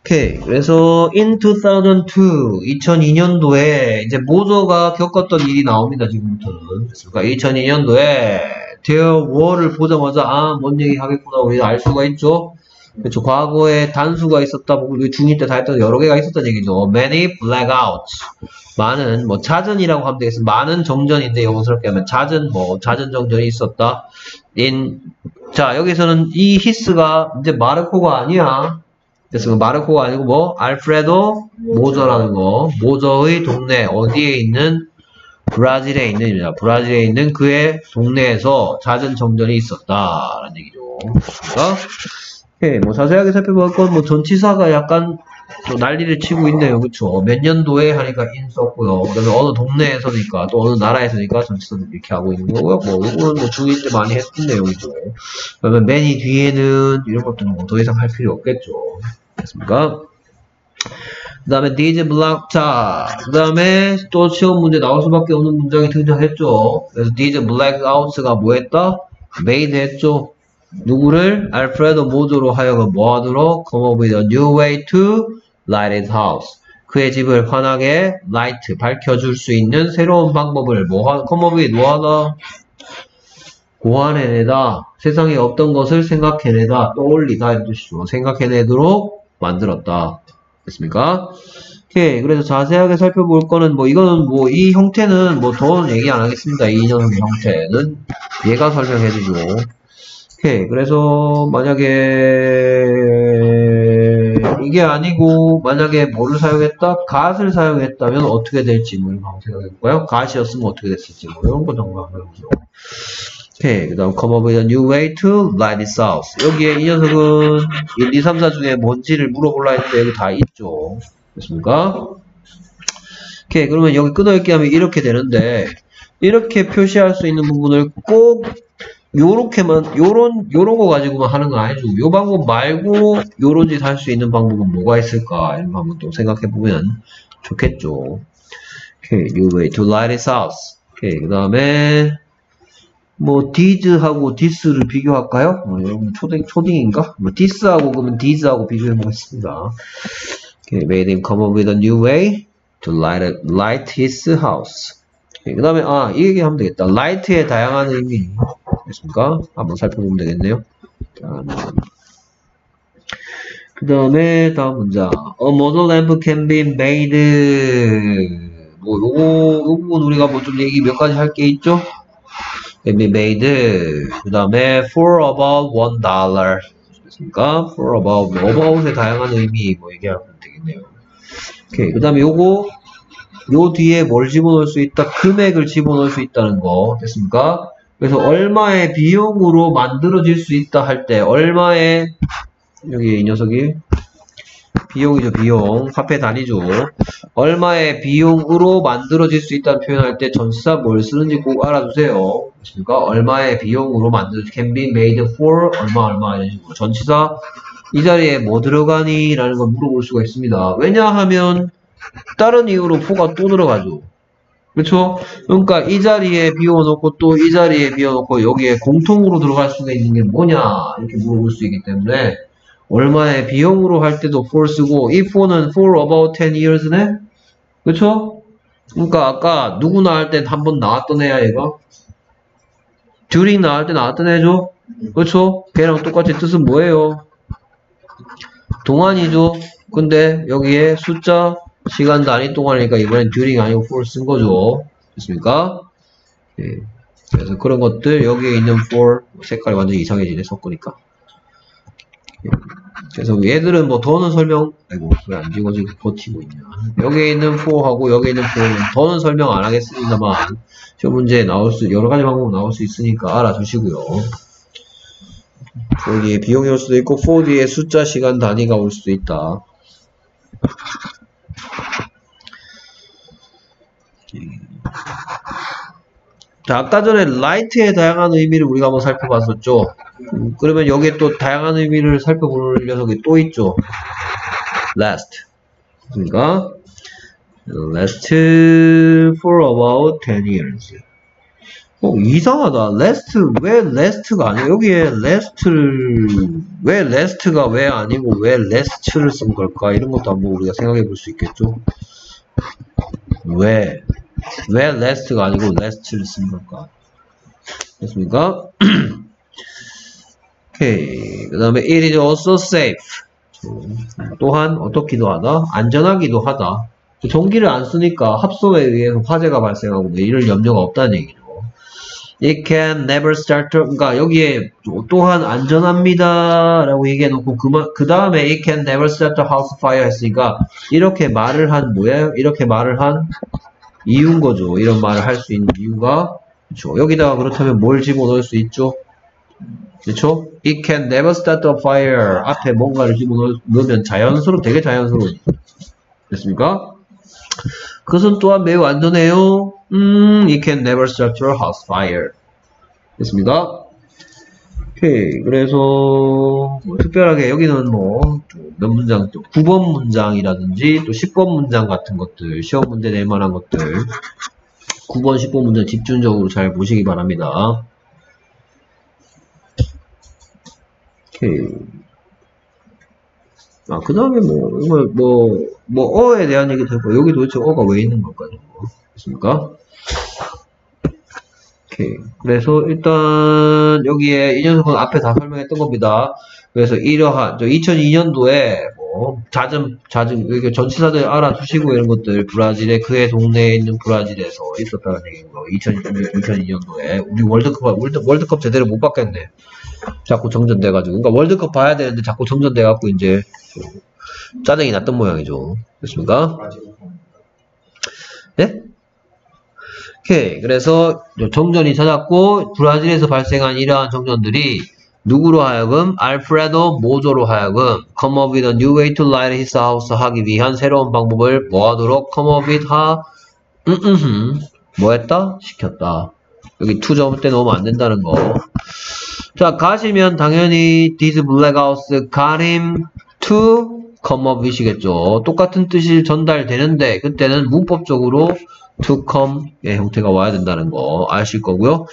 오케이. 그래서 in 2002 2002년도에 이제 모조가 겪었던 일이 나옵니다 지금부터는 그러니까? 2002년도에 There were를 보자마자 아 뭔 얘기 하겠구나. 우리가 알 수가 있죠 그렇죠. 과거에 단수가 있었다 보고 우리 중2 때 다 했던 여러 개가 있었던 얘기죠. Many blackouts 많은 뭐 잦은이라고 하면 되겠습니다. 많은 정전인데 영어스럽게 하면 잦은 뭐 잦은 정전이 있었다. In 자 여기서는 이 히스가 이제 마르코가 아니야. 그래서 그 마르코가 아니고 뭐 알프레도 모저라는 거. 모저의 동네. 어디에 있는? 브라질에 있는 브라질에 있는 그의 동네에서 잦은 정전이 있었다라는 얘기죠. 그러니까 오케이, 뭐 자세하게 살펴볼 건뭐 전치사가 약간 또 난리를 치고 있네요. 그쵸? 몇 년도에 하니까 in 썼고요. 그 다음에 어느 동네에서니까 또 어느 나라에서니까 전치사를 이렇게 하고 있는 거고요. 뭐 이거는 뭐 중일 때 많이 했던 내용이죠. 그러면 맨이 뒤에는 이런 것들은 뭐 더 이상 할 필요 없겠죠. 됐습니까? 그 다음에 these black 자, 그 다음에 또 시험 문제 나올 수밖에 없는 문장이 등장했죠. 그래서 these blackouts가 뭐 했다? made 했죠. 누구를? 알프레도 모조로 하여금 뭐 하도록? come up with a new way to light his house. 그의 집을 환하게 light, 밝혀줄 수 있는 새로운 방법을 뭐 하, come up with 뭐 하다? 고안해내다. 세상에 없던 것을 생각해내다. 떠올리다. 이런 뜻이죠. 생각해내도록 만들었다. 됐습니까? 오케이. 그래서 자세하게 살펴볼 거는 뭐 이거는 뭐 이 형태는 뭐더 얘기 안 하겠습니다. 이 녀석의 형태는 얘가 설명해주죠. 오케이. 그래서 만약에 이게 아니고 만약에 뭐를 사용했다? 갓을 사용했다면 어떻게 될지 뭐 이런 거 생각해볼까요? 갓이었으면 어떻게 됐을지 뭐 이런 거 정도 한번 해보죠. 오케이. 그 다음, come up with a new way to light this house. 여기에 이 녀석은 1, 2, 3, 4 중에 뭔지를 물어볼라 했는데 여기 다 있죠. 됐습니까? 오케이. 그러면 여기 끊어읽기 하면 이렇게 되는데, 이렇게 표시할 수 있는 부분을 꼭 요렇게만 요런 요런 거 가지고만 하는 거 아니죠. 요 방법 말고 요런 짓 할 수 있는 방법은 뭐가 있을까? 이런 거 한번 또 생각해 보면 좋겠죠. 오케이, new way to light his house. 오케이, 그 다음에 뭐 this하고 this를 비교할까요? 뭐 여러분 초딩 초딩인가? 뭐 this하고 그러면 this하고 비교해 보겠습니다. 오케이, made him come up with a new way to light light his house. 그 다음에 아 이 얘기 하면 되겠다. light의 다양한 의미 됐습니까? 한번 살펴보면 되겠네요. 그 다음에 다음 문장. A model lamp can be made. 뭐 요거 요 부분 우리가 뭐 좀 얘기 몇 가지 할 게 있죠? can be made. 그 다음에 for about one dollar. 됐습니까? for about 뭐 about의 다양한 의미 뭐 얘기하면 되겠네요. 오케이. 그 다음에 요거 요 뒤에 뭘 집어넣을 수 있다? 금액을 집어넣을 수 있다는 거 됐습니까? 그래서 얼마의 비용으로 만들어질 수 있다 할 때 얼마의 여기 이 녀석이 비용이죠 비용 화폐 단위죠 얼마의 비용으로 만들어질 수 있다는 표현할 때 전치사 뭘 쓰는지 꼭 알아두세요 됐습니까? 얼마의 비용으로 만들 can be made for 얼마 얼마 이런 식으로 전치사 이 자리에 뭐 들어가니? 라는 걸 물어볼 수가 있습니다 왜냐하면 다른 이유로 포가 또 들어가죠. 그렇죠? 그러니까 이 자리에 비워놓고 또 이 자리에 비워놓고 여기에 공통으로 들어갈 수가 있는 게 뭐냐 이렇게 물어볼 수 있기 때문에 얼마의 비용으로 할 때도 for 쓰고 이 for는 for about 10 years네? 그렇죠? 그러니까 아까 누구 나올 땐한 번 나왔던 애야 얘가 during 나올 때 나왔던 애죠? 그렇죠? 걔랑 똑같이 뜻은 뭐예요? 동안이죠? 근데 여기에 숫자 시간 단위 동안이니까 이번엔 during 아니고 for 쓴 거죠. 됐습니까? 예. 그래서 그런 것들 여기에 있는 for 색깔이 완전 이상해지네 섞으니까. 예. 그래서 얘들은 뭐 더는 설명 아이고 왜 안 지워지고 버티고 있냐 여기에 있는 for하고 여기에 있는 for는 더는 설명 안 하겠습니다만 시험 문제에 나올 수 여러 가지 방법 나올 수 있으니까 알아두시고요. for 뒤에 비용이 올 수도 있고 for 뒤에 숫자 시간 단위가 올 수도 있다. 자, 아까 전에 light의 다양한 의미를 우리가 한번 살펴봤었죠. 음, 그러면 여기에 또 다양한 의미를 살펴볼 녀석이 또 있죠. last. 그러니까 last for about 10 years. 어, 이상하다. last 왜 last가 아니야? 여기에 last를 왜 last가 왜 아니고 왜 last를 쓴 걸까? 이런 것도 한번 우리가 생각해 볼 수 있겠죠. 왜? 왜 last가 아니고 last를 쓴 걸까? 됐습니까? 오케이. 그 다음에 it is also safe. 또한 어떻기도 하다? 안전하기도 하다. 전기를 안 쓰니까 합소에 의해서 화재가 발생하고 뭐 이럴 염려가 없다는 얘기죠. It can never start. 그러니까 여기에 또한 안전합니다 라고 얘기해 놓고 그만 그 다음에 it can never start a house fire 했으니까 이렇게 말을 한 뭐예요? 이렇게 말을 한 이유인 거죠. 이런 말을 할 수 있는 이유가 그렇죠. 여기다가 그렇다면 뭘 집어넣을 수 있죠? 그렇죠? It can never start a fire. 앞에 뭔가를 집어넣으면 자연스러워, 되게 자연스러워. 됐습니까? 그것은 또한 매우 안전해요. 음, it can never start a house fire. 됐습니까? 오케이. 그래서, 뭐 특별하게 여기는 뭐, 몇 문장, 또 9번 문장이라든지 또 10번 문장 같은 것들, 시험 문제 낼 만한 것들, 9번, 10번 문장 집중적으로 잘 보시기 바랍니다. 오케이. 아, 그 다음에 뭐, 뭐, 뭐, 뭐, 어에 대한 얘기도 했고, 여기 도대체 어가 왜 있는 걸까요? 됐습니까? 오케이. 그래서 일단, 여기에 이 녀석은 앞에 다 설명했던 겁니다. 그래서 이러한, 저 2002년도에 뭐, 잦은, 잦은, 이렇게 전치사들 알아두시고 이런 것들, 브라질에, 그의 동네에 있는 브라질에서 있었다는 얘기인 거. 2002년도에. 우리 월드컵, 월드, 월드컵 제대로 못 봤겠네. 자꾸 정전돼가지고. 그러니까 월드컵 봐야 되는데 자꾸 정전돼갖고 이제 짜증이 났던 모양이죠. 됐습니까? 네? 오케이. 그래서 정전이 찾았고 브라질에서 발생한 이러한 정전들이 누구로 하여금 알프레도 모조로 하여금 come up with a new way to light his house 하기 위한 새로운 방법을 뭐 하도록 come up with 하 음, 음, 음. 뭐 했다? 시켰다. 여기 투점 때 넣으면 안 된다는 거. 자, 가시면 당연히 this black house got him to come up with이겠죠. 똑같은 뜻이 전달되는데 그때는 문법적으로 to come의 형태가 와야 된다는 거 아실 거고요.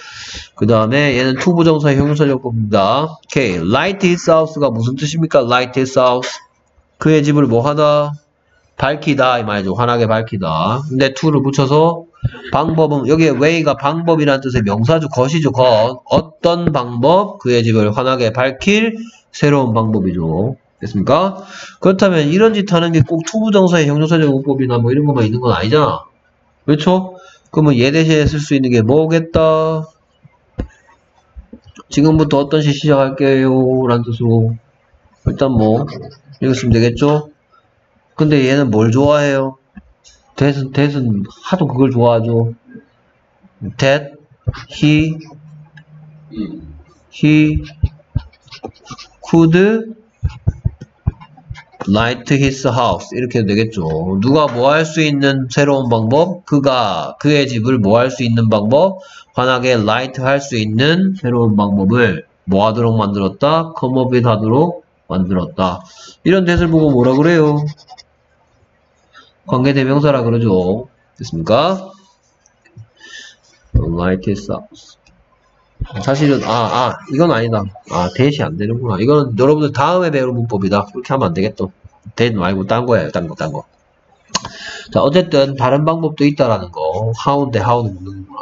그 다음에 얘는 to 부정사의 형용사적 용법입니다. 오케이, light his house가 무슨 뜻입니까? light his house 그의 집을 뭐 하다? 밝히다 이 말이죠. 환하게 밝히다. 근데 to를 붙여서 방법은 여기에 way가 방법이라는 뜻의 명사죠. 것이죠. 것. 어떤 방법? 그의 집을 환하게 밝힐 새로운 방법이죠. 됐습니까? 그렇다면 이런 짓 하는 게 꼭 to부정사의 형용사적 용법이나 뭐 이런 것만 있는 건 아니잖아. 그렇죠? 그러면 얘 대신에 쓸 수 있는 게 뭐겠다? 지금부터 어떤 시 시작할게요? 라는 뜻으로 일단 뭐 쓰면 되겠죠? 근데 얘는 뭘 좋아해요? that은, that은 하도 그걸 좋아하죠. that, he, 이 he could light his house 이렇게 해도 되겠죠. 누가 뭐 할 수 있는 새로운 방법? 그가 그의 집을 뭐 할 수 있는 방법? 환하게 light 할 수 있는 새로운 방법을 뭐 하도록 만들었다? come up with 하도록 만들었다. 이런 대을 보고 뭐라 그래요? 관계대명사라 그러죠. 됐습니까? light his house 사실은 아, 아, 이건 아니다. 아, that이 안 되는구나. 이거는 여러분들 다음에 배울 문법이다. 그렇게 하면 안 되겠다. that 말고 딴 거예요. 딴 거, 딴 거. 자, 어쨌든 다른 방법도 있다라는 거. how인데 how는 묻는구나.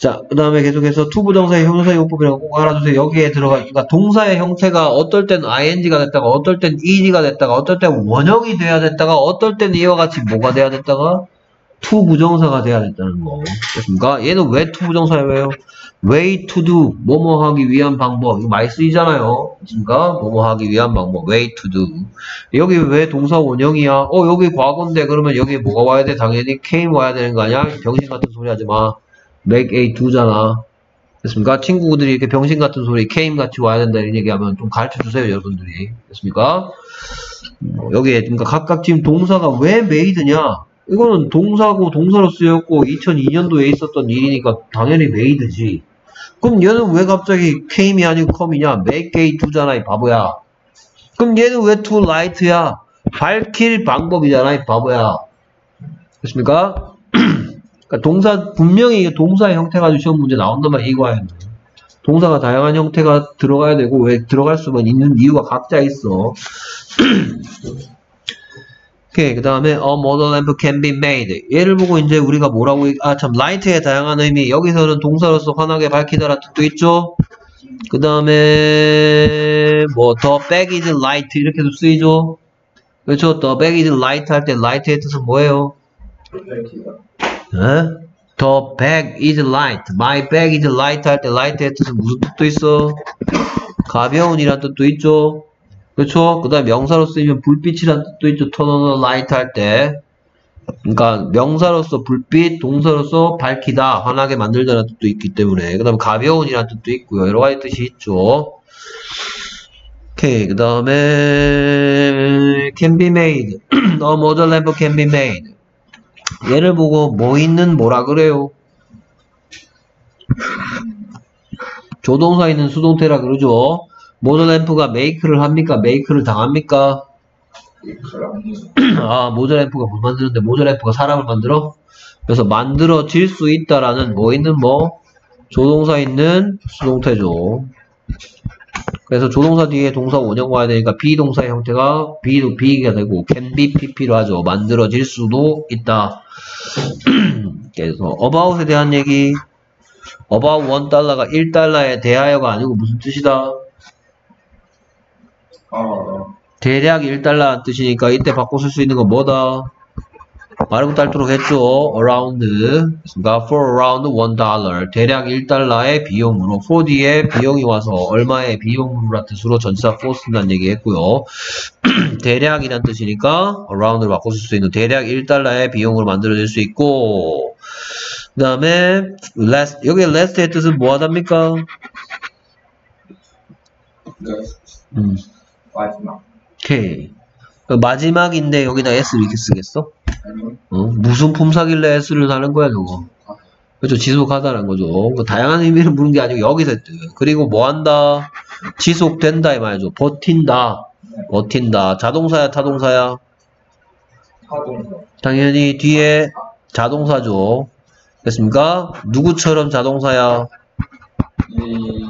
자, 그 다음에 계속해서 to부정사의 형용사 용법이라고 꼭 알아두세요. 여기에 들어가, 그러니까 동사의 형태가 어떨 땐 ing가 됐다가, 어떨 땐 ed가 됐다가, 어떨 땐 원형이 돼야 됐다가, 어떨 땐 이와 같이 뭐가 돼야 됐다가, to부정사가 돼야 됐다는 거. 됐습니까? 얘는 왜 to부정사예요? way to do 뭐뭐 하기 위한 방법. 이거 많이 쓰이잖아요. 그러니까? 뭐뭐 하기 위한 방법 way to do. 여기 왜 동사 원형이야? 어 여기 과거인데 그러면 여기 뭐가 와야 돼? 당연히 came 와야 되는 거 아니야? 병신 같은 소리 하지 마. make A do잖아. 됐습니까? 친구들이 이렇게 병신 같은 소리 came 같이 와야 된다 이런 얘기하면 좀 가르쳐 주세요 여러분들이. 됐습니까? 뭐 여기에 그러니까 각각 지금 동사가 왜 made냐 이거는 동사고 동사로 쓰였고 2002년도에 있었던 일이니까 당연히 made지 그럼 얘는 왜 갑자기 came이 아니고 come이냐? make a do잖아, 이 바보야. 그럼 얘는 왜 to light야? 밝힐 방법이잖아, 이 바보야. 됐습니까? 그러니까 동사, 분명히 동사의 형태 가지고 시험 문제 나온다면 이거야. 동사가 다양한 형태가 들어가야 되고, 왜 들어갈 수만 있는 이유가 각자 있어. 오케이. 그 다음에, a model lamp can be made. 얘를 보고 이제 우리가 뭐라고, 아, 참, light의 다양한 의미. 여기서는 동사로서 환하게 밝히다라는 뜻도 있죠? 그 다음에, 뭐, the bag is light. 이렇게도 쓰이죠? 그렇죠? the bag is light 할 때 light의 뜻은 뭐예요? 에? The bag is light. My bag is light 할 때 light의 뜻은 무슨 뜻도 있어? 가벼운이란 뜻도 있죠? 그렇죠? 그 다음에 명사로 쓰이면 불빛이란 뜻도 있죠. the light 할 때. 그러니까 명사로서 불빛, 동사로서 밝히다, 환하게 만들다라는 뜻도 있기 때문에 그 다음에 가벼운이라는 뜻도 있고요. 여러 가지 뜻이 있죠. 오케이. 그 다음에 can be made. A model lamp can be made. 얘를 보고 뭐 있는 뭐라 그래요? 조동사 있는 수동태라 그러죠. 모더램프가 메이크를 합니까? 메이크를 당합니까? 아, 모더램프가 뭘 만드는데 모더램프가 사람을 만들어? 그래서 만들어질 수 있다라는 뭐 있는 뭐 조동사 있는 수동태죠. 그래서 조동사 뒤에 동사 원형 와야 되니까 비동사의 형태가 B도 B가 되고 can be PP로 하죠. 만들어질 수도 있다. 그래서 about에 대한 얘기 about 1달러가 1달러에 대하여가 아니고 무슨 뜻이다? 아 대략 1달러란 뜻이니까 이때 바꿔 쓸 수 있는 건 뭐다? 말고 딸도록 했죠. around. 그러니까 for around 1달러. 대략 1달러의 비용으로. for 뒤에 비용이 와서 얼마의 비용으로라는 뜻으로 전치사 for 쓴다는 얘기 했고요. 대략이란 뜻이니까 around로 바꿔 쓸 수 있는 대략 1달러의 비용으로 만들어질 수 있고 그 다음에 last 여기 last의 뜻은 뭐 하답니까? 네. 음, 마지막. 오케이. 그 마지막인데 여기다 s 이렇게 쓰겠어? 아니면 어? 무슨 품사길래 s를 다는 거야 저거? 그렇죠. 지속하다는 거죠. 그 다양한 의미를 물은 게 아니고 여기서 뜻. 그리고 뭐 한다? 지속된다 이 말이죠. 버틴다. 버틴다. 자동사야 타동사야? 타동사. 당연히 뒤에 자동사죠. 됐습니까? 누구처럼 자동사야? 이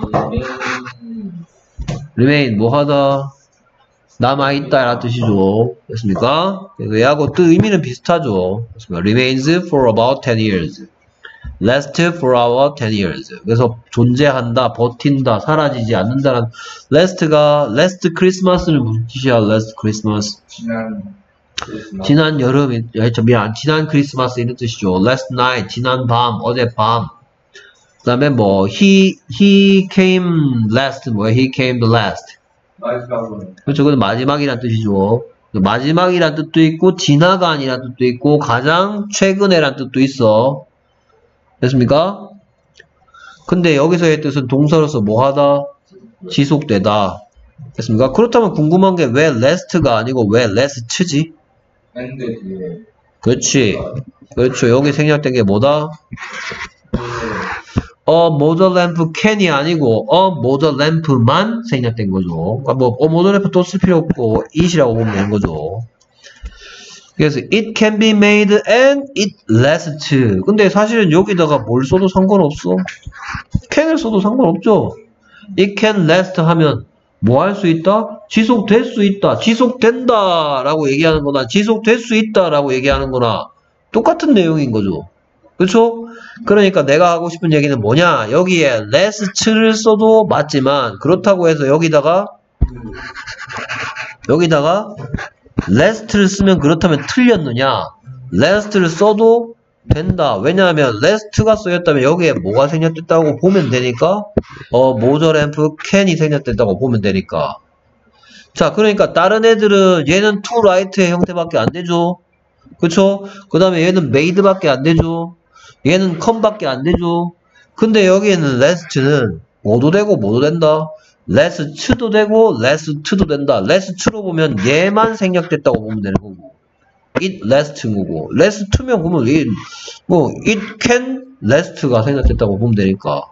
remain 뭐 하다? 남아있다 라는 뜻이죠. 됐습니까? 얘하고 뜻 의미는 비슷하죠. 됐습니까? remains for about 10 years. last for about 10 years. 그래서 존재한다, 버틴다, 사라지지 않는다는 last가 last Christmas는 무슨 뜻이야? last Christmas. 지난 크리스마스. 지난 여름, 아, 저 미안, 지난 크리스마스 이런 뜻이죠. last night, 지난 밤, 어젯밤. 그 다음에 뭐, he, he came last, 뭐야, he came the last. 그렇죠. 그건 마지막이란 뜻이죠. 마지막이란 뜻도 있고, 지나간이란 뜻도 있고, 가장 최근에란 뜻도 있어. 됐습니까? 근데 여기서의 뜻은 동사로서 뭐 하다? 지속되다. 됐습니까? 그렇다면 궁금한 게 왜 last가 아니고 왜 last지? 그렇지. 그렇죠. 여기 생략된 게 뭐다? 어, 모더 램프 캔이 아니고, 어, 모더 램프만 생략된 거죠. 그러니까 뭐, 어, 모더 램프 또 쓸 필요 없고, it이라고 보면 되는 거죠. 그래서, it can be made and it lasts. 근데 사실은 여기다가 뭘 써도 상관없어. can을 써도 상관없죠. it can last 하면, 뭐 할 수 있다? 지속될 수 있다. 지속된다. 라고 얘기하는 거나, 지속될 수 있다. 라고 얘기하는 거나, 똑같은 내용인 거죠. 그렇죠? 그러니까 내가 하고 싶은 얘기는 뭐냐? 여기에 last를 써도 맞지만 그렇다고 해서 여기다가 여기다가 last를 쓰면 그렇다면 틀렸느냐? last를 써도 된다. 왜냐하면 last가 쓰였다면 여기에 뭐가 생략됐다고 보면 되니까 어 모저램프 can이 생략됐다고 보면 되니까 자 그러니까 다른 애들은 얘는 to write의 형태밖에 안 되죠. 그쵸? 그 다음에 얘는 made밖에 안 되죠. 얘는 come밖에 안 되죠. 근데 여기에는 last는 뭐도 되고 뭐도 된다. last도 되고 last도 된다. last로 보면 얘만 생략됐다고 보면 되는 거고. it last인 거고. last면 보면 이, 뭐 it can last가 생략됐다고 보면 되니까.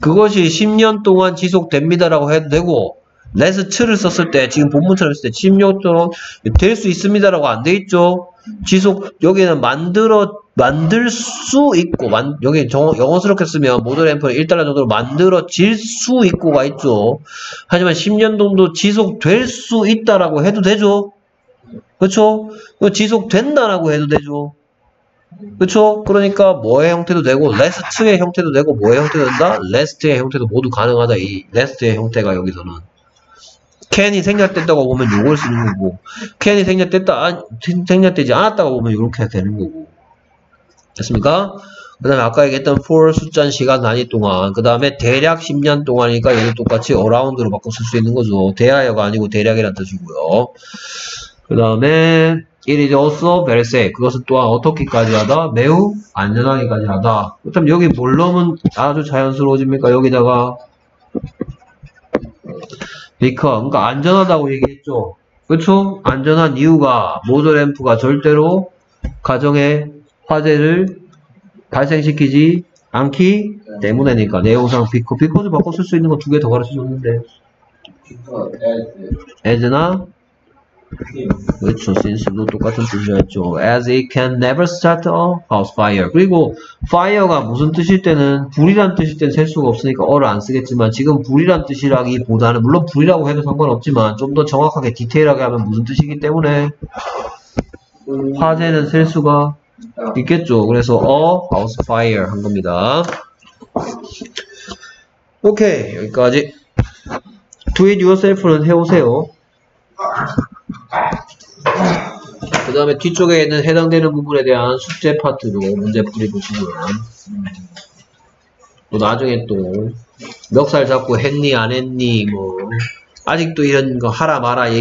그것이 10년 동안 지속됩니다라고 해도 되고 last를 썼을 때 지금 본문처럼 했을 때 10년 동안 될수 있습니다라고 안 돼 있죠. 지속 여기는 만들어 만들 수 있고 만, 여기 정, 영어스럽게 쓰면 모저 램프는 1달러 정도로 만들어질 수 있고가 있죠. 하지만 10년 정도 지속될 수 있다라고 해도 되죠. 그렇죠? 지속된다라고 해도 되죠. 그렇죠? 그러니까 뭐의 형태도 되고 last의 형태도 되고 뭐의 형태도 된다? last의 형태도 모두 가능하다. 이 last의 형태가 여기서는 캔이 생략됐다고 보면 요걸 쓰는 거고 캔이 생략됐다 아, 생략되지 않았다고 보면 이렇게 되는 거고 됐습니까? 그 다음에 아까 얘기했던 for 숫자 시간 단위 동안 그 다음에 대략 10년 동안이니까 얘도 똑같이 어라운드로 바꿔 쓸 수 있는 거죠 대하여가 아니고 대략이란 뜻이고요 그 다음에 it is also very safe 그것은 또한 어떻게까지 하다? 매우 안전하게까지 하다 그렇다면 여기 뭘 넣으면 아주 자연스러워집니까? 여기다가 because 그러니까 안전하다고 얘기했죠. 그렇죠? 안전한 이유가 모저 램프가 절대로 가정에 화재를 발생시키지 않기 때문에니까. 내용상 because, because를 바꿔 쓸 수 있는 거 두 개 더 가르쳐 줬는데. 피터 as as나 그렇죠 since도 똑같은 뜻이었죠 as it can never start a house fire 그리고 fire가 무슨 뜻일 때는 불이란 뜻일 때는 셀 수가 없으니까 a를 안 쓰겠지만 지금 불이란 뜻이라기보다는 물론 불이라고 해도 상관없지만 좀 더 정확하게 디테일하게 하면 무슨 뜻이기 때문에 화재는 셀 수가 있겠죠. 그래서 a house fire 한 겁니다. 오케이 여기까지. Do it yourself는 해오세요. 그 다음에 뒤쪽에 있는 해당되는 부분에 대한 숙제 파트로 문제 풀이보시고요. 또 나중에 또 멱살 잡고 했니 안 했니 뭐 아직도 이런 거 하라 마라 얘기